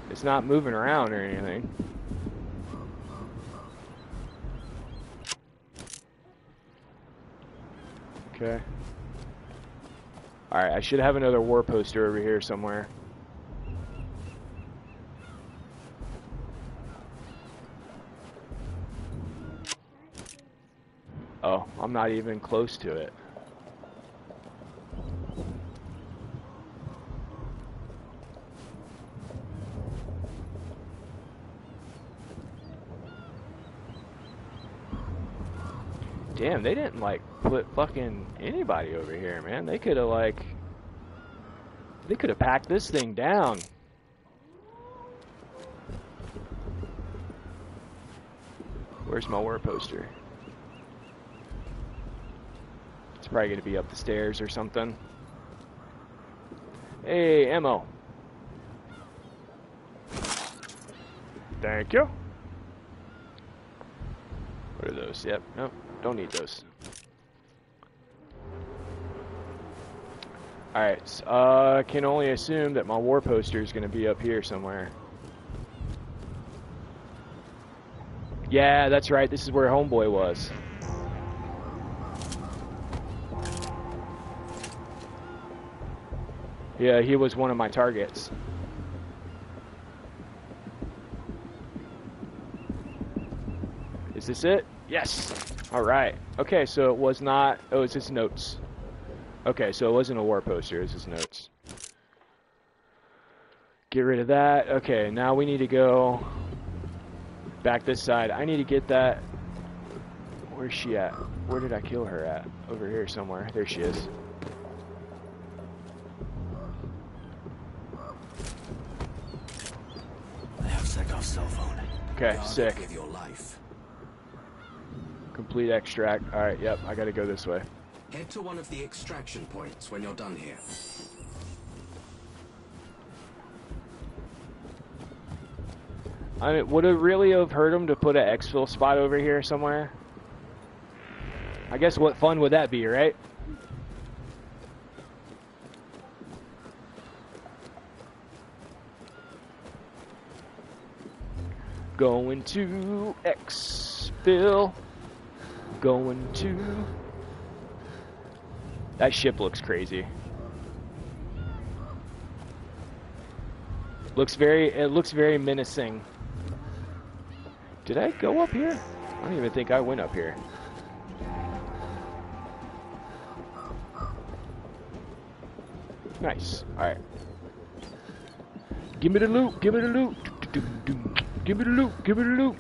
It's not moving around or anything. Okay. Alright, I should have another war poster over here somewhere. Oh, I'm not even close to it. Damn, they didn't like put fucking anybody over here, man. They could have like they could have packed this thing down. Where's my war poster? It's probably gonna be up the stairs or something. Hey, ammo. Thank you. What are those? Yep, nope. Don't need those. Alright, uh, can only assume that my war poster is going to be up here somewhere. Yeah, that's right, this is where Homeboy was. Yeah, he was one of my targets. Is this it? Yes! Alright. Okay, so it was not... Oh, it's just notes. Okay, so it wasn't a war poster, it was just notes. Get rid of that. Okay, now we need to go back this side. I need to get that... Where's she at? Where did I kill her at? Over here somewhere. There she is. I have Sekov's cell phone. Okay, sick. With your life. Complete extract. Alright, yep, I gotta go this way. Head to one of the extraction points when you're done here. I mean, would it really have hurt him to put an exfil spot over here somewhere? I guess what fun would that be, right? Going to exfil. Going to... That ship looks crazy. Looks very, it looks very menacing. Did I go up here? I don't even think I went up here. Nice. Alright. Give me the loot. Give me the loot. Give me the loot. Give me the loot.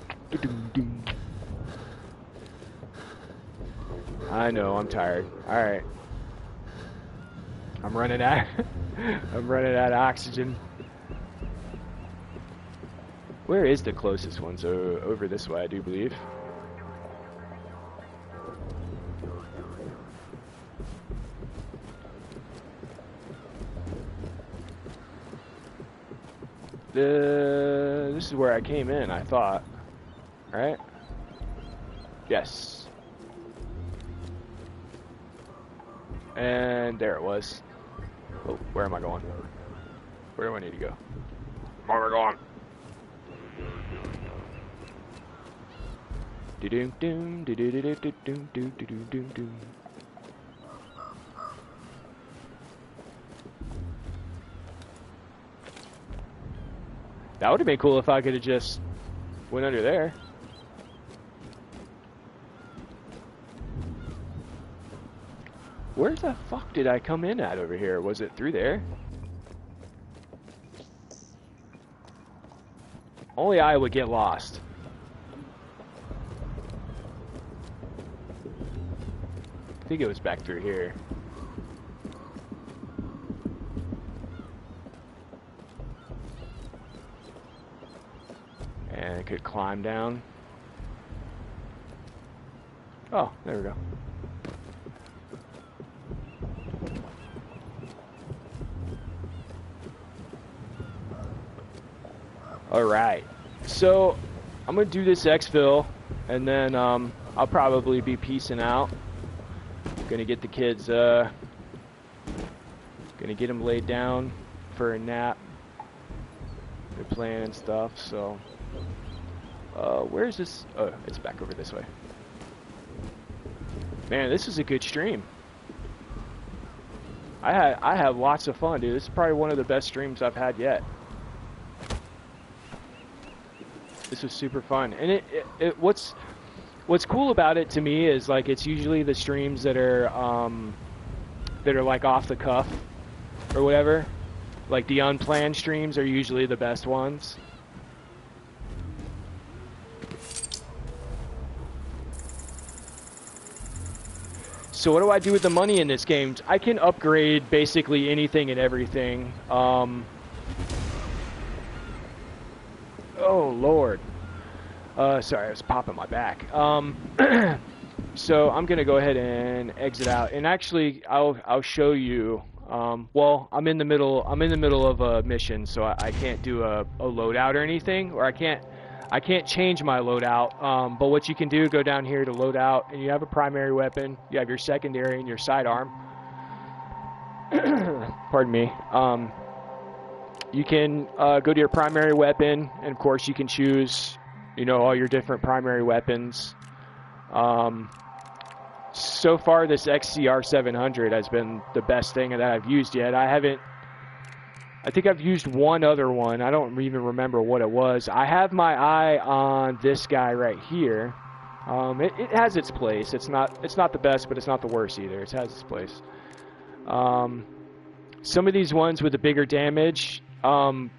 I know, I'm tired. Alright. I'm running out. I'm running out of oxygen. Where is the closest one? So over this way, I do believe. The this is where I came in. I thought, right? Yes. And there it was. Oh, where am I going? Where do I need to go? Where am I going? Do do do do do do do do do do do do do. That would have been cool if I could have just went under there. Where the fuck did I come in at over here? Was it through there? Only I would get lost. I think it was back through here. And I could climb down. Oh, there we go. Alright. So, I'm going to do this exfil, and then um, I'll probably be peacing out. Gonna get the kids, uh, gonna get them laid down for a nap. They're playing and stuff, so. Uh, where's this? Oh, it's back over this way. Man, this is a good stream. I had I had lots of fun, dude. This is probably one of the best streams I've had yet. This was super fun, and it, it, it what's what's cool about it to me is like it's usually the streams that are um, that are like off the cuff or whatever. Like the unplanned streams are usually the best ones. So what do I do with the money in this game? I can upgrade basically anything and everything. Um, oh lord. Uh, sorry, I was popping my back. Um, so I'm gonna go ahead and exit out, and actually, I'll I'll show you. Um, well, I'm in the middle. I'm in the middle of a mission, so I, I can't do a, a loadout or anything, or I can't I can't change my loadout, um, but what you can do, go down here to loadout, and you have a primary weapon, you have your secondary and your sidearm. Pardon me. Um, you can uh, go to your primary weapon, and of course you can choose, you know, all your different primary weapons. Um, so far, this XCR 700 has been the best thing that I've used yet. I haven't I think I've used one other one. I don't even remember what it was. I have my eye on this guy right here. Um, it, it, has its place. It's not it's not the best, but it's not the worst either. It has its place. Um, some of these ones with the bigger damage um,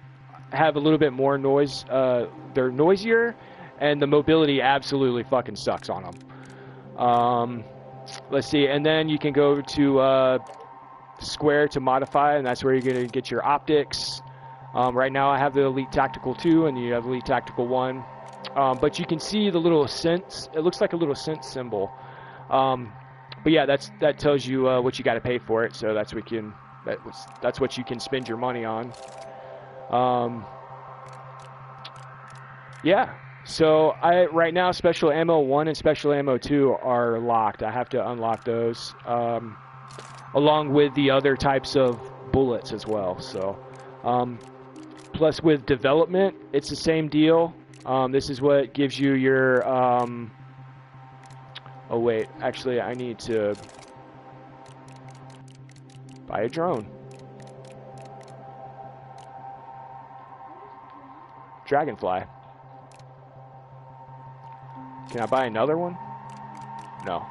have a little bit more noise. Uh, they're noisier, and the mobility absolutely fucking sucks on them. Um, let's see, and then you can go to uh, square to modify, and that's where you're going to get your optics. Um, right now I have the Elite Tactical 2 and you have Elite Tactical 1. Um, but you can see the little cents, it looks like a little cents symbol. Um, but yeah, that's that tells you uh, what you got to pay for it, so that's what can that was, that's what you can spend your money on. Um, yeah, so I right now special ammo one and special ammo two are locked. I have to unlock those. Um, along with the other types of bullets as well. So, um, plus with development, it's the same deal. Um, this is what gives you your. Um, oh wait, actually, I need to buy a drone. Dragonfly. Can I buy another one? No.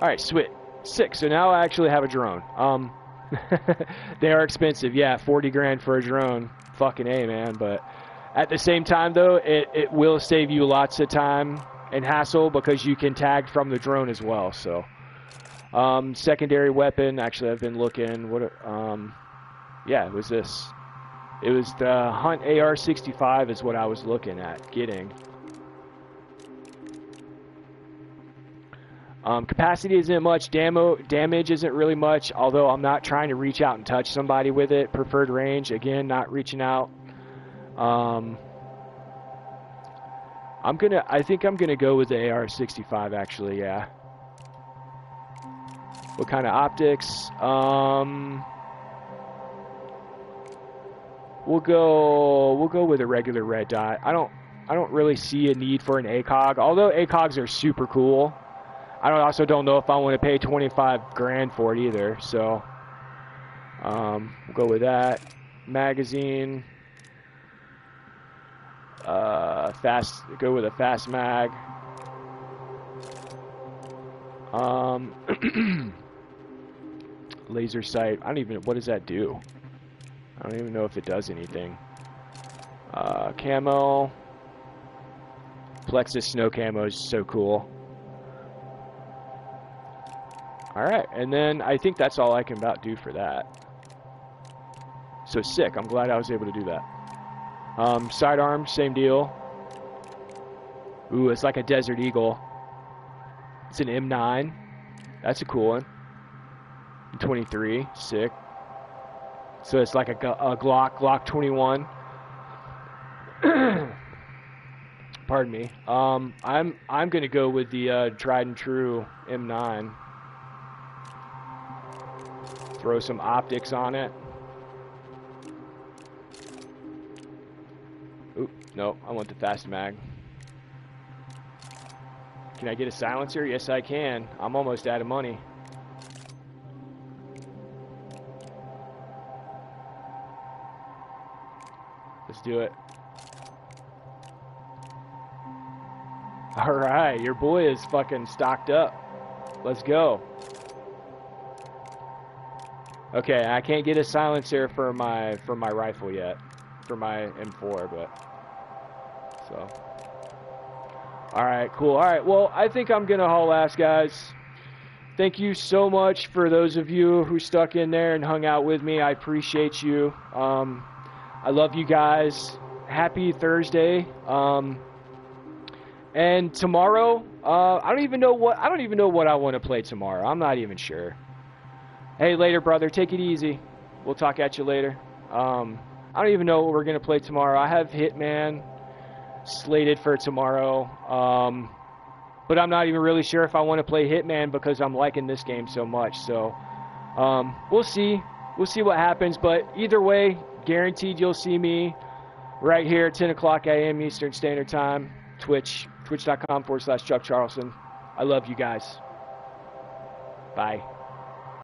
Alright, sweet. Six. So now I actually have a drone. Um, they are expensive. Yeah, 40 grand for a drone. Fucking A, man. But at the same time, though, it, it will save you lots of time and hassle because you can tag from the drone as well. So, um, secondary weapon. Actually, I've been looking. What? Um, yeah, it was this. It was the Hunt AR-65 is what I was looking at getting. Um, capacity isn't much, damo, damage isn't really much, although I'm not trying to reach out and touch somebody with it. Preferred range, again, not reaching out. Um, I'm gonna, I think I'm gonna go with the AR-65 actually, yeah. What kind of optics? Um, we'll go, we'll go with a regular red dot. I don't, I don't really see a need for an ACOG, although ACOGs are super cool. I don't, also don't know if I want to pay 25 grand for it either. So, um, we'll go with that. Magazine. Uh, fast. Go with a fast mag. Um, laser sight. I don't even. What does that do? I don't even know if it does anything. Uh, camo. Plexus snow camo is so cool. Alright, and then I think that's all I can about do for that. So sick, I'm glad I was able to do that. Um, sidearm, same deal. Ooh, it's like a Desert Eagle. It's an M9. That's a cool one. 23, sick. So it's like a, a Glock, Glock 21. Pardon me. Um, I'm I'm gonna go with the uh, tried and true M9 throw some optics on it. Oop, no, I want the fast mag. Can I get a silencer? Yes, I can. I'm almost out of money. Do it. All right, your boy is fucking stocked up. Let's go. Okay, I can't get a silencer for my for my rifle yet, for my M4, but so. All right, cool. All right, well, I think I'm gonna haul ass, guys. Thank you so much for those of you who stuck in there and hung out with me. I appreciate you. Um, I love you guys. Happy Thursday. Um, and tomorrow, uh, I don't even know what I don't even know what I want to play tomorrow. I'm not even sure. Hey, later, brother. Take it easy. We'll talk at you later. Um, I don't even know what we're gonna play tomorrow. I have Hitman slated for tomorrow. Um, but I'm not even really sure if I want to play Hitman because I'm liking this game so much. So um, we'll see. We'll see what happens. But either way, guaranteed you'll see me right here at 10 o'clock a.m. Eastern Standard Time. Twitch, twitch.com forward slash Chuck Charleston. I love you guys. Bye.